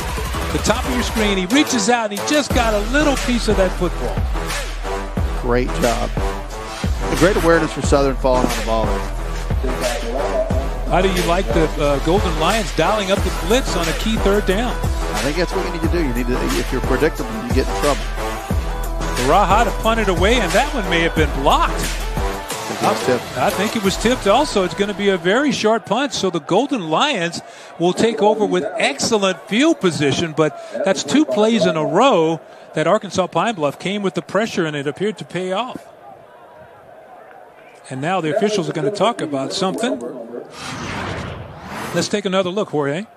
The top of your screen, he reaches out and he just got a little piece of that football. Great job. A great awareness for Southern falling on the ball. How do you like the uh, Golden Lions dialing up the blitz on a key third down? I think that's what you need to do. You need to, if you're predictable, you get in trouble. Raha to punt it away, and that one may have been blocked. I, I think it was tipped also. It's going to be a very short punt, so the Golden Lions will take over with excellent field position, but that's two plays in a row that Arkansas Pine Bluff came with the pressure, and it appeared to pay off. And now the officials are going to talk about something. Let's take another look, Jorge.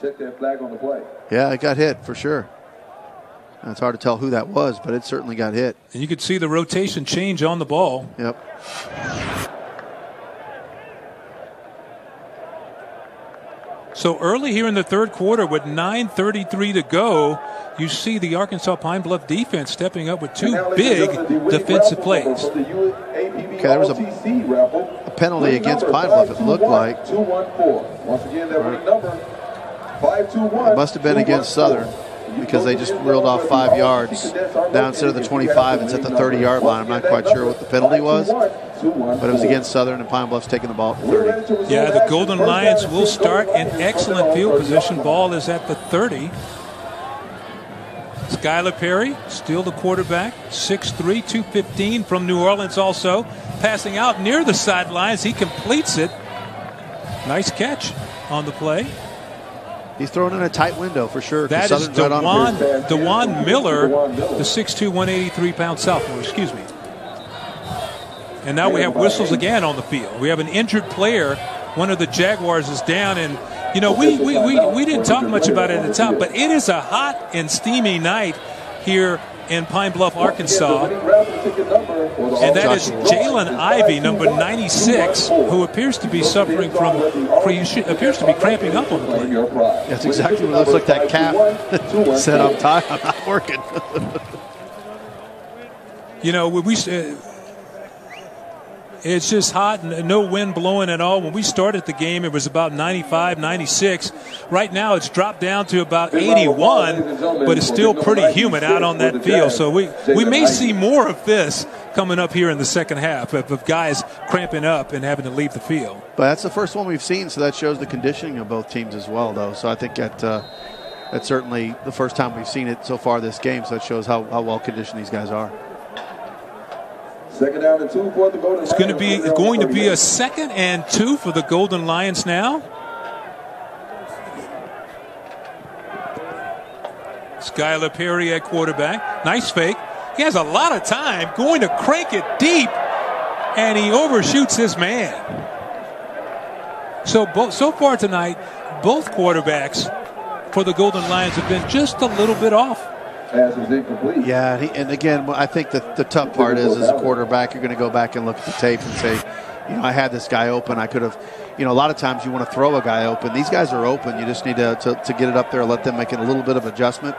Check that flag on the play. Yeah, it got hit for sure. It's hard to tell who that was, but it certainly got hit. And you could see the rotation change on the ball. Yep. So early here in the third quarter, with 9:33 to go, you see the Arkansas Pine Bluff defense stepping up with two big defensive plays. Okay, there was a, a penalty against Pine Bluff. It looked like. Once again, that winning number five two one. It must have been against Southern because they just reeled off five yards down instead of the 25. It's at the 30 yard line. I'm not quite sure what the penalty was, but it was against Southern and Pine Bluff's taking the ball at the 30. Yeah, the Golden Lions will start in excellent field position. Ball is at the 30. Skylar Perry, still the quarterback, 6'3, 215 from New Orleans also. Passing out near the sidelines. He completes it. Nice catch on the play. He's thrown in a tight window for sure. That is Southern's right on him. Dewan, Dewan Miller, the 6'2", 183-pound sophomore. Excuse me. And now we have whistles again on the field. We have an injured player. One of the Jaguars is down, and you know we we, we, we didn't talk much about it at the top, but it is a hot and steamy night here in Pine Bluff, Arkansas. And that is Jalen Ivy, number 96, who appears to be suffering from, appears to be cramping up on the play. That's exactly what it looks like that calf said, I'm tired, I'm not working. you know, we, uh, it's just hot and no wind blowing at all. When we started the game, it was about 95, 96. Right now, it's dropped down to about 81, but it's still pretty humid out on that field. So we, we may see more of this coming up here in the second half of, of guys cramping up and having to leave the field. But that's the first one we've seen, so that shows the conditioning of both teams as well, though. So I think that uh, that's certainly the first time we've seen it so far this game. So that shows how, how well conditioned these guys are. Second down and two for the Golden It's going to be it's going to be a second and two for the Golden Lions now. Skylar Perry at quarterback. Nice fake. He has a lot of time going to crank it deep, and he overshoots his man. So both, so far tonight, both quarterbacks for the Golden Lions have been just a little bit off. Pass is incomplete. Yeah, he, and again, I think that the tough part is, as a quarterback, you're going to go back and look at the tape and say, you know, I had this guy open. I could have, you know, a lot of times you want to throw a guy open. These guys are open. You just need to, to, to get it up there, let them make it a little bit of adjustment.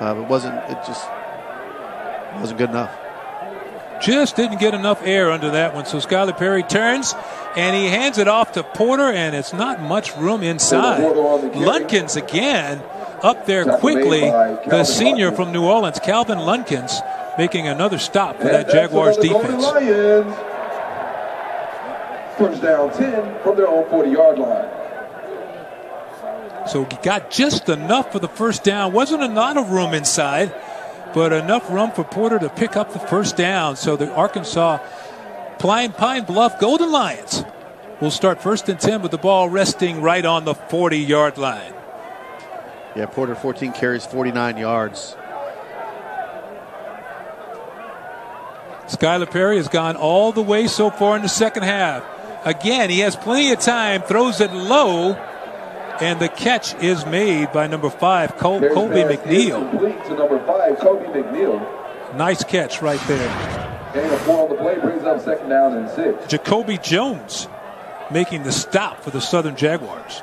Uh, it wasn't, it just wasn't good enough. Just didn't get enough air under that one. So Skylar Perry turns and he hands it off to Porter, and it's not much room inside. Lunkins again up there quickly. The senior from New Orleans, Calvin Lunkins, making another stop for that Jaguars defense. First down 10 from their own 40 yard line. So he got just enough for the first down. Wasn't a lot of room inside, but enough room for Porter to pick up the first down. So the Arkansas Pine, Pine Bluff Golden Lions will start first and 10 with the ball resting right on the 40 yard line. Yeah, Porter 14 carries 49 yards. Skylar Perry has gone all the way so far in the second half. Again, he has plenty of time, throws it low, and the catch is made by number five, Col- Colby McNeil. To number five, Colby McNeil. Nice catch right there. Gain of four on the play brings up second down and six. Jacoby Jones making the stop for the Southern Jaguars.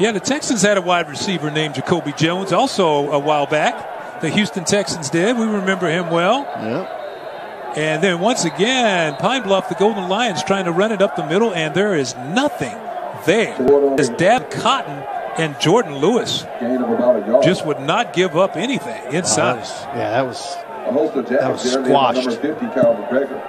Yeah, the Texans had a wide receiver named Jacoby Jones also a while back. The Houston Texans did. We remember him well. Yep. And then once again, Pine Bluff, the Golden Lions trying to run it up the middle, and there is nothing there. As Dad Cotton And Jordan Lewis just would not give up anything inside. Uh, yeah, that was that that was squashed. Number 50, Kyle McGregor.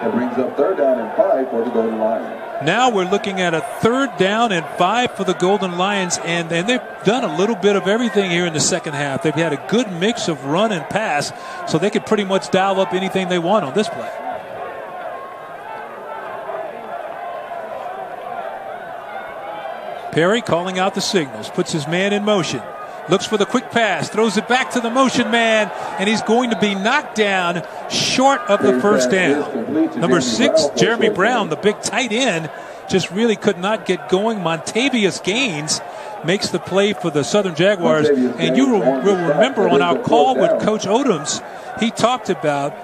That brings up third down and five for the Golden Lions. Now we're looking at a third down and five for the Golden Lions, and, and they've done a little bit of everything here in the second half. They've had a good mix of run and pass, so they could pretty much dial up anything they want on this play. Perry calling out the signals, puts his man in motion, looks for the quick pass, throws it back to the motion man, and he's going to be knocked down short of the first down. Number six, Jeremy Brown, the big tight end, just really could not get going. Montavious Gaines makes the play for the Southern Jaguars. And you will, remember on our call with Coach Odums, he talked about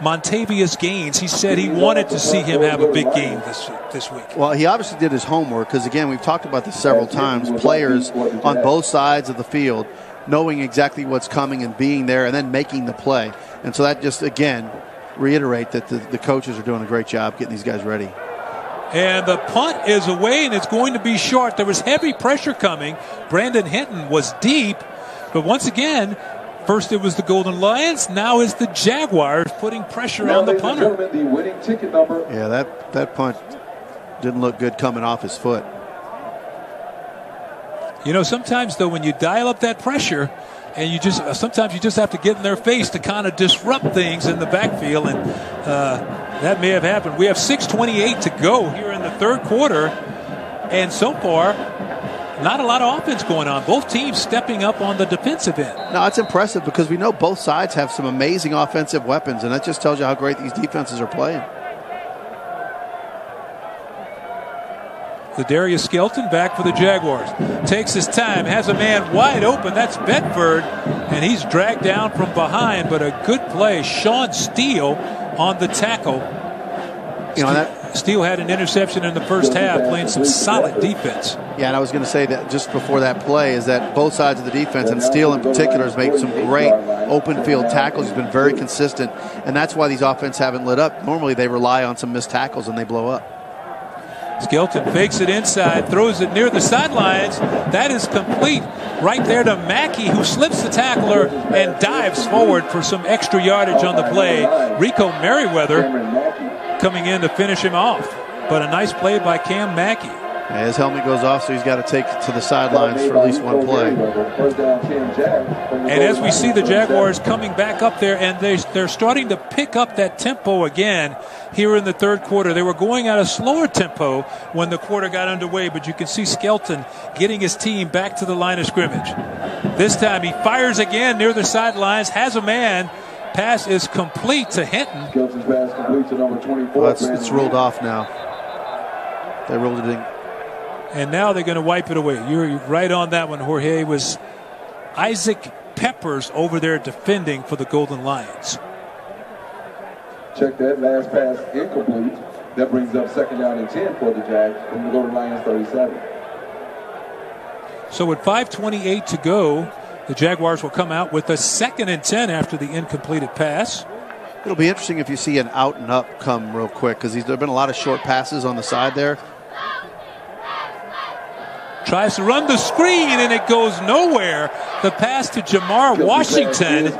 Montavious Gaines. He said he wanted to see him have a big game this this week. Well, he obviously did his homework because again, we've talked about this several times. Players on both sides of the field knowing exactly what's coming and being there, and then making the play. And so that just again reiterate that the, the coaches are doing a great job getting these guys ready. And the punt is away, and it's going to be short. There was heavy pressure coming. Brandon Hinton was deep, but once again, First it was the Golden Lions, now it's the Jaguars putting pressure Now, on the punter. the winning ticket number Yeah, that, that punt didn't look good coming off his foot. You know, sometimes though, when you dial up that pressure, and you just sometimes you just have to get in their face to kind of disrupt things in the backfield, and uh, that may have happened. We have 6:28 to go here in the third quarter, and so far, not a lot of offense going on. Both teams stepping up on the defensive end. No, it's impressive because we know both sides have some amazing offensive weapons, and that just tells you how great these defenses are playing. Ladarius Skelton back for the Jaguars. Takes his time, has a man wide open. That's Bedford, and he's dragged down from behind, but a good play. Sean Steele on the tackle. You know, that Steele had an interception in the first half, playing some solid defense. Yeah, and I was going to say that just before that play is that both sides of the defense, and Steele in particular, has made some great open field tackles. He's been very consistent, and that's why these offenses haven't lit up. Normally, they rely on some missed tackles and they blow up. Skelton fakes it inside, throws it near the sidelines. That is complete right there to Mackey, who slips the tackler and dives forward for some extra yardage on the play. Rico Merriweather coming in to finish him off. But a nice play by Cam Mackey. His helmet goes off, so he's got to take to the sidelines for at least one play. And as we see the Jaguars coming back up there, and they, they're starting to pick up that tempo again here in the third quarter. They were going at a slower tempo when the quarter got underway, but you can see Skelton getting his team back to the line of scrimmage. This time he fires again near the sidelines, has a man. Pass is complete to Hinton. Skelton's pass complete to number 24. Well, it's, it's ruled off now. They ruled it in. And now they're going to wipe it away. You're right on that one, Jorge. It was Isaac Peppers over there defending for the Golden Lions. Check that last pass incomplete. That brings up second down and 10 for the Jags from the Golden Lions 37. So with 5:28 to go, the Jaguars will come out with a second and 10 after the incompleted pass. It'll be interesting if you see an out and up come real quick because there have been a lot of short passes on the side there. Tries to run the screen and it goes nowhere. The pass to Jamar Washington,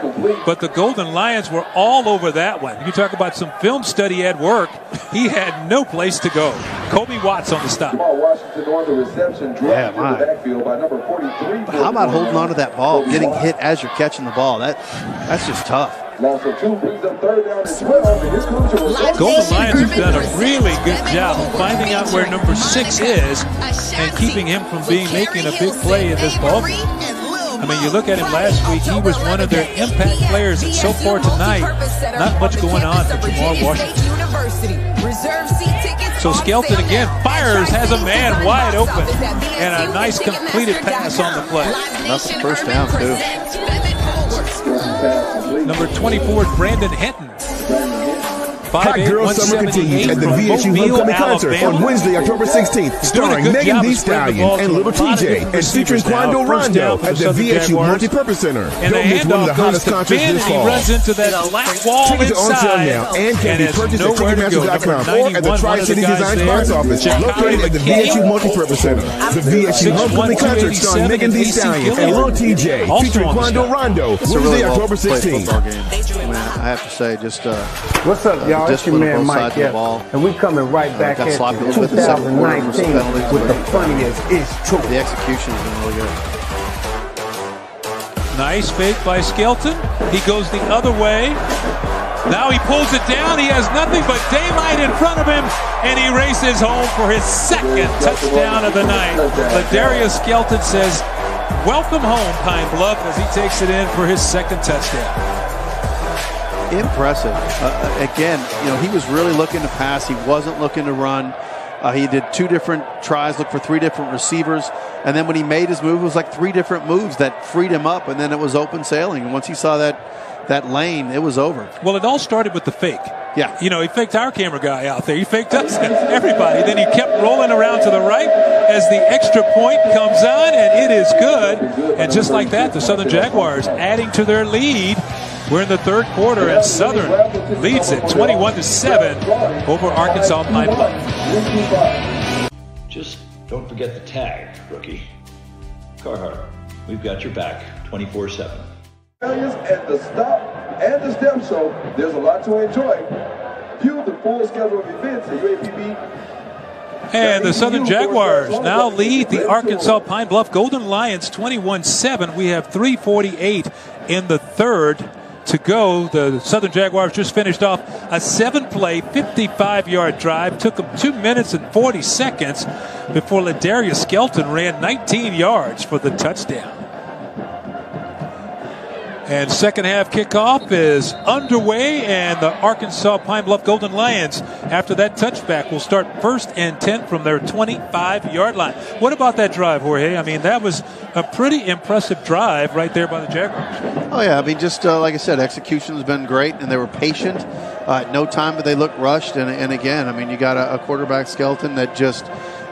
but the Golden Lions were all over that one. You talk about some film study at work. He had no place to go. Kobe Watts on the stop. Jamal Washington on the reception, dropped Yeah, in my. the backfield by number 43. But how about holding on to that ball, getting hit as you're catching the ball? That that's just tough. Loss of two brings up third down and 12. And here comes your Golden Lions have done a really good job of finding out where number six is and keeping him from being making a big play in this ball game. I mean, you look at him last week, he was one of their impact players, and so far tonight, not much going on for Jamar Washington. So Skelton again fires, has a man wide open, and a nice completed pass on the play. That's the first down, too. Number 24 is Brandon Hinton. Hot Girl Summer continues at the VSU Homecoming Concert on Wednesday, October 16th, starring Megan Thee Stallion and Little TJ, and featuring Quando Rondo at the VSU Multipurpose Center. Don't miss one of the hottest concerts this fall. runs into that black wall Tickets are on sale now and can be purchased at Ticketmaster.com or at the Tri-City Design box office located at the VSU Multipurpose Center. The VSU Homecoming Concert starring Megan Thee Stallion and Lil TJ featuring Quando Rondo Wednesday, October 16th. I, have to say, just uh, What's up, y'all? It's your discipline on man both Mike sides of the ball. and we coming right Uh, back got at sloppy a you in the second quarter with some 2019 penalties, with the funniest is true. The execution has been really good. Nice fake by Skelton. He goes the other way. Now he pulls it down. He has nothing but daylight in front of him, and he races home for his second touchdown of the night. Ladarius Skelton says, "Welcome home, Pine Bluff," as he takes it in for his second touchdown. Impressive. Uh, again, you know, he was really looking to pass. He wasn't looking to run. Uh, he did two different tries, looked for three different receivers, and then when he made his move, it was like three different moves that freed him up, and then it was open sailing. And once he saw that that lane, it was over. Well, it all started with the fake. Yeah. You know, he faked our camera guy out there. He faked us, everybody. Then he kept rolling around to the right as the extra point comes on, and it is good. And just like that, the Southern Jaguars adding to their lead. We're in the third quarter, and Southern leads it 21 to 7 over Arkansas Pine Bluff. Just don't forget the tag, rookie. Carhartt, we've got your back 24 7. failures and the stop and the step show, there's a lot to enjoy. View the full schedule of events at UAPB. And the Southern Jaguars now lead the Arkansas Pine Bluff Golden Lions 21 7. We have 348 in the third to go. The Southern Jaguars just finished off a seven play, 55 yard drive. Took them two minutes and 40 seconds before Ladarius Skelton ran 19 yards for the touchdown. And second half kickoff is underway, and the Arkansas Pine Bluff Golden Lions, after that touchback, will start first and 10 from their 25 yard line. What about that drive, Jorge? I mean, that was a pretty impressive drive right there by the Jaguars. Oh yeah, I mean, just uh, like I said, execution has been great, and they were patient. Uh, no time did they looked rushed. And, and again, I mean, you got a, a quarterback Skelton that just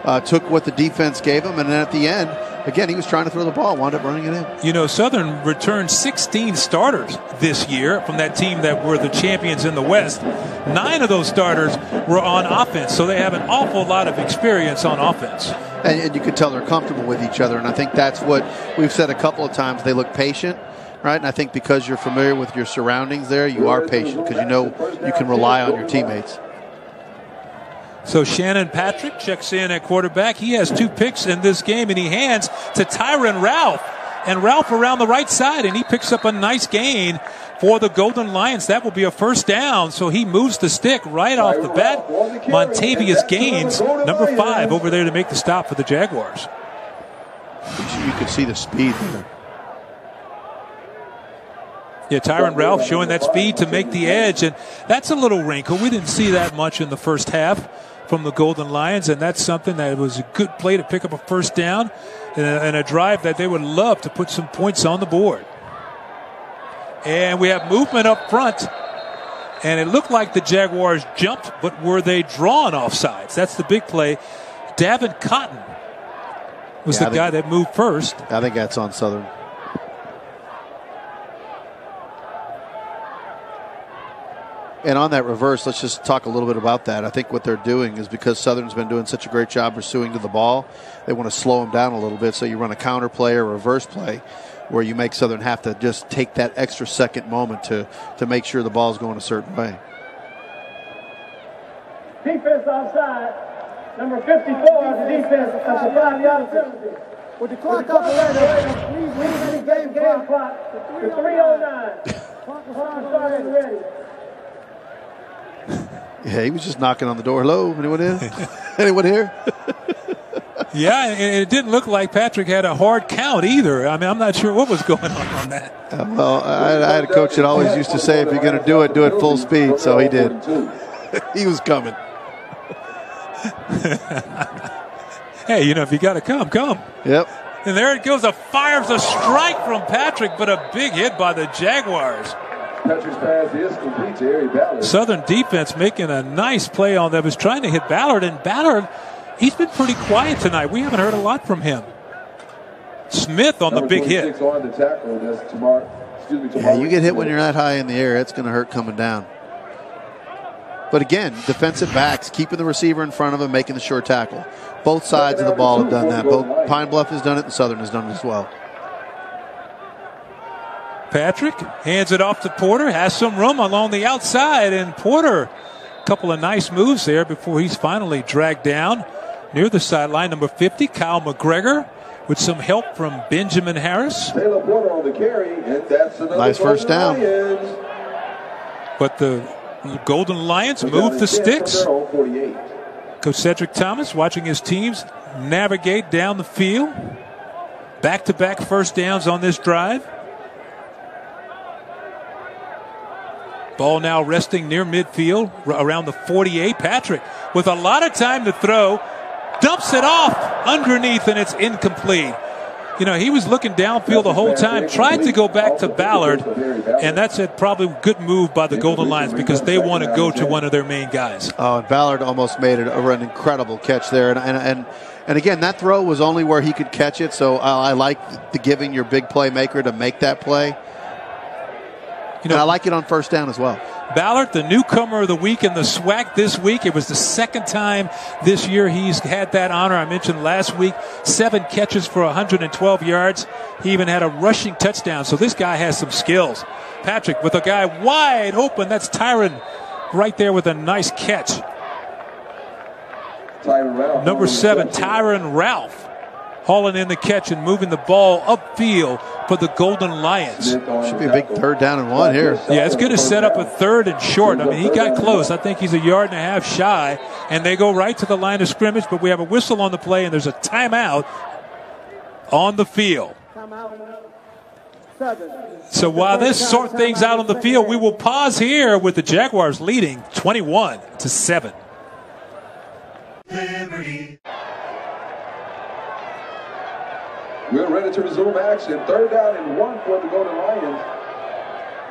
uh, took what the defense gave him, and then at the end, again, he was trying to throw the ball, wound up running it in. You know, Southern returned 16 starters this year from that team that were the champions in the West. Nine of those starters were on offense, so they have an awful lot of experience on offense. And, and you could tell they're comfortable with each other, and I think that's what we've said a couple of times. They look patient. Right, and I think because you're familiar with your surroundings there, you are patient because you know you can rely on your teammates. So Shannon Patrick checks in at quarterback. He has two picks in this game, and he hands to Tyron Ralph. And Ralph around the right side, and he picks up a nice gain for the Golden Lions. That will be a first down. So he moves the stick right off the bat. Montavious Gaines, number five, over there to make the stop for the Jaguars. You could see the speed there. Yeah, Tyron Ralph showing that speed to make the edge, and that's a little wrinkle. We didn't see that much in the first half from the Golden Lions, and that's something that was a good play to pick up a first down and a, and a drive that they would love to put some points on the board. And we have movement up front, and it looked like the Jaguars jumped, but were they drawn off sides? That's the big play. Davin Cotton was Yeah, the guy that moved first. I think that's on Southern. And on that reverse, let's just talk a little bit about that. I think what they're doing is because Southern's been doing such a great job pursuing to the ball, they want to slow them down a little bit. So you run a counter play or reverse play where you make Southern have to just take that extra second moment to, to make sure the ball's going a certain way. Defense outside. Number 54 the defense. That's a five yard penalty. With the clock operator, please leave the game game clock to 309. Clock started ready. Yeah, he was just knocking on the door. Hello, anyone in? anyone here? Yeah, and it didn't look like Patrick had a hard count either. I mean, I'm not sure what was going on on that. Uh, well, I, I had a coach that always used to say, if you're going to do it, do it full speed. So he did. he was coming. hey, you know, if you got to come, come. Yep. And there it goes. A fires a strike from Patrick, but a big hit by the Jaguars. Patrick's pass is complete to Ari Ballard. Southern defense making a nice play on that. Was trying to hit Ballard, and Ballard, he's been pretty quiet tonight. We haven't heard a lot from him. Smith on the big hit. on the tackle. That's Tamar. Excuse me, Yeah, you get hit when you're that high in the air, it's going to hurt coming down. But again, defensive backs keeping the receiver in front of him, making the short tackle. Both sides of the ball have done that. Both Pine Bluff has done it, and Southern has done it as well. Patrick hands it off to Porter, has some room along the outside, and Porter, a couple of nice moves there before he's finally dragged down near the sideline. Number 50, Kyle McGregor, with some help from Benjamin Harris. Taylor Porter on the carry, and that's another Nice first down. Lions. But the Golden Lions move the sticks. there on 48. Coach Cedric Thomas watching his teams navigate down the field. Back to back first downs on this drive. Ball now resting near midfield around the 48. Patrick with a lot of time to throw, dumps it off underneath and it's incomplete. You know, he was looking downfield the whole time, tried to go back to Ballard, and that's a probably good move by the Golden Lions because they want to go to one of their main guys. Oh, and Ballard almost made it a, an incredible catch there, and and and, and again, that throw was only where he could catch it. So I, I like the giving your big playmaker to make that play. You know, and I like it on first down as well. Ballard, the newcomer of the week in the SWAC this week. It was the second time this year he's had that honor. I mentioned last week, seven catches for 112 yards. He even had a rushing touchdown. So this guy has some skills. Patrick with a guy wide open. That's Tyron right there with a nice catch. Tyron Number seven, Tyron Ralph. Hauling in the catch and moving the ball upfield for the Golden Lions. Should be a big third down and one here. Yeah, it's going to set up a third and short. I mean, he got close. I think he's a yard and a half shy, and they go right to the line of scrimmage. But we have a whistle on the play, and there's a timeout on the field. So while this sort things out on the field, we will pause here with the Jaguars leading 21 to seven. Liberty. We're ready to resume action. Third down and one for the Golden Lions.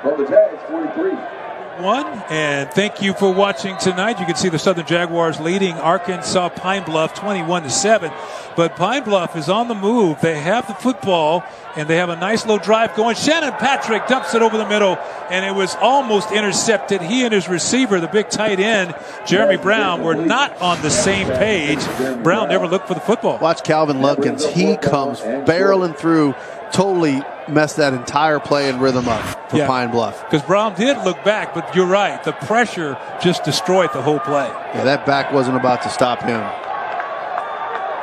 From the Jags, 43. One. And thank you for watching tonight. You can see the Southern Jaguars leading Arkansas Pine Bluff 21 to 7. But Pine Bluff is on the move. They have the football and they have a nice little drive going. Shannon Patrick dumps it over the middle and it was almost intercepted. He and his receiver, the big tight end, Jeremy Brown, were not on the same page. Brown never looked for the football. Watch Calvin Lunkins. He comes barreling through, totally messed that entire play and rhythm up for Yeah. Pine Bluff. Because Brown did look back, but you're right. The pressure just destroyed the whole play. Yeah, that back wasn't about to stop him.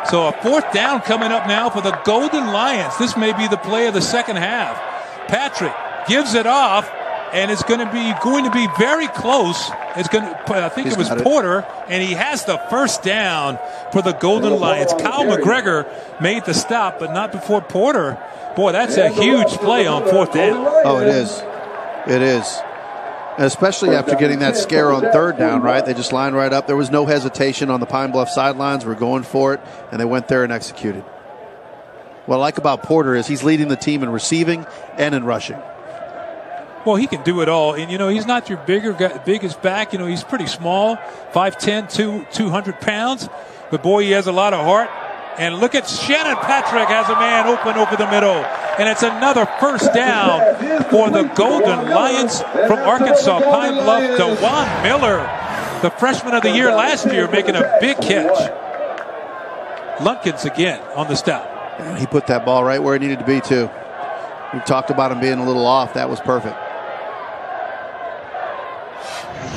So a fourth down coming up now for the Golden Lions. This may be the play of the second half. Patrick gives it off, and it's going to be going to be very close. It's going to. I think He's it was got it. Porter, and he has the first down for the Golden oh, Lions. Kyle McGregor made the stop, but not before Porter. Boy, that's a huge play on fourth down. Oh, it is. It is. And especially after getting that scare on third down, right? They just lined right up. There was no hesitation on the Pine Bluff sidelines. We're going for it, and they went there and executed. What I like about Porter is he's leading the team in receiving and in rushing. Well, he can do it all. And, you know, he's not your bigger guy, biggest back. You know, he's pretty small 5'10, 2, 200 pounds. But, boy, he has a lot of heart. And look at Shannon Patrick has a man open over the middle. And it's another first down for the Golden Lions from Arkansas Pine Bluff. Dewan Miller, the freshman of the year last year, making a big catch. Lunkins again on the stop. And he put that ball right where it needed to be, too. We talked about him being a little off. That was perfect.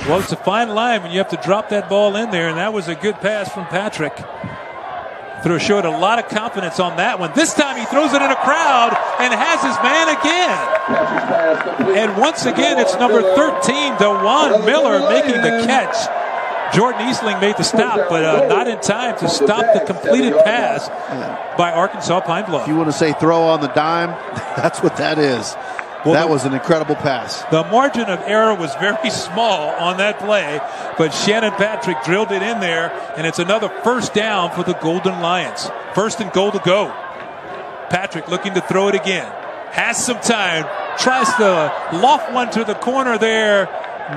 Well, it's a fine line when you have to drop that ball in there, and that was a good pass from Patrick. Threw showed a lot of confidence on that one. This time he throws it in a crowd and has his man again. And once again, it's number 13, Dewan Miller, making the catch. Jordan Eastling made the stop, but uh, not in time to stop the completed pass by Arkansas Pine Bluff. If you want to say throw on the dime, that's what that is. Well, that the- was an incredible pass. The margin of error was very small on that play, but Shannon Patrick drilled it in there, and it's another first down for the Golden Lions. First and goal to go. Patrick looking to throw it again. Has some time. tries to loft one to the corner there.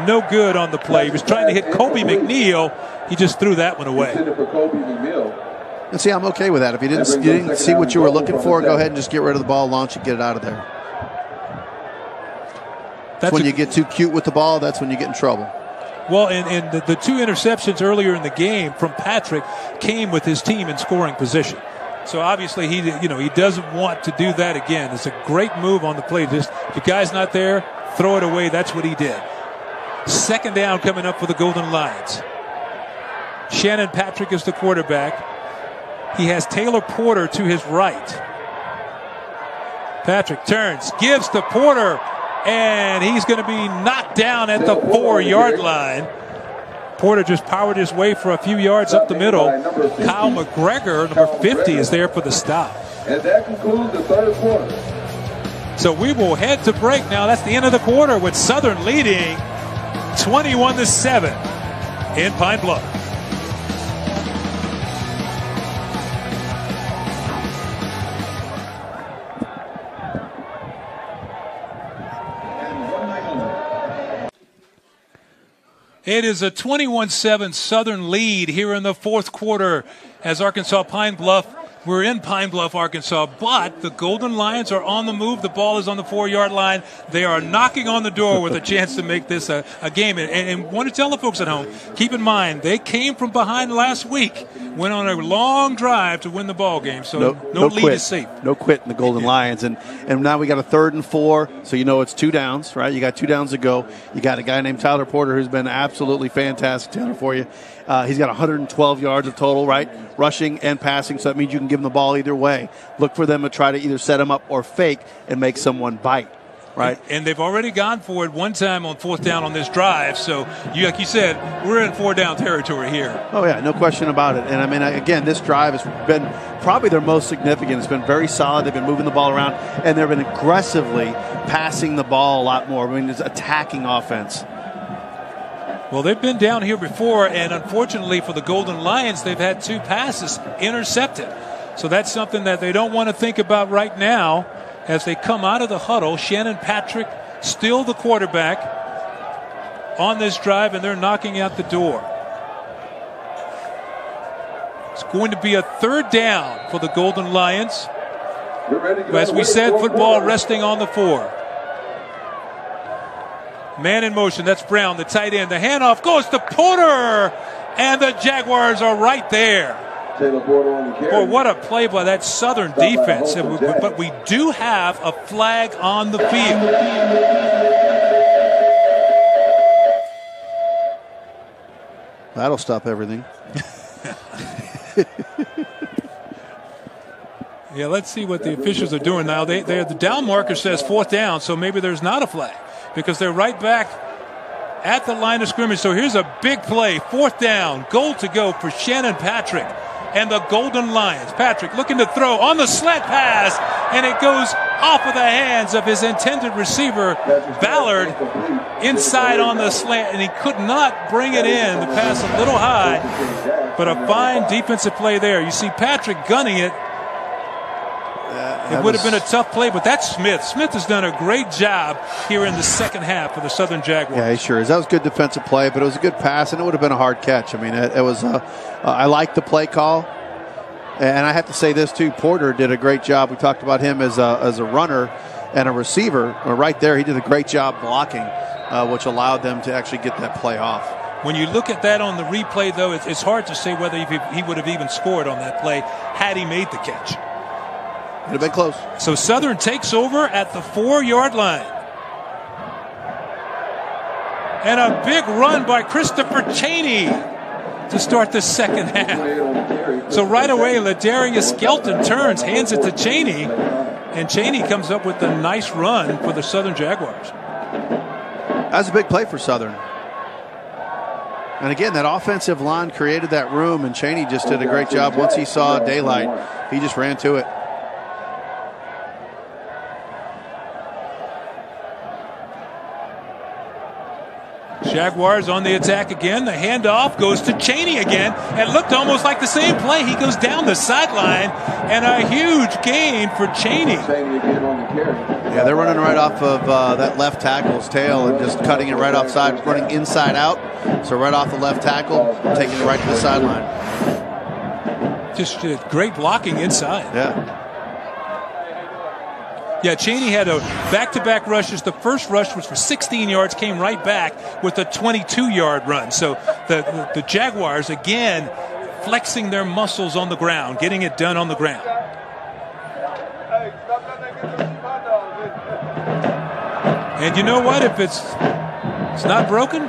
No good on the play. He was trying to hit Kobe McNeil. He just threw that one away. And see, I'm okay with that. If you didn't, you didn't see what you were looking for, go ahead and just get rid of the ball, launch it, get it out of there. That's when a, you get too cute with the ball. That's when you get in trouble. Well, and, and the, the, two interceptions earlier in the game from Patrick came with his team in scoring position. So obviously he, you know, he doesn't want to do that again. It's a great move on the play. Just if the guy's not there, throw it away. That's what he did. Second down coming up for the Golden Lions. Shannon Patrick is the quarterback. He has Taylor Porter to his right. Patrick turns, gives to Porter, and he's going to be knocked down at the four yard line. Porter just powered his way for a few yards up the middle. Kyle McGregor, number 50, is there for the stop. And that concludes the third quarter. So we will head to break now. That's the end of the quarter with Southern leading 21 to 7 in Pine Bluff. It is a 21 7 Southern lead here in the fourth quarter as Arkansas Pine Bluff we're in Pine Bluff, Arkansas, but the Golden Lions are on the move. The ball is on the four yard line. They are knocking on the door with a chance to make this a, a game. And, and, want to tell the folks at home keep in mind, they came from behind last week, went on a long drive to win the ball game. So no, no, no lead quit. is safe. No quit in the Golden Lions. And, and now we got a third and four, so you know it's two downs, right? You got two downs to go. You got a guy named Tyler Porter who's been absolutely fantastic, Tanner, for you. Uh, he's got 112 yards of total, right? Rushing and passing, so that means you can give him the ball either way. Look for them to try to either set him up or fake and make someone bite. Right. And, they've already gone for it one time on fourth down on this drive. So, you, like you said, we're in four down territory here. Oh, yeah, no question about it. And I mean, again, this drive has been probably their most significant. It's been very solid. They've been moving the ball around, and they've been aggressively passing the ball a lot more. I mean, it's attacking offense. Well, they've been down here before, and unfortunately for the Golden Lions, they've had two passes intercepted. So that's something that they don't want to think about right now as they come out of the huddle. Shannon Patrick, still the quarterback on this drive, and they're knocking out the door. It's going to be a third down for the Golden Lions. As we said, football resting on the four. Man in motion. That's Brown, the tight end. The handoff goes to Porter, and the Jaguars are right there. Boy, what a play by that Southern defense. But we do have a flag on the field. That'll stop everything. yeah, let's see what the officials are doing now. They, they the down marker says fourth down, so maybe there's not a flag because they're right back at the line of scrimmage. So here's a big play, fourth down, goal to go for Shannon Patrick and the Golden Lions. Patrick looking to throw on the slant pass, and it goes off of the hands of his intended receiver, Ballard, inside on the slant, and he could not bring it in. The pass a little high, but a fine defensive play there. You see Patrick gunning it it would have been a tough play, but that's Smith. Smith has done a great job here in the second half for the Southern Jaguars. Yeah, he sure is. That was good defensive play, but it was a good pass, and it would have been a hard catch. I mean, it, it was. Uh, uh, I like the play call, and I have to say this too. Porter did a great job. We talked about him as a as a runner and a receiver. Right there, he did a great job blocking, uh, which allowed them to actually get that play off. When you look at that on the replay, though, it's, it's hard to say whether he would have even scored on that play had he made the catch. Would have been close. So Southern takes over at the four yard line. And a big run by Christopher Cheney to start the second half. So right away, Ladarius Skelton turns, hands it to Cheney, and Cheney comes up with a nice run for the Southern Jaguars. That's a big play for Southern. And again, that offensive line created that room, and Cheney just did a great job. Once he saw daylight, he just ran to it. Jaguars on the attack again. The handoff goes to Cheney again. It looked almost like the same play. He goes down the sideline, and a huge gain for Cheney. Yeah, they're running right off of uh, that left tackle's tail and just cutting it right offside, running inside out. So right off the left tackle, taking it right to the sideline. Just uh, great blocking inside. Yeah. Yeah, Cheney had a back-to-back rushes. The first rush was for 16 yards, came right back with a 22-yard run. So the, the, the Jaguars again flexing their muscles on the ground, getting it done on the ground. And you know what? If it's it's not broken,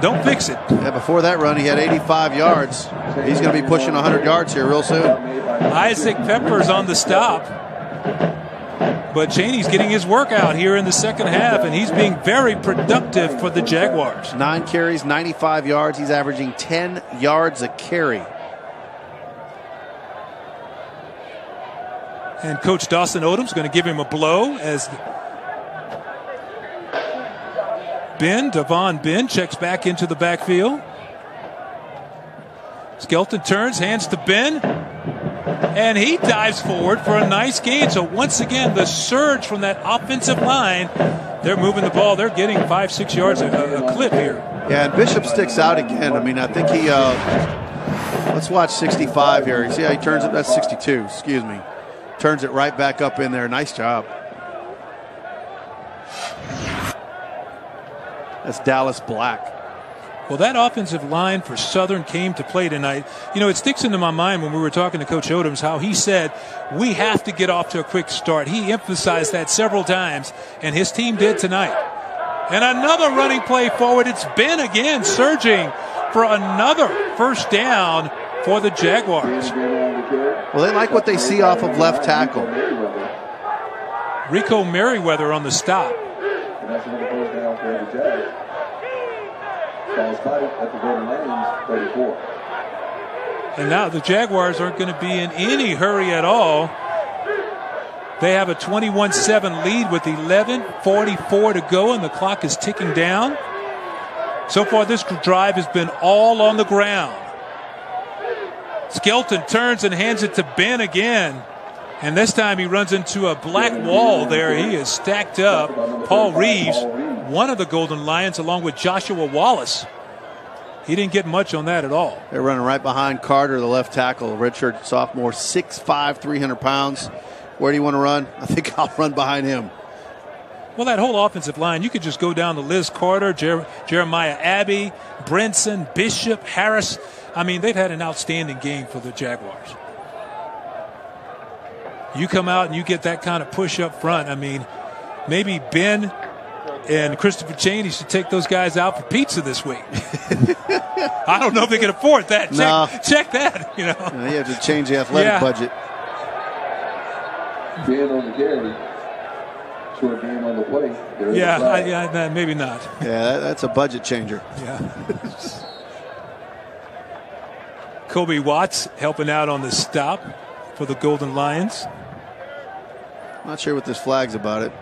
don't fix it. Yeah, before that run, he had 85 yards. He's going to be pushing 100 yards here real soon. Isaac Peppers on the stop. But Cheney's getting his work out here in the second half, and he's being very productive for the Jaguars. Nine carries, 95 yards. He's averaging 10 yards a carry. And Coach Dawson Odums going to give him a blow as Benn, Devon Benn, checks back into the backfield. Skelton turns, hands to Benn, and he dives forward for a nice gain. So once again, the surge from that offensive line, they're moving the ball. They're getting five, six yards a, a clip here. Yeah, and Bishop sticks out again. I mean, I think he. Uh, let's watch 65 here. You see how he turns it? That's 62. Excuse me. Turns it right back up in there. Nice job. That's Dallas Black. Well, that offensive line for Southern came to play tonight. You know, it sticks into my mind when we were talking to Coach Odums how he said we have to get off to a quick start. He emphasized that several times, and his team did tonight. And another running play forward. It's Benn again surging for another first down for the Jaguars. Well, they like what they see off of left tackle. Rico Merriweather on the stop. And now the Jaguars aren't going to be in any hurry at all. They have a 21 7 lead with 11.44 to go, and the clock is ticking down. So far, this drive has been all on the ground. Skelton turns and hands it to Benn again. And this time he runs into a black wall there. He is stacked up. Paul Reeves, one of the Golden Lions, along with Joshua Wallace. He didn't get much on that at all. They're running right behind Carter, the left tackle, redshirt sophomore, 6'5, 300 pounds. Where do you want to run? I think I'll run behind him. Well, that whole offensive line, you could just go down to Liz Carter, Jer- Jeremiah Abbey, Brinson, Bishop, Harris. I mean, they've had an outstanding game for the Jaguars. You come out and you get that kind of push up front. I mean, maybe Benn and Christopher Cheney should take those guys out for pizza this week. I don't know if they can afford that. Check, No. check that. You know, No, you have to change the athletic Yeah. budget. Benn on the carry. Short game on the play. There is a yeah, I, yeah, maybe not. Yeah, that, that's a budget changer. Yeah. Kobe Watts helping out on the stop for the Golden Lions. Not sure what this flag's about it.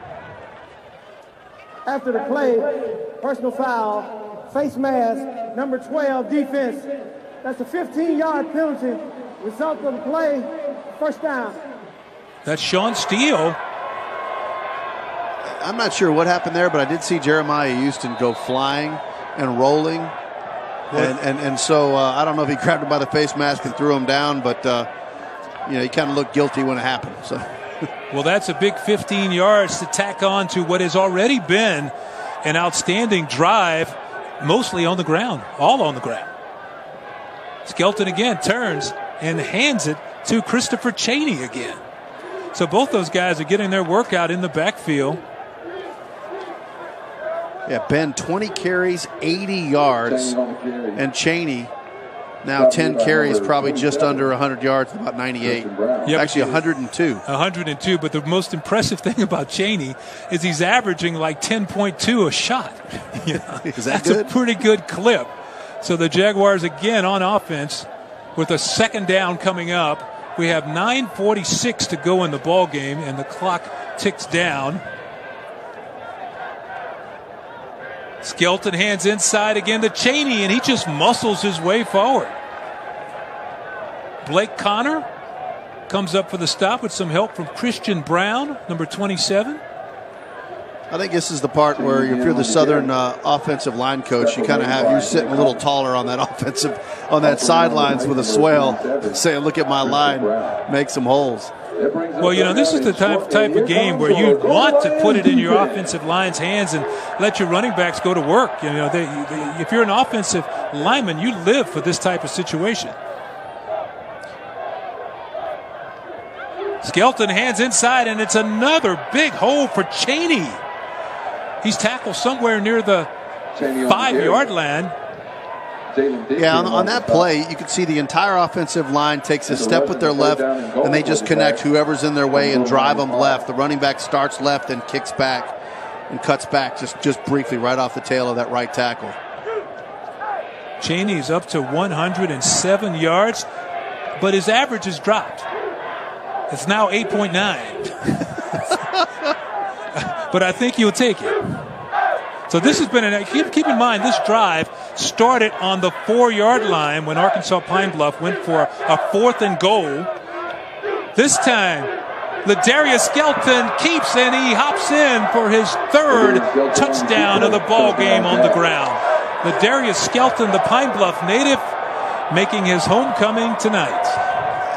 After the play, personal foul, face mask, number 12, defense. That's a 15-yard penalty. Result of the play, first down. That's Sean Steele. I'm not sure what happened there, but I did see Jeremiah Houston go flying and rolling. And, and, and so uh, I don't know if he grabbed him by the face mask and threw him down, but uh, you know he kind of looked guilty when it happened. So Well, that's a big 15 yards to tack on to what has already been an outstanding drive, mostly on the ground, all on the ground. Skelton again turns and hands it to Christopher Cheney again. So both those guys are getting their workout in the backfield. yeah, Benn 20 carries, 80 yards, and Cheney now 10 carries, probably just under 100 yards, about 98. Yep. Actually 102. 102, but the most impressive thing about Cheney is he's averaging like 10.2 a shot. You know, Is that That's good? a pretty good clip. So the Jaguars again on offense with a second down coming up. We have 9:46 to go in the ball game, and the clock ticks down. Skelton hands inside again to Cheney, and he just muscles his way forward. Blake Connor comes up for the stop with some help from Christian Brown, number 27. I think this is the part where if you're the Southern uh, offensive line coach, you kind of have you're sitting a little taller on that offensive on that sidelines with a swale, saying, "Look at my line, make some holes." Well, you know, this is the type, type of game where you want to put it in your offensive line's hands and let your running backs go to work. You know, they, they, if you're an offensive lineman, you live for this type of situation. Skelton hands inside, and it's another big hole for Cheney. He's tackled somewhere near the five yard line. Yeah, on, on, that play, you can see the entire offensive line takes a step with their left, and they just connect whoever's in their way and drive them left. The running back starts left and kicks back and cuts back just, just briefly right off the tail of that right tackle. Cheney's up to 107 yards, but his average has dropped. It's now 8.9. but I think you'll take it. So this has been an keep, keep in mind this drive started on the four yard line when Arkansas Pine Bluff went for a fourth and goal. This time, Ladarius Skelton keeps and he hops in for his third touchdown of the ball game on the ground. Ladarius Skelton, the Pine Bluff native, making his homecoming tonight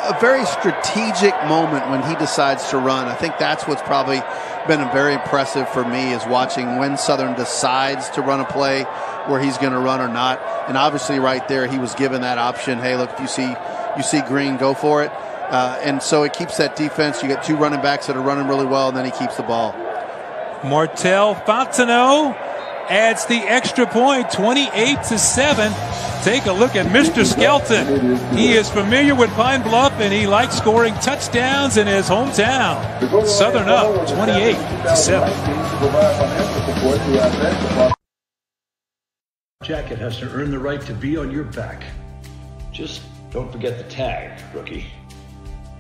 a very strategic moment when he decides to run. I think that's what's probably been very impressive for me is watching when Southern decides to run a play where he's going to run or not. And obviously, right there, he was given that option. Hey, look, if you see you see green, go for it. Uh, and so it keeps that defense. You get two running backs that are running really well, and then he keeps the ball. Martel Fontenot adds the extra point, 28 to 7. Take a look at Mr. Skelton. He is familiar with Pine Bluff and he likes scoring touchdowns in his hometown. Southern up 28 to 7. Jacket has to earn the right to be on your back. Just don't forget the tag, rookie.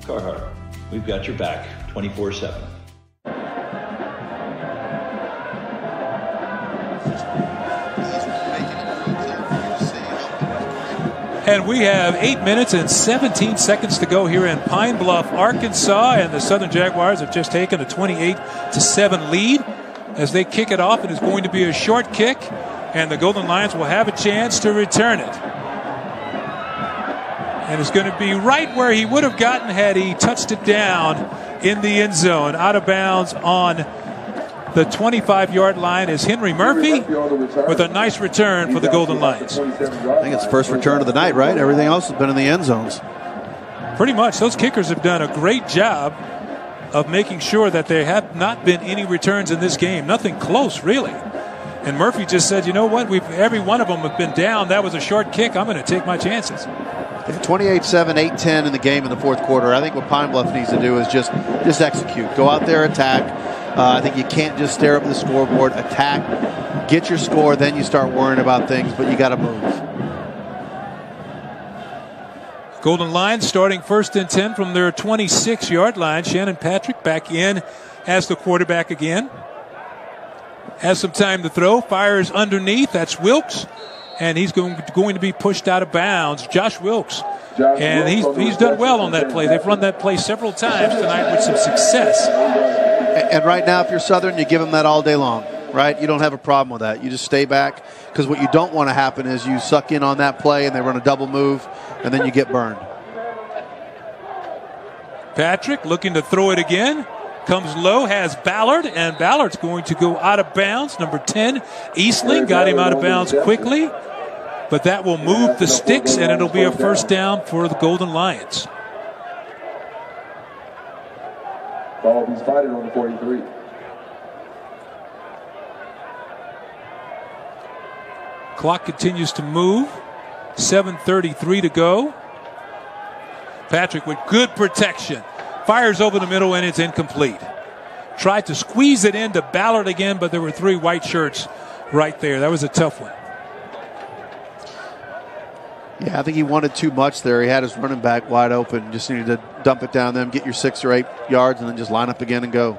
Carhartt, we've got your back 24 7. And we have eight minutes and 17 seconds to go here in Pine Bluff, Arkansas. And the Southern Jaguars have just taken a 28 to 7 lead as they kick it off. It is going to be a short kick, and the Golden Lions will have a chance to return it. And it's going to be right where he would have gotten had he touched it down in the end zone, out of bounds on the 25 yard line is Henry Murphy with a nice return for the Golden Lions. I think it's the first return of the night, right? Everything else has been in the end zones. Pretty much. Those kickers have done a great job of making sure that there have not been any returns in this game. Nothing close, really. And Murphy just said, you know what? We've every one of them have been down. That was a short kick. I'm going to take my chances. 28 7, 8 10 in the game in the fourth quarter. I think what Pine Bluff needs to do is just just execute. Go out there, attack. Uh, I think you can't just stare up at the scoreboard, attack, get your score, then you start worrying about things, but you got to move. Golden Lions starting first and 10 from their 26 yard line. Shannon Patrick back in as the quarterback again. Has some time to throw, fires underneath. That's Wilkes, and he's going, going to be pushed out of bounds. Josh Wilkes. And he's, he's done well on that play. They've run that play several times tonight with some success. And right now, if you're Southern, you give them that all day long, right? You don't have a problem with that. You just stay back because what you don't want to happen is you suck in on that play and they run a double move and then you get burned. Patrick looking to throw it again. Comes low, has Ballard, and Ballard's going to go out of bounds. Number 10, Eastling got him out of bounds quickly, but that will move the sticks and it'll be a first down for the Golden Lions. Ball be spotted on the 43. Clock continues to move. 7.33 to go. Patrick with good protection. Fires over the middle and it's incomplete. Tried to squeeze it into Ballard again, but there were three white shirts right there. That was a tough one. Yeah, I think he wanted too much there. He had his running back wide open. Just needed to dump it down them, get your six or eight yards, and then just line up again and go.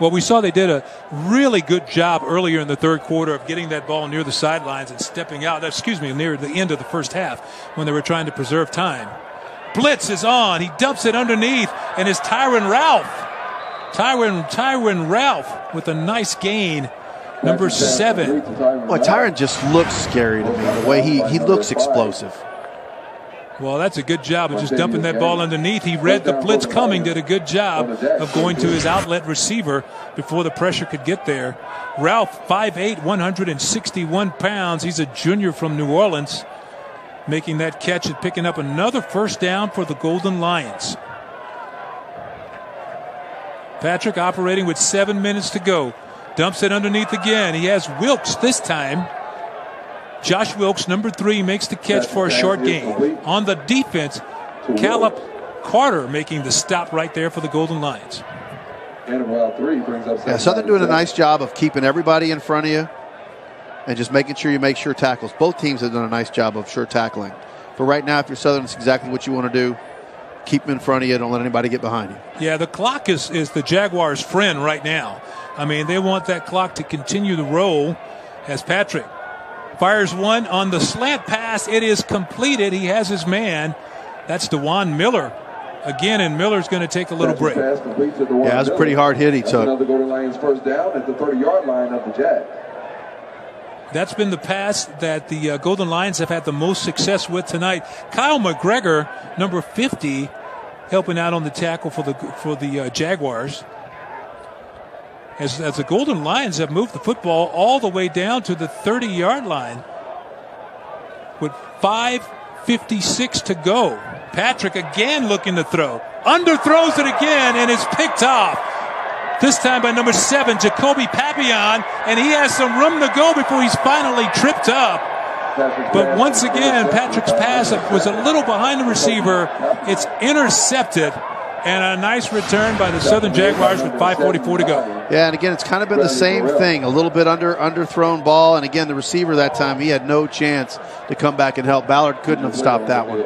Well, we saw they did a really good job earlier in the third quarter of getting that ball near the sidelines and stepping out. Excuse me, near the end of the first half when they were trying to preserve time. Blitz is on. He dumps it underneath, and it's Tyron Ralph. Tyron Tyron Ralph with a nice gain. Number seven. Well, Tyron just looks scary to me. The way he, he looks explosive. Well, that's a good job of just dumping that ball underneath. He read the blitz coming, did a good job of going to his outlet receiver before the pressure could get there. Ralph, 5'8, 161 pounds. He's a junior from New Orleans, making that catch and picking up another first down for the Golden Lions. Patrick operating with seven minutes to go. Dumps it underneath again. He has Wilkes this time. Josh Wilkes, number three, makes the catch for a short gain. On the defense, Caleb Carter making the stop right there for the Golden Lions. Yeah, Southern doing a nice job of keeping everybody in front of you and just making sure you make sure tackles. Both teams have done a nice job of sure tackling. But right now, if you're Southern, it's exactly what you want to do. Keep them in front of you. Don't let anybody get behind you. Yeah, the clock is, is the Jaguars' friend right now. I mean, they want that clock to continue to roll as Patrick fires one on the slant pass. It is completed. He has his man. That's Dewan Miller. Again, and Miller's going to take a little break. Yeah, that was a pretty hard hit he took. Another Golden Lions first down at the 30-yard line of the Jags. That's been the pass that the uh, Golden Lions have had the most success with tonight. Kyle McGregor, number 50, helping out on the tackle for the for the uh, Jaguars. As, as the Golden Lions have moved the football all the way down to the 30 yard line with 5.56 to go. Patrick again looking to throw. Underthrows it again and is picked off. This time by number seven, Jacoby Papillon, and he has some room to go before he's finally tripped up. But once again, Patrick's pass was a little behind the receiver. It's intercepted, and a nice return by the Southern Jaguars with 5:44 to go. Yeah, and again, it's kind of been the same thing. A little bit under underthrown ball, and again, the receiver that time he had no chance to come back and help. Ballard couldn't have stopped that one.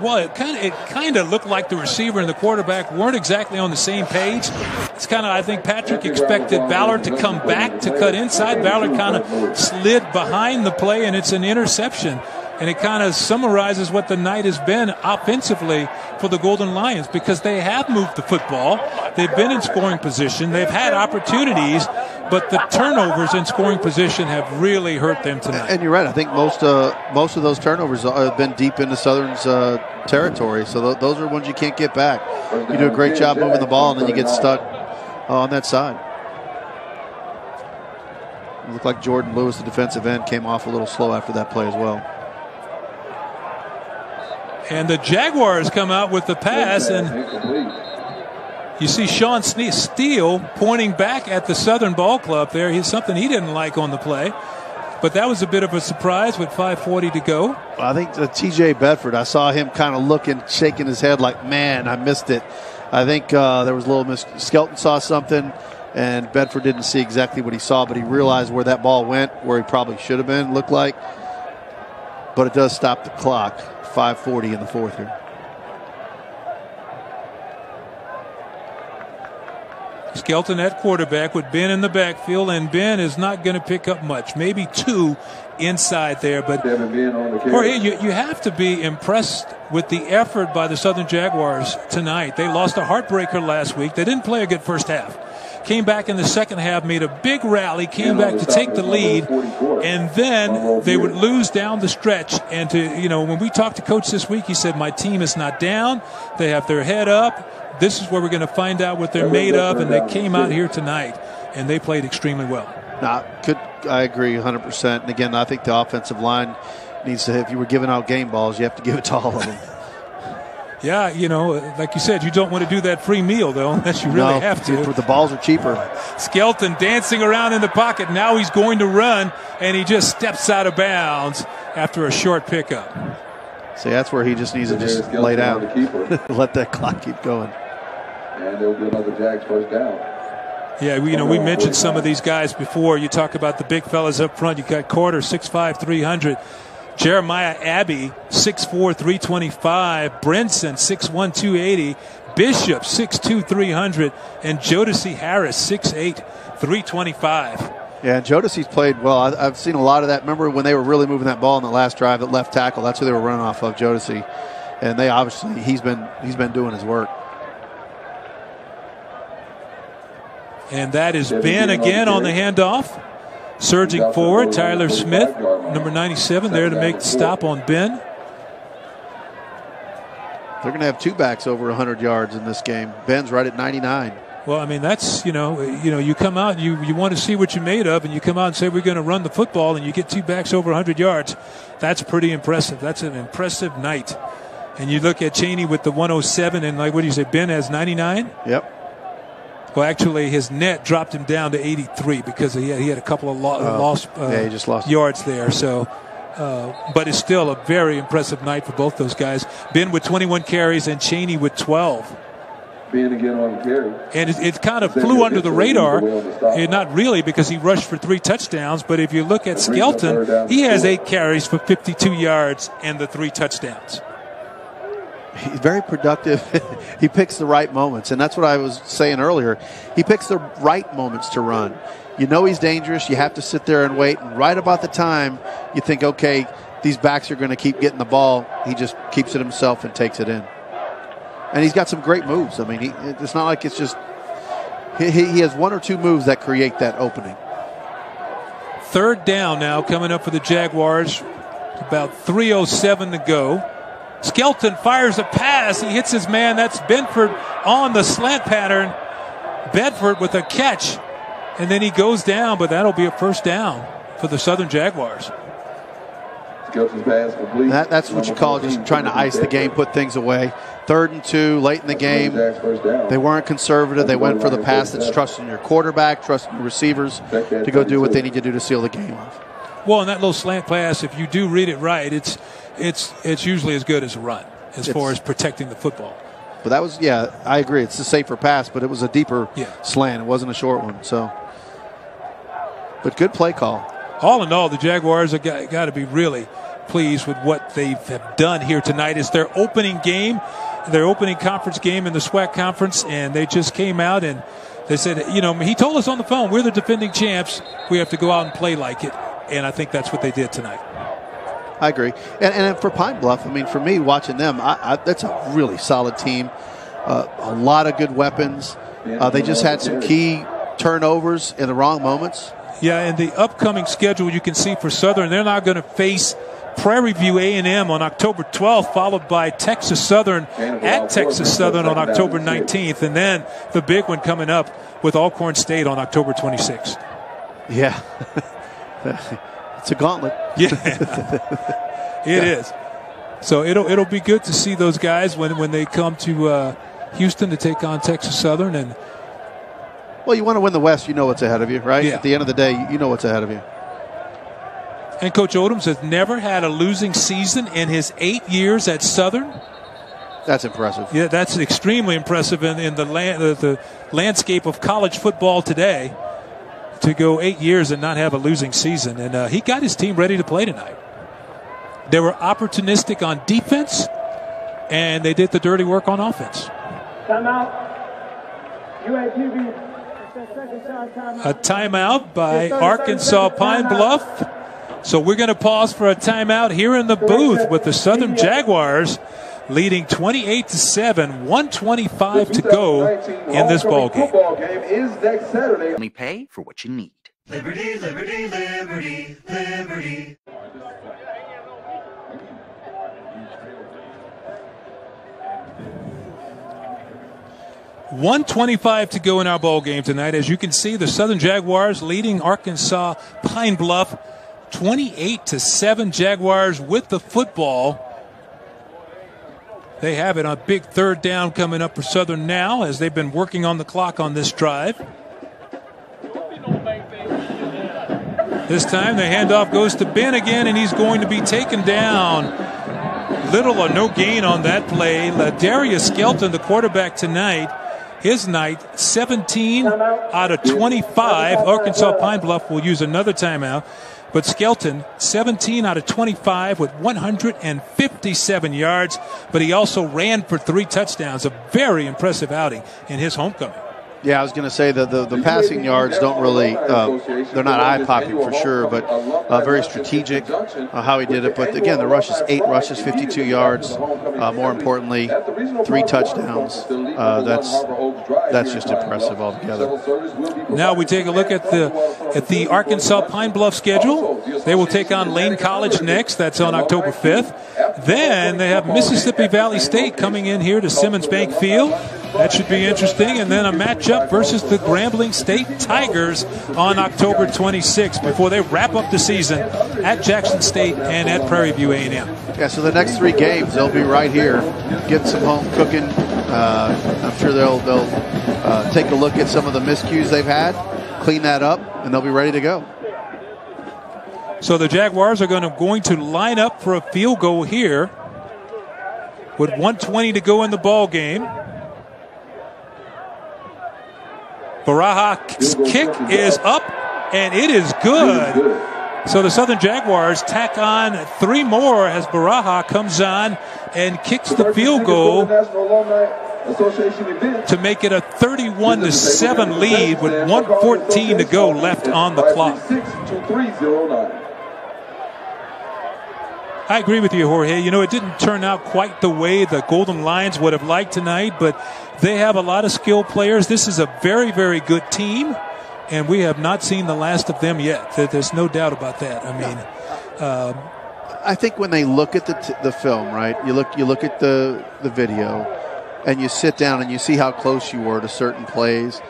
Well, it kind of it kind of looked like the receiver and the quarterback weren't exactly on the same page. It's kind of I think Patrick expected Ballard to come back to cut inside. Ballard kind of slid behind the play, and it's an interception. And it kind of summarizes what the night has been offensively for the Golden Lions because they have moved the football. They've been in scoring position. They've had opportunities, but the turnovers in scoring position have really hurt them tonight. And you're right. I think most uh, most of those turnovers have been deep into Southern's uh, territory. So th- those are ones you can't get back. You do a great job moving the ball, and then you get stuck uh, on that side. It looked like Jordan Lewis, the defensive end, came off a little slow after that play as well. And the Jaguars come out with the pass, and you see Sean Steele pointing back at the Southern Ball Club there. He's something he didn't like on the play. But that was a bit of a surprise with 5:40 to go. I think the T.J. Bedford. I saw him kind of looking, shaking his head like, "Man, I missed it." I think uh, there was a little miss. Skelton saw something, and Bedford didn't see exactly what he saw, but he realized where that ball went, where he probably should have been. Looked like, but it does stop the clock. 5:40 in the fourth here. Skelton at quarterback with Benn in the backfield, and Benn is not going to pick up much, maybe two inside there. But Jorge, you, you have to be impressed with the effort by the Southern Jaguars tonight. They lost a heartbreaker last week. They didn't play a good first half. Came back in the second half, made a big rally, came back to take the lead, and then they would lose down the stretch. And to you know, when we talked to coach this week, he said, "My team is not down. They have their head up." this is where we're going to find out what they're made of. And they came out here tonight and they played extremely well. Nah, could I agree 100%. And again, I think the offensive line needs to, if you were giving out game balls, you have to give it to all of them. Yeah, you know, like you said, you don't want to do that free meal, though, unless you really no, have to. The balls are cheaper. Skelton dancing around in the pocket. Now he's going to run, and he just steps out of bounds after a short pickup. See, that's where he just needs to just lay down. Let that clock keep going and they'll get another Jags first down. Yeah, we, you know, we mentioned some of these guys before. You talk about the big fellas up front. You got Carter, 6'5", 300. Jeremiah Abbey, 6'4", 325. Brinson, 6'1", 280. Bishop, 6'2", 300, and Jodeci Harris, 6'8", 325. Yeah, and Jodeci's played well. I, have seen a lot of that. Remember when they were really moving that ball in the last drive at left tackle? That's who they were running off of, Jodeci. And they obviously he's been he's been doing his work. And that is Benn again on the handoff. Surging forward, Tyler Smith, number 97, there to make the stop on Benn. They're going to have two backs over 100 yards in this game. Benn's right at 99. Well, I mean that's you know you know you come out you you want to see what you're made of, and you come out and say we're going to run the football, and you get two backs over 100 yards. That's pretty impressive. That's an impressive night. And you look at Cheney with the 107, and like what do you say? Benn has 99. Yep. Well, actually, his net dropped him down to 83 because he had, he had a couple of lo- Oh. lost, uh, Yeah, just lost. yards there. So, uh, but it's still a very impressive night for both those guys. Benn with 21 carries and Cheney with 12. Benn again on the carry. And it, it kind of flew under the radar. Eh, not really because he rushed for three touchdowns, but if you look at Skelton, he has eight carries for 52 yards and the three touchdowns. He's very productive. he picks the right moments, and that's what I was saying earlier. He picks the right moments to run. You know he's dangerous. You have to sit there and wait. And right about the time you think, okay, these backs are going to keep getting the ball, he just keeps it himself and takes it in. And he's got some great moves. I mean, he, it's not like it's just. He, he has one or two moves that create that opening. Third down now coming up for the Jaguars. About 3.07 to go. Skelton fires a pass. He hits his man. That's Bedford on the slant pattern. Bedford with a catch. And then he goes down, but that'll be a first down for the Southern Jaguars. Skelton's pass. That, that's what you call just trying to ice the game, put things away. Third and two, late in the game. They weren't conservative. They went for the pass that's trusting your quarterback, trusting your receivers to go do what they need to do to seal the game off. Well, in that little slant pass, if you do read it right, it's it's it's usually as good as a run as far as protecting the football. But that was, yeah, I agree. It's a safer pass, but it was a deeper Yeah. slant. It wasn't a short one. So, but good play call. all in all, the Jaguars have got, got to be really pleased with what they have done here tonight. It's their opening game, their opening conference game in the SWAC conference, and they just came out and they said, you know, he told us on the phone, we're the defending champs. We have to go out and play like it, and I think that's what they did tonight. I agree. And, and for Pine Bluff, I mean, for me, watching them, I, I, that's a really solid team. Uh, a lot of good weapons. Uh, they just had some key turnovers in the wrong moments. Yeah, and the upcoming schedule you can see for Southern, they're not going to face Prairie View A&M on October 12th, followed by Texas Southern at Texas Southern on October 19th, and then the big one coming up with Alcorn State on October 26th. Yeah. it's a gauntlet. Yeah, it is. So it'll it'll be good to see those guys when when they come to uh, Houston to take on Texas Southern, and Well, you want to win the West, you know what's ahead of you, right? Yeah. At the end of the day, you know what's ahead of you. and Coach Odums has never had a losing season in his eight years at Southern. That's impressive. Yeah, that's extremely impressive in, in the, land, the, the landscape of college football today to go eight years and not have a losing season. And uh, he got his team ready to play tonight. They were opportunistic on defense, and they did the dirty work on offense. Timeout. UAPB. Timeout. A timeout by Arkansas Pine Bluff. So we're going to pause for a timeout here in the booth with the Southern Jaguars leading 28 to 7, 125 to go in this ball game. Football game is next Saturday. Only pay for what you need. Liberty, liberty, liberty, liberty. One twenty-five to go in our ball game tonight. As you can see, the Southern Jaguars leading Arkansas Pine Bluff, twenty-eight to seven. Jaguars with the football. They have it on big third down coming up for Southern now, as they've been working on the clock on this drive. This time the handoff goes to Benn again, and he's going to be taken down. Little or no gain on that play. Darius Skelton, the quarterback tonight, his night 17 out of 25. Arkansas Pine Bluff will use another timeout. But Skelton, 17 out of 25 with 157 yards, but he also ran for three touchdowns. A very impressive outing in his homecoming. Yeah, I was going to say that the, the passing yards don't really, uh, they're not eye popping for sure, but uh, very strategic uh, how he did it. But again, the rushes, eight rushes, 52 yards. Uh, more importantly, three touchdowns. Uh, that's that's just impressive altogether. Now we take a look at the at the Arkansas Pine Bluff schedule. They will take on Lane College next. That's on October 5th. Then they have Mississippi Valley State coming in here to Simmons Bank Field. That should be interesting. And then a matchup versus the Grambling State Tigers on October 26th before they wrap up the season at Jackson State and at Prairie View A&M. Yeah, so the next three games they'll be right here, getting some home cooking. Uh, I'm sure they'll they'll uh, take a look at some of the miscues they've had, clean that up, and they'll be ready to go. So the Jaguars are going to going to line up for a field goal here with 120 to go in the ball game. Baraha's kick is up, and it is good. So the Southern Jaguars tack on three more as Baraha comes on and kicks the field goal to make it a 31 to 7 lead with 114 to go left on the clock. I agree with you, Jorge. You know, it didn't turn out quite the way the Golden Lions would have liked tonight, but they have a lot of skilled players. This is a very, very good team, and we have not seen the last of them yet. There's no doubt about that. I mean, um, I think when they look at the, t- the film, right? You look you look at the the video, and you sit down and you see how close you were to certain plays,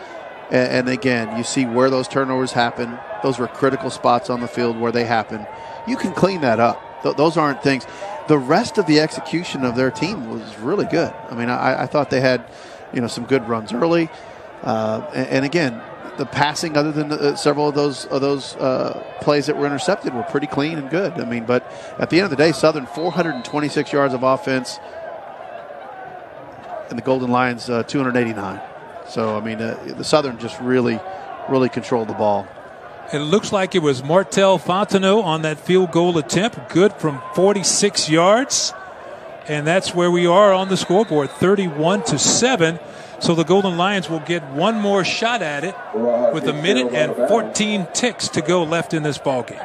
and, and again you see where those turnovers happen. Those were critical spots on the field where they happen. You can clean that up. Th- those aren't things. The rest of the execution of their team was really good. I mean, I, I thought they had, you know, some good runs early, uh, and, and, again, the passing, other than uh, several of those of those uh, plays that were intercepted, were pretty clean and good. I mean, but at the end of the day, Southern 426 yards of offense, and the Golden Lions uh, 289. So I mean, uh, the Southern just really, really controlled the ball. It looks like it was Martel Fontenot on that field goal attempt. Good from 46 yards. And that's where we are on the scoreboard 31 to 7. So the Golden Lions will get one more shot at it with a minute and 14 ticks to go left in this ball game.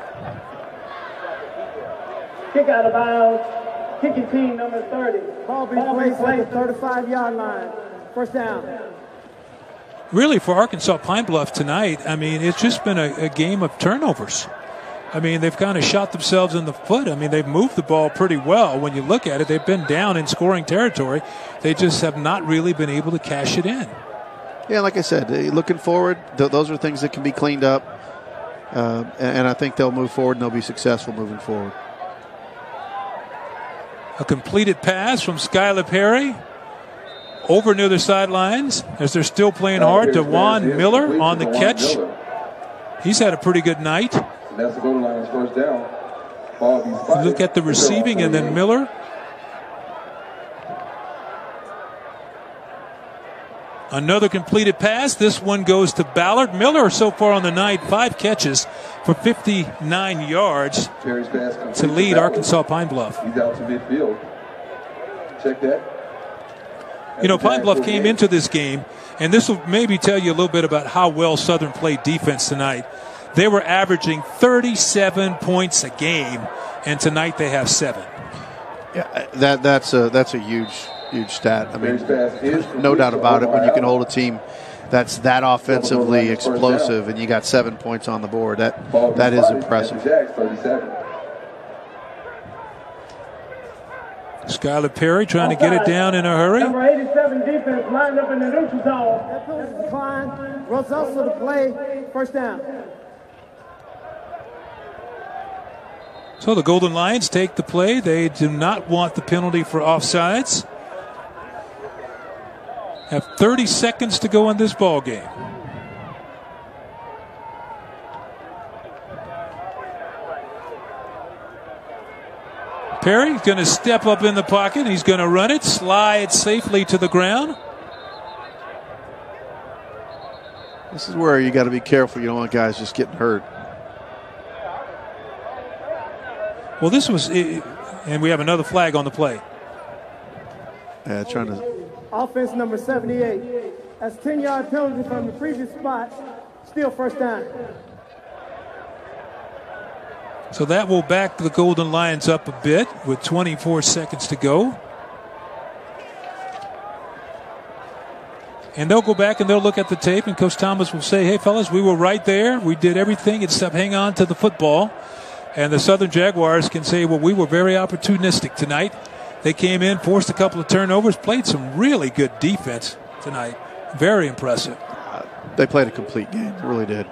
Kick out of bounds. Kicking team number 30. Ball being played at the 35 yard line. First down really for Arkansas Pine Bluff tonight, I mean, it's just been a, a, game of turnovers. I mean, they've kind of shot themselves in the foot. I mean, they've moved the ball pretty well. When you look at it, they've been down in scoring territory. They just have not really been able to cash it in. Yeah, like I said, uh, looking forward, th- those are things that can be cleaned up. Uh, and, and I think they'll move forward and they'll be successful moving forward. A completed pass from Skylar Perry over near the sidelines as they're still playing hard. Dewan Miller on the catch. He's had a pretty good night. Look at the receiving and then Miller. Another completed pass. This one goes to Ballard. Miller so far on the night, five catches for 59 yards to lead Arkansas Pine Bluff. He's out to midfield. Check that. You know, Pine Bluff came into this game, and this will maybe tell you a little bit about how well Southern played defense tonight. They were averaging 37 points a game, and tonight they have seven. Yeah, that that's a that's a huge huge stat. I mean, no doubt about it. When you can hold a team that's that offensively explosive, and you got seven points on the board, that that is impressive. Skylar Perry trying to get it down in a hurry. Number 87 defense lined up in the neutral zone. That penalty decline. Results of the play. First down. So the Golden Lions take the play. They do not want the penalty for offsides. Have 30 seconds to go in this ball game. Perry's going to step up in the pocket. He's going to run it, slide safely to the ground. This is where you got to be careful. You don't want guys just getting hurt. Well, this was, and we have another flag on the play. Yeah, trying to. Offense number 78. That's 10 yard penalty from the previous spot. Still first down. So that will back the Golden Lions up a bit with 24 seconds to go. And they'll go back and they'll look at the tape, and Coach Thomas will say, Hey, fellas, we were right there. We did everything except hang on to the football. And the Southern Jaguars can say, Well, we were very opportunistic tonight. They came in, forced a couple of turnovers, played some really good defense tonight. Very impressive. Uh, they played a complete game. They really did.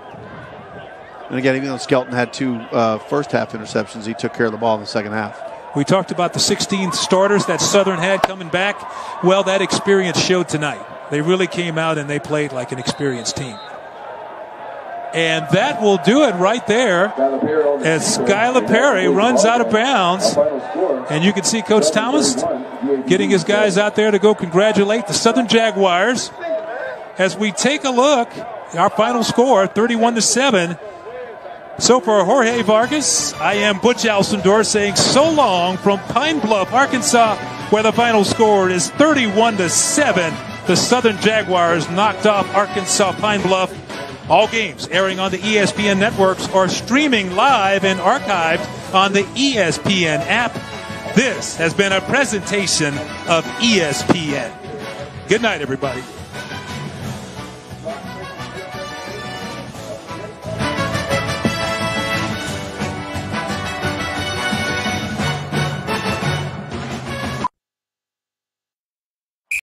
And again, even though Skelton had two uh, first half interceptions, he took care of the ball in the second half. We talked about the 16 starters that Southern had coming back. Well, that experience showed tonight. They really came out and they played like an experienced team. And that will do it right there as Skylar Perry runs out of bounds. And you can see Coach Thomas getting his guys out there to go congratulate the Southern Jaguars. As we take a look, our final score 31 to 7. So for Jorge Vargas, I am Butch Alcindor saying so long from Pine Bluff, Arkansas, where the final score is 31 to 7 the Southern Jaguars knocked off Arkansas Pine Bluff. All games airing on the ESPN networks are streaming live and archived on the ESPN app. This has been a presentation of ESPN. Good night, everybody.